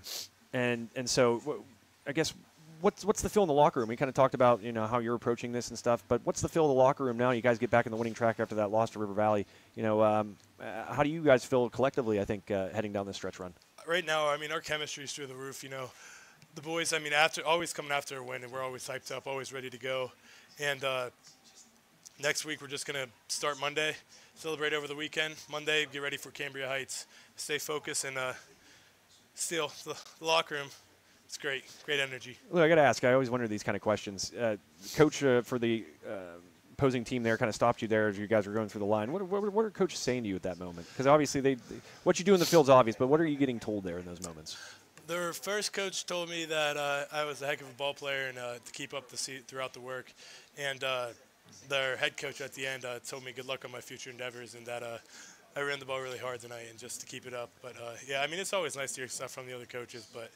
and and so I guess what's what's the feel in the locker room? We kind of talked about you know how you're approaching this and stuff, but what's the feel in the locker room now? You guys get back in the winning track after that loss to River Valley. You know, um, uh, how do you guys feel collectively? I think uh, heading down this stretch run. Right now, I mean, our chemistry is through the roof. You know, the boys. I mean, after always coming after a win, and we're always hyped up, always ready to go. And uh, next week, we're just gonna start Monday, celebrate over the weekend. Monday, get ready for Cambria Heights. Stay focused and uh, still the locker room it's great, great energy. Look, I got to ask. I always wonder these kind of questions. Uh, coach uh, for the uh, opposing team there kind of stopped you there as you guys were going through the line. What, what, what are coaches saying to you at that moment? Because obviously, they, they, what you do in the field is obvious, but what are you getting told there in those moments? Their first coach told me that uh, I was a heck of a ball player and uh, to keep up the seat throughout the work, and uh, their head coach at the end told me good luck on my future endeavors and that. I ran the ball really hard tonight, and just to keep it up. But yeah, I mean, it's always nice to hear stuff from the other coaches, but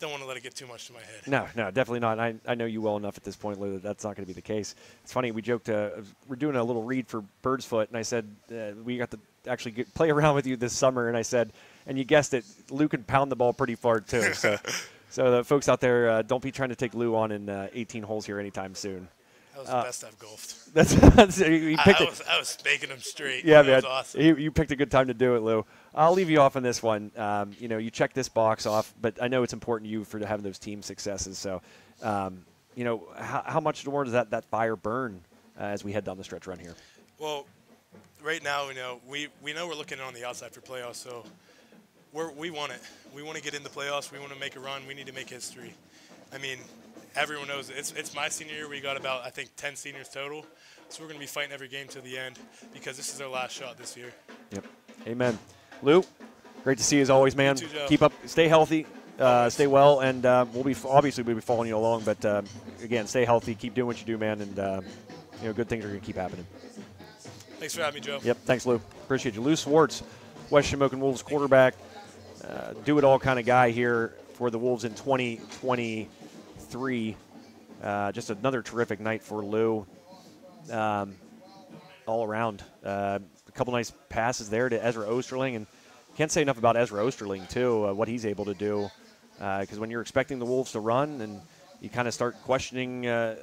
don't want to let it get too much to my head. No, no, definitely not. I, I know you well enough at this point, Lou, that that's not going to be the case. It's funny, we joked, uh, we're doing a little read for Birdsfoot, and I said, uh, we got to actually get, play around with you this summer, and I said, and you guessed it, Lou can pound the ball pretty far, too. So, so the folks out there, uh, don't be trying to take Lou on in uh, 18 holes here anytime soon. That was the uh, best I've golfed. That's, that's you picked I, I, was, I was them straight. Yeah, man. Awesome. You, you, picked a good time to do it, Lou. I'll leave you off on this one. Um, you know, you check this box off, but I know it's important to you for having those team successes. So, um, you know, how, how, much more does that, that fire burn uh, as we head down the stretch run here? Well, right now, you know, we, we know we're looking on the outside for playoffs, so we're, we want it. We want to get in the playoffs. We want to make a run. We need to make history. I mean, everyone knows it. it's it's my senior year. We got about I think 10 seniors total, so we're going to be fighting every game to the end because this is our last shot this year. Yep. Amen. Lou, great to see you as always, man. Too, Keep up, stay healthy, uh, stay well, and uh, we'll be obviously we'll be following you along. But uh, again, stay healthy, keep doing what you do, man, and uh, you know good things are going to keep happening. Thanks for having me, Joe. Yep. Thanks, Lou. Appreciate you. Lou Swartz, West Shamokin Wolves quarterback, uh, do it all kind of guy here for the Wolves in 2023. Uh, just another terrific night for Lou. Um, all around. Uh, couple nice passes there to Ezra Osterling, and can't say enough about Ezra Osterling too. Uh, what he's able to do, because when you're expecting the Wolves to run and you kind of start questioning uh,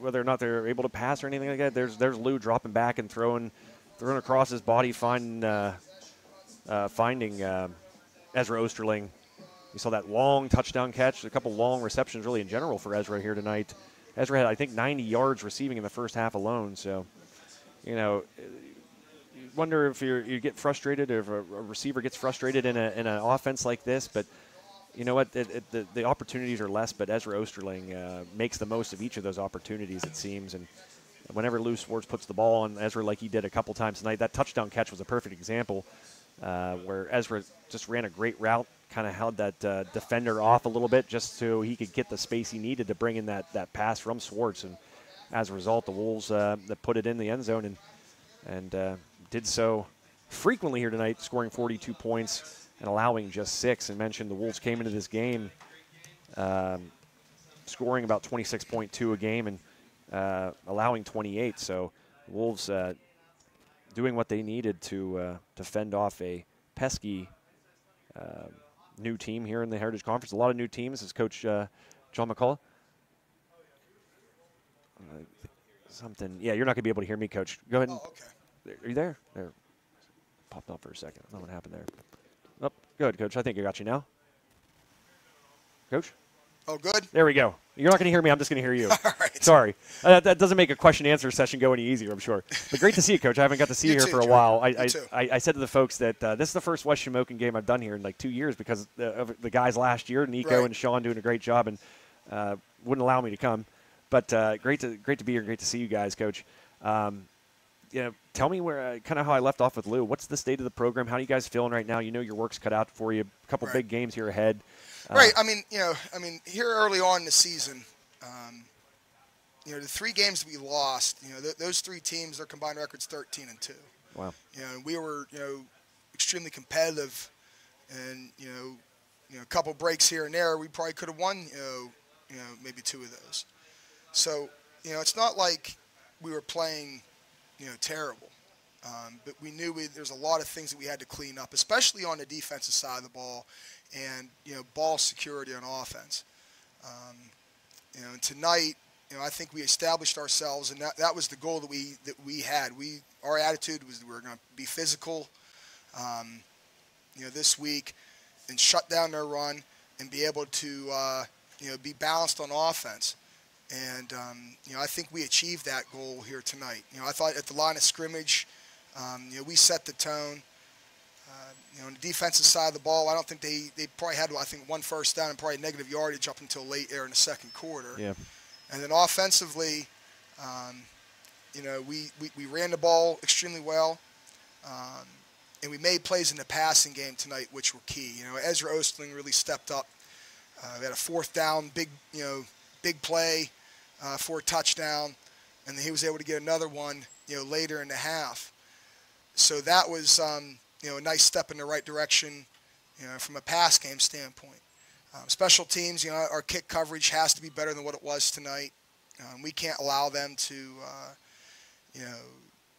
whether or not they're able to pass or anything like that, there's there's Lou dropping back and throwing throwing across his body, finding uh, uh, finding uh, Ezra Osterling. You saw that long touchdown catch, a couple long receptions, really in general for Ezra here tonight. Ezra had, I think, 90 yards receiving in the first half alone. So, you know, wonder if you get frustrated, or if a, a, receiver gets frustrated in, a, in an offense like this. But you know what? It, it, the, the, opportunities are less, but Ezra Osterling uh, makes the most of each of those opportunities, it seems. And whenever Lou Swartz puts the ball on Ezra like he did a couple times tonight, that touchdown catch was a perfect example uh, where Ezra just ran a great route, kind of held that uh, defender off a little bit just so he could get the space he needed to bring in that, that pass from Swartz. And as a result, the Wolves uh, put it in the end zone and, and uh, did so frequently here tonight, scoring 42 points and allowing just six. And mentioned the Wolves came into this game um, scoring about 26.2 a game and uh, allowing 28. So Wolves uh, doing what they needed to uh, to fend off a pesky uh, new team here in the Heritage Conference. A lot of new teams, as Coach uh, John McCullough. Uh, something. Yeah, you're not going to be able to hear me, Coach. Go ahead. And, oh, okay. Are you there? There. Popped off for a second. I don't know what happened there. Oh, good, Coach. I think I got you now. Coach? Oh, good. There we go. You're not going to hear me. I'm just going to hear you. All right. Sorry. Uh, that doesn't make a question answer session go any easier, I'm sure. But great to see you, Coach. I haven't got to see you, you here too, for a John. while. I, I, I, I, said to the folks that uh, this is the first West Shamokin game I've done here in like two years because of the guys last year, Nico right. and Sean doing a great job and uh, wouldn't allow me to come. But uh, great to great to be here. Great to see you guys, Coach. Um, you know, tell me where uh, kind of how I left off with Lou. What's the state of the program? How are you guys feeling right now? You know your work's cut out for you. A couple right. big games here ahead. Right. I mean, you know, I mean, here early on in the season, um, you know, the three games we lost, you know, th- those three teams, their combined records 13 and two. Wow. You know, we were, you know, extremely competitive, and you know, you know, a couple breaks here and there, we probably could have won, you know, you know, maybe two of those. So, you know, it's not like we were playing, you know, terrible. Um, but we knew we, there's a lot of things that we had to clean up, especially on the defensive side of the ball, and you know, ball security on offense. Um, you know, and tonight, you know, I think we established ourselves, and that, that was the goal that we that we had. We our attitude was we were going to be physical, um, you know, this week, and shut down their run and be able to uh, you know be balanced on offense. And um, you know, I think we achieved that goal here tonight. You know, I thought at the line of scrimmage, um, you know, we set the tone. Uh, you know, on the defensive side of the ball, I don't think they, they probably had, I think, one first down and probably negative yardage up until late there in the second quarter. Yeah. And then offensively, um, you know, we, we, we ran the ball extremely well. Um, and we made plays in the passing game tonight, which were key. You know, Ezra Osterling really stepped up. Uh, we had a fourth down, big, you know, big play uh, for a touchdown, and then he was able to get another one, you know, later in the half. So that was, um, you know, a nice step in the right direction, you know, from a pass game standpoint. Um, special teams, you know, our kick coverage has to be better than what it was tonight. Um, we can't allow them to, uh, you know,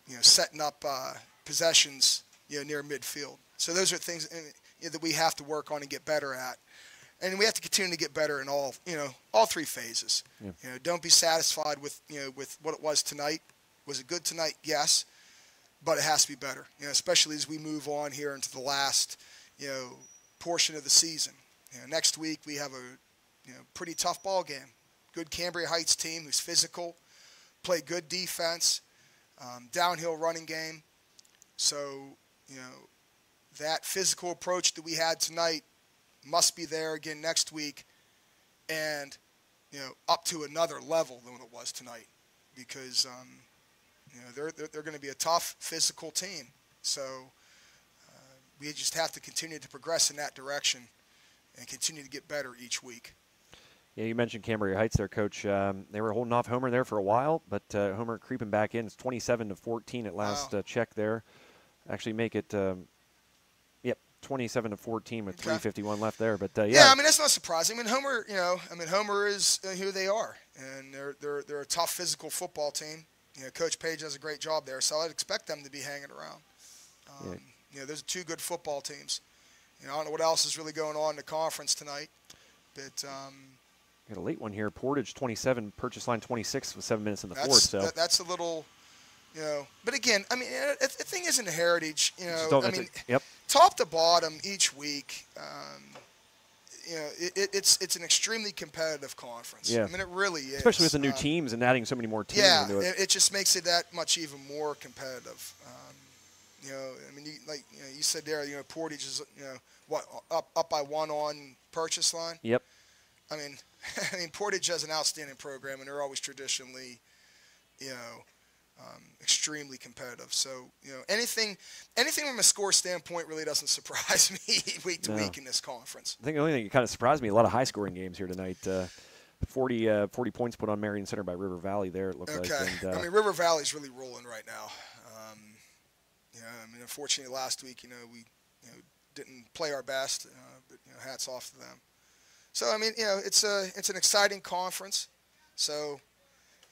you know, setting up uh, possessions, you know, near midfield. So those are things that we have to work on and get better at, and we have to continue to get better in all, you know, all three phases. Yeah. You know, don't be satisfied with, you know, with what it was tonight. Was it good tonight? Yes but it has to be better, you know, especially as we move on here into the last, you know, portion of the season. You know, next week we have a, you know, pretty tough ball game. Good Cambria Heights team who's physical, play good defense, um, downhill running game. So, you know, that physical approach that we had tonight must be there again next week, and you know, up to another level than what it was tonight, because. Um, you know, they're, they're, they're going to be a tough physical team. So uh, we just have to continue to progress in that direction and continue to get better each week. Yeah, you mentioned Cambria Heights there, Coach. Um, they were holding off Homer there for a while, but uh, Homer creeping back in. It's 27 to 14 at last wow. uh, check there. Actually, make it. Um, 27 to 14 with Okay. 3:51 left there. But uh, yeah, Yeah, I mean that's not surprising. I mean Homer, you know, I mean Homer is uh, who they are, and they're they're they're a tough physical football team. You know, Coach Page does a great job there, so I'd expect them to be hanging around. Um, you know, those are two good football teams. You know, I don't know what else is really going on in the conference tonight, but um, Got a late one here. Portage 27, purchase line 26 with seven minutes in the fourth. So that, that's a little, you know. But again, I mean, uh, the thing isn't heritage. You know, I mean, it. Yep. Top to bottom each week. Um, you know, it, it, it's it's an extremely competitive conference. Yeah. I mean, it really is. especially with the new Um, teams and adding so many more teams yeah, into it. it, it just makes it that much even more competitive. Um, you know, I mean, you, like you, know, you said there, you know, Portage is you know what up up by one on purchase line. Yep. I mean, I mean Portage has an outstanding program, and they're always traditionally, you know, um, extremely competitive. So you know, anything anything from a score standpoint really doesn't surprise me week to No. week in this conference. I think the only thing that kind of surprised me, a lot of high scoring games here tonight. Uh, 40, uh, 40 points put on Marion Center by River Valley there, it looked Okay. like. And, uh, I mean, River Valley's really rolling right now. Um, you know, I mean, unfortunately, last week, you know, we you know, didn't play our best, uh, but you know, hats off to them. So I mean, you know, it's a it's an exciting conference. So,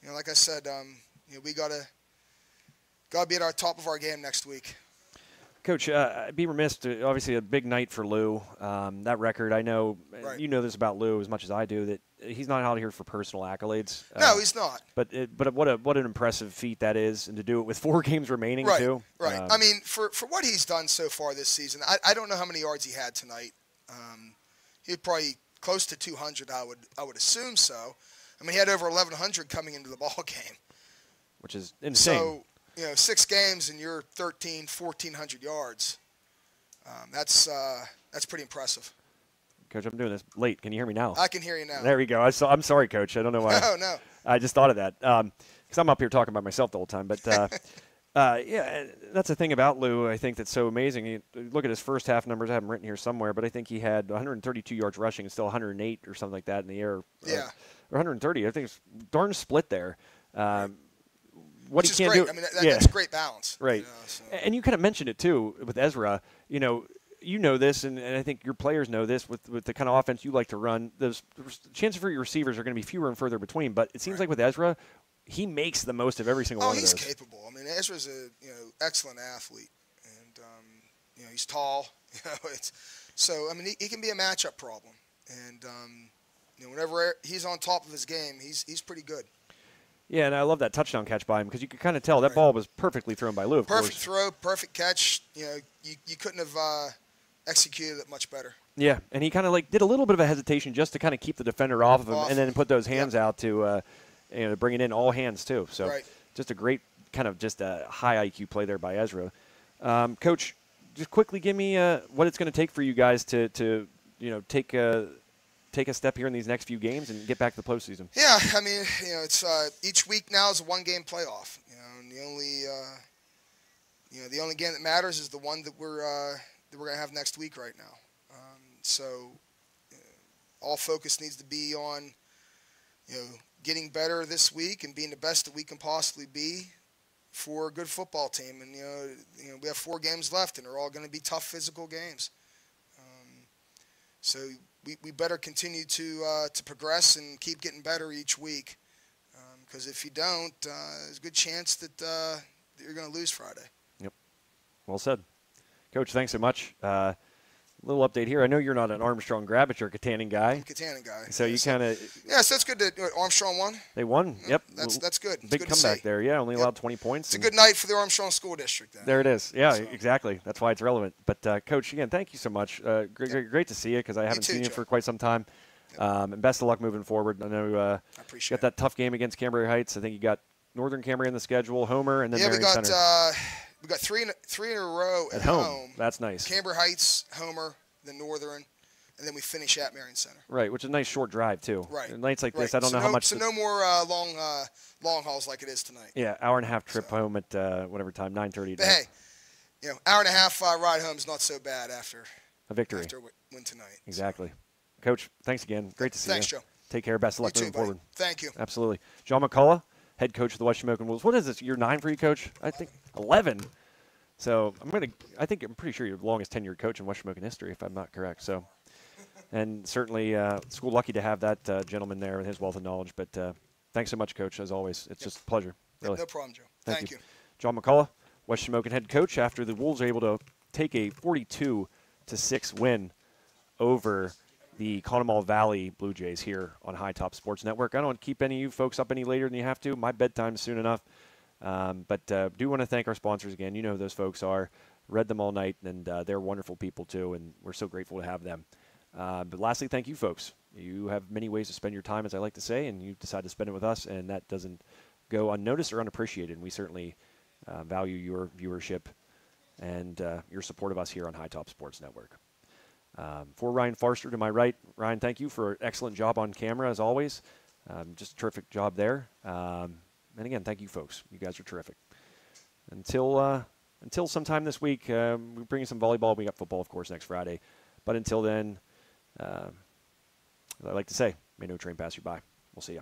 you know, like I said, um, you know, we gotta gotta be at our top of our game next week. Coach, uh, I'd be remiss. To, obviously, a big night for Lou. Um, that record, I know Right. you know this about Lou as much as I do. That he's not out here for personal accolades. No, Uh, he's not. But it, but what a what an impressive feat that is, and to do it with four games remaining Right, too. right. Um, I mean, for for what he's done so far this season, I, I don't know how many yards he had tonight. Um, he'd probably close to 200. I would I would assume so. I mean, he had over 1,100 coming into the ball game. which is insane. So, you know, six games and you're 13, 1,400 yards. Um, that's uh, that's pretty impressive. Coach, I'm doing this late. Can you hear me now? I can hear you now. There we go. I saw, I'm sorry, Coach. I don't know why. No, no. I just thought of that because I'm up here talking about myself the whole time. But uh, uh, yeah, that's the thing about Lou. I think that's so amazing. You look at his first half numbers. I have them written here somewhere, but I think he had 132 yards rushing and still 108 or something like that in the air. Yeah. or 130. I think it's darn split there. Um, what Which he can't great. do. I mean, that, yeah. that's great balance. Right. And you kind of mentioned it too with Ezra. You know, you know this, and, and I think your players know this with, with the kind of offense you like to run. Those chances for your receivers are going to be fewer and further between. But it seems like with Ezra, he makes the most of every single Oh, one he's of those. capable. I mean, Ezra's a you know excellent athlete, and um, you know he's tall. You know, it's so I mean he, he can be a matchup problem, and um, you know whenever he's on top of his game, he's he's pretty good. Yeah, and I love that touchdown catch by him because you could kind of tell that ball was perfectly thrown by Lou. Of Perfect course. throw, perfect catch. You know, you, you couldn't have uh, executed it much better. Yeah, and he kind of like did a little bit of a hesitation just to kind of keep the defender off of him, Off. and then put those hands out to, uh, you know, bring it in all hands too. So Right. just a great kind of just a high IQ play there by Ezra. Um, Coach, just quickly give me uh, what it's going to take for you guys to, to you know take a take a step here in these next few games and get back to the postseason. Yeah, I mean, you know, it's uh, each week now is a one-game playoff. You know, and the only uh, you know the only game that matters is the one that we're uh, that we're gonna have next week right now. Um, so uh, all focus needs to be on you know getting better this week and being the best that we can possibly be for a good football team. And you know, you know we have four games left, and they're all going to be tough physical games. Um, so we, we better continue to uh, to progress and keep getting better each week. Because if you don't, uh, there's a good chance that, uh, that you're going to lose Friday. Yep. Well said, Coach. Thanks so much. Uh, little update here. I know you're not an Armstrong grab, but you're a Kittanning guy. Kittanning guy. So you kind of Yeah, so that's good that uh, Armstrong won. they won. Yep. That's that's good. It's Big good comeback there. Yeah, only Yep. allowed 20 points. It's a good night for the Armstrong School District. Then. There it is. Yeah, exactly. That's why it's relevant. But uh, coach, again, thank you so much. Uh, great, great, great to see you because I haven't too, seen you Joe. for quite some time. Um, and best of luck moving forward. I know uh, I appreciate you got that tough game against Cambria Heights. I think you got Northern Cambria in the schedule, Homer, and then yeah, we got Center we got three in, three in a row at, at home. That's nice. Cambria Heights, Homer, then Northern, and then we finish at Marion Center. Right, which is a nice short drive too. Right. And nights like right. this, I don't so know no, how much. So no more uh, long uh, long hauls like it is tonight. yeah, hour and a half trip home at uh, whatever time, 9:30. But hey, you know, hour and a half uh, ride home is not so bad after a victory. after win tonight. Exactly. Coach, thanks again. Great to see Thanks, you. Joe. Take care. Best of luck You too, moving buddy. forward. Thank you. Absolutely. John McCullough, head coach of the West Shamokin Wolves. What is this? Year nine for you, coach? I think 11. So I'm gonna. I think I'm pretty sure you're the longest tenured coach in West Shamokin history, if I'm not correct. So, and certainly uh, school lucky to have that uh, gentleman there with his wealth of knowledge. But uh, thanks so much, coach. As always, it's just a pleasure. Really. No problem, Joe. Thank, Thank you. you. John McCullough, West Shamokin head coach. After the Wolves are able to take a 42 to six win over the Conemaugh Valley Blue Jays here on High Top Sports Network. I don't want to keep any of you folks up any later than you have to. My bedtime's soon enough. Um, but uh, do want to thank our sponsors again. You know who those folks are. Read them all night, and uh, they're wonderful people too, and we're so grateful to have them. Uh, but lastly, thank you folks. You have many ways to spend your time, as I like to say, and you decide to spend it with us, and that doesn't go unnoticed or unappreciated. And we certainly uh, value your viewership and uh, your support of us here on High Top Sports Network. Um, for Ryan Farster to my right, Ryan, thank you for an excellent job on camera as always. Um, just a terrific job there. Um, and again, thank you folks. You guys are terrific. Until uh, until sometime this week, um, we're bringing some volleyball. We got football, of course, next Friday. But until then, uh, I like to say, may no train pass you by. We'll see you.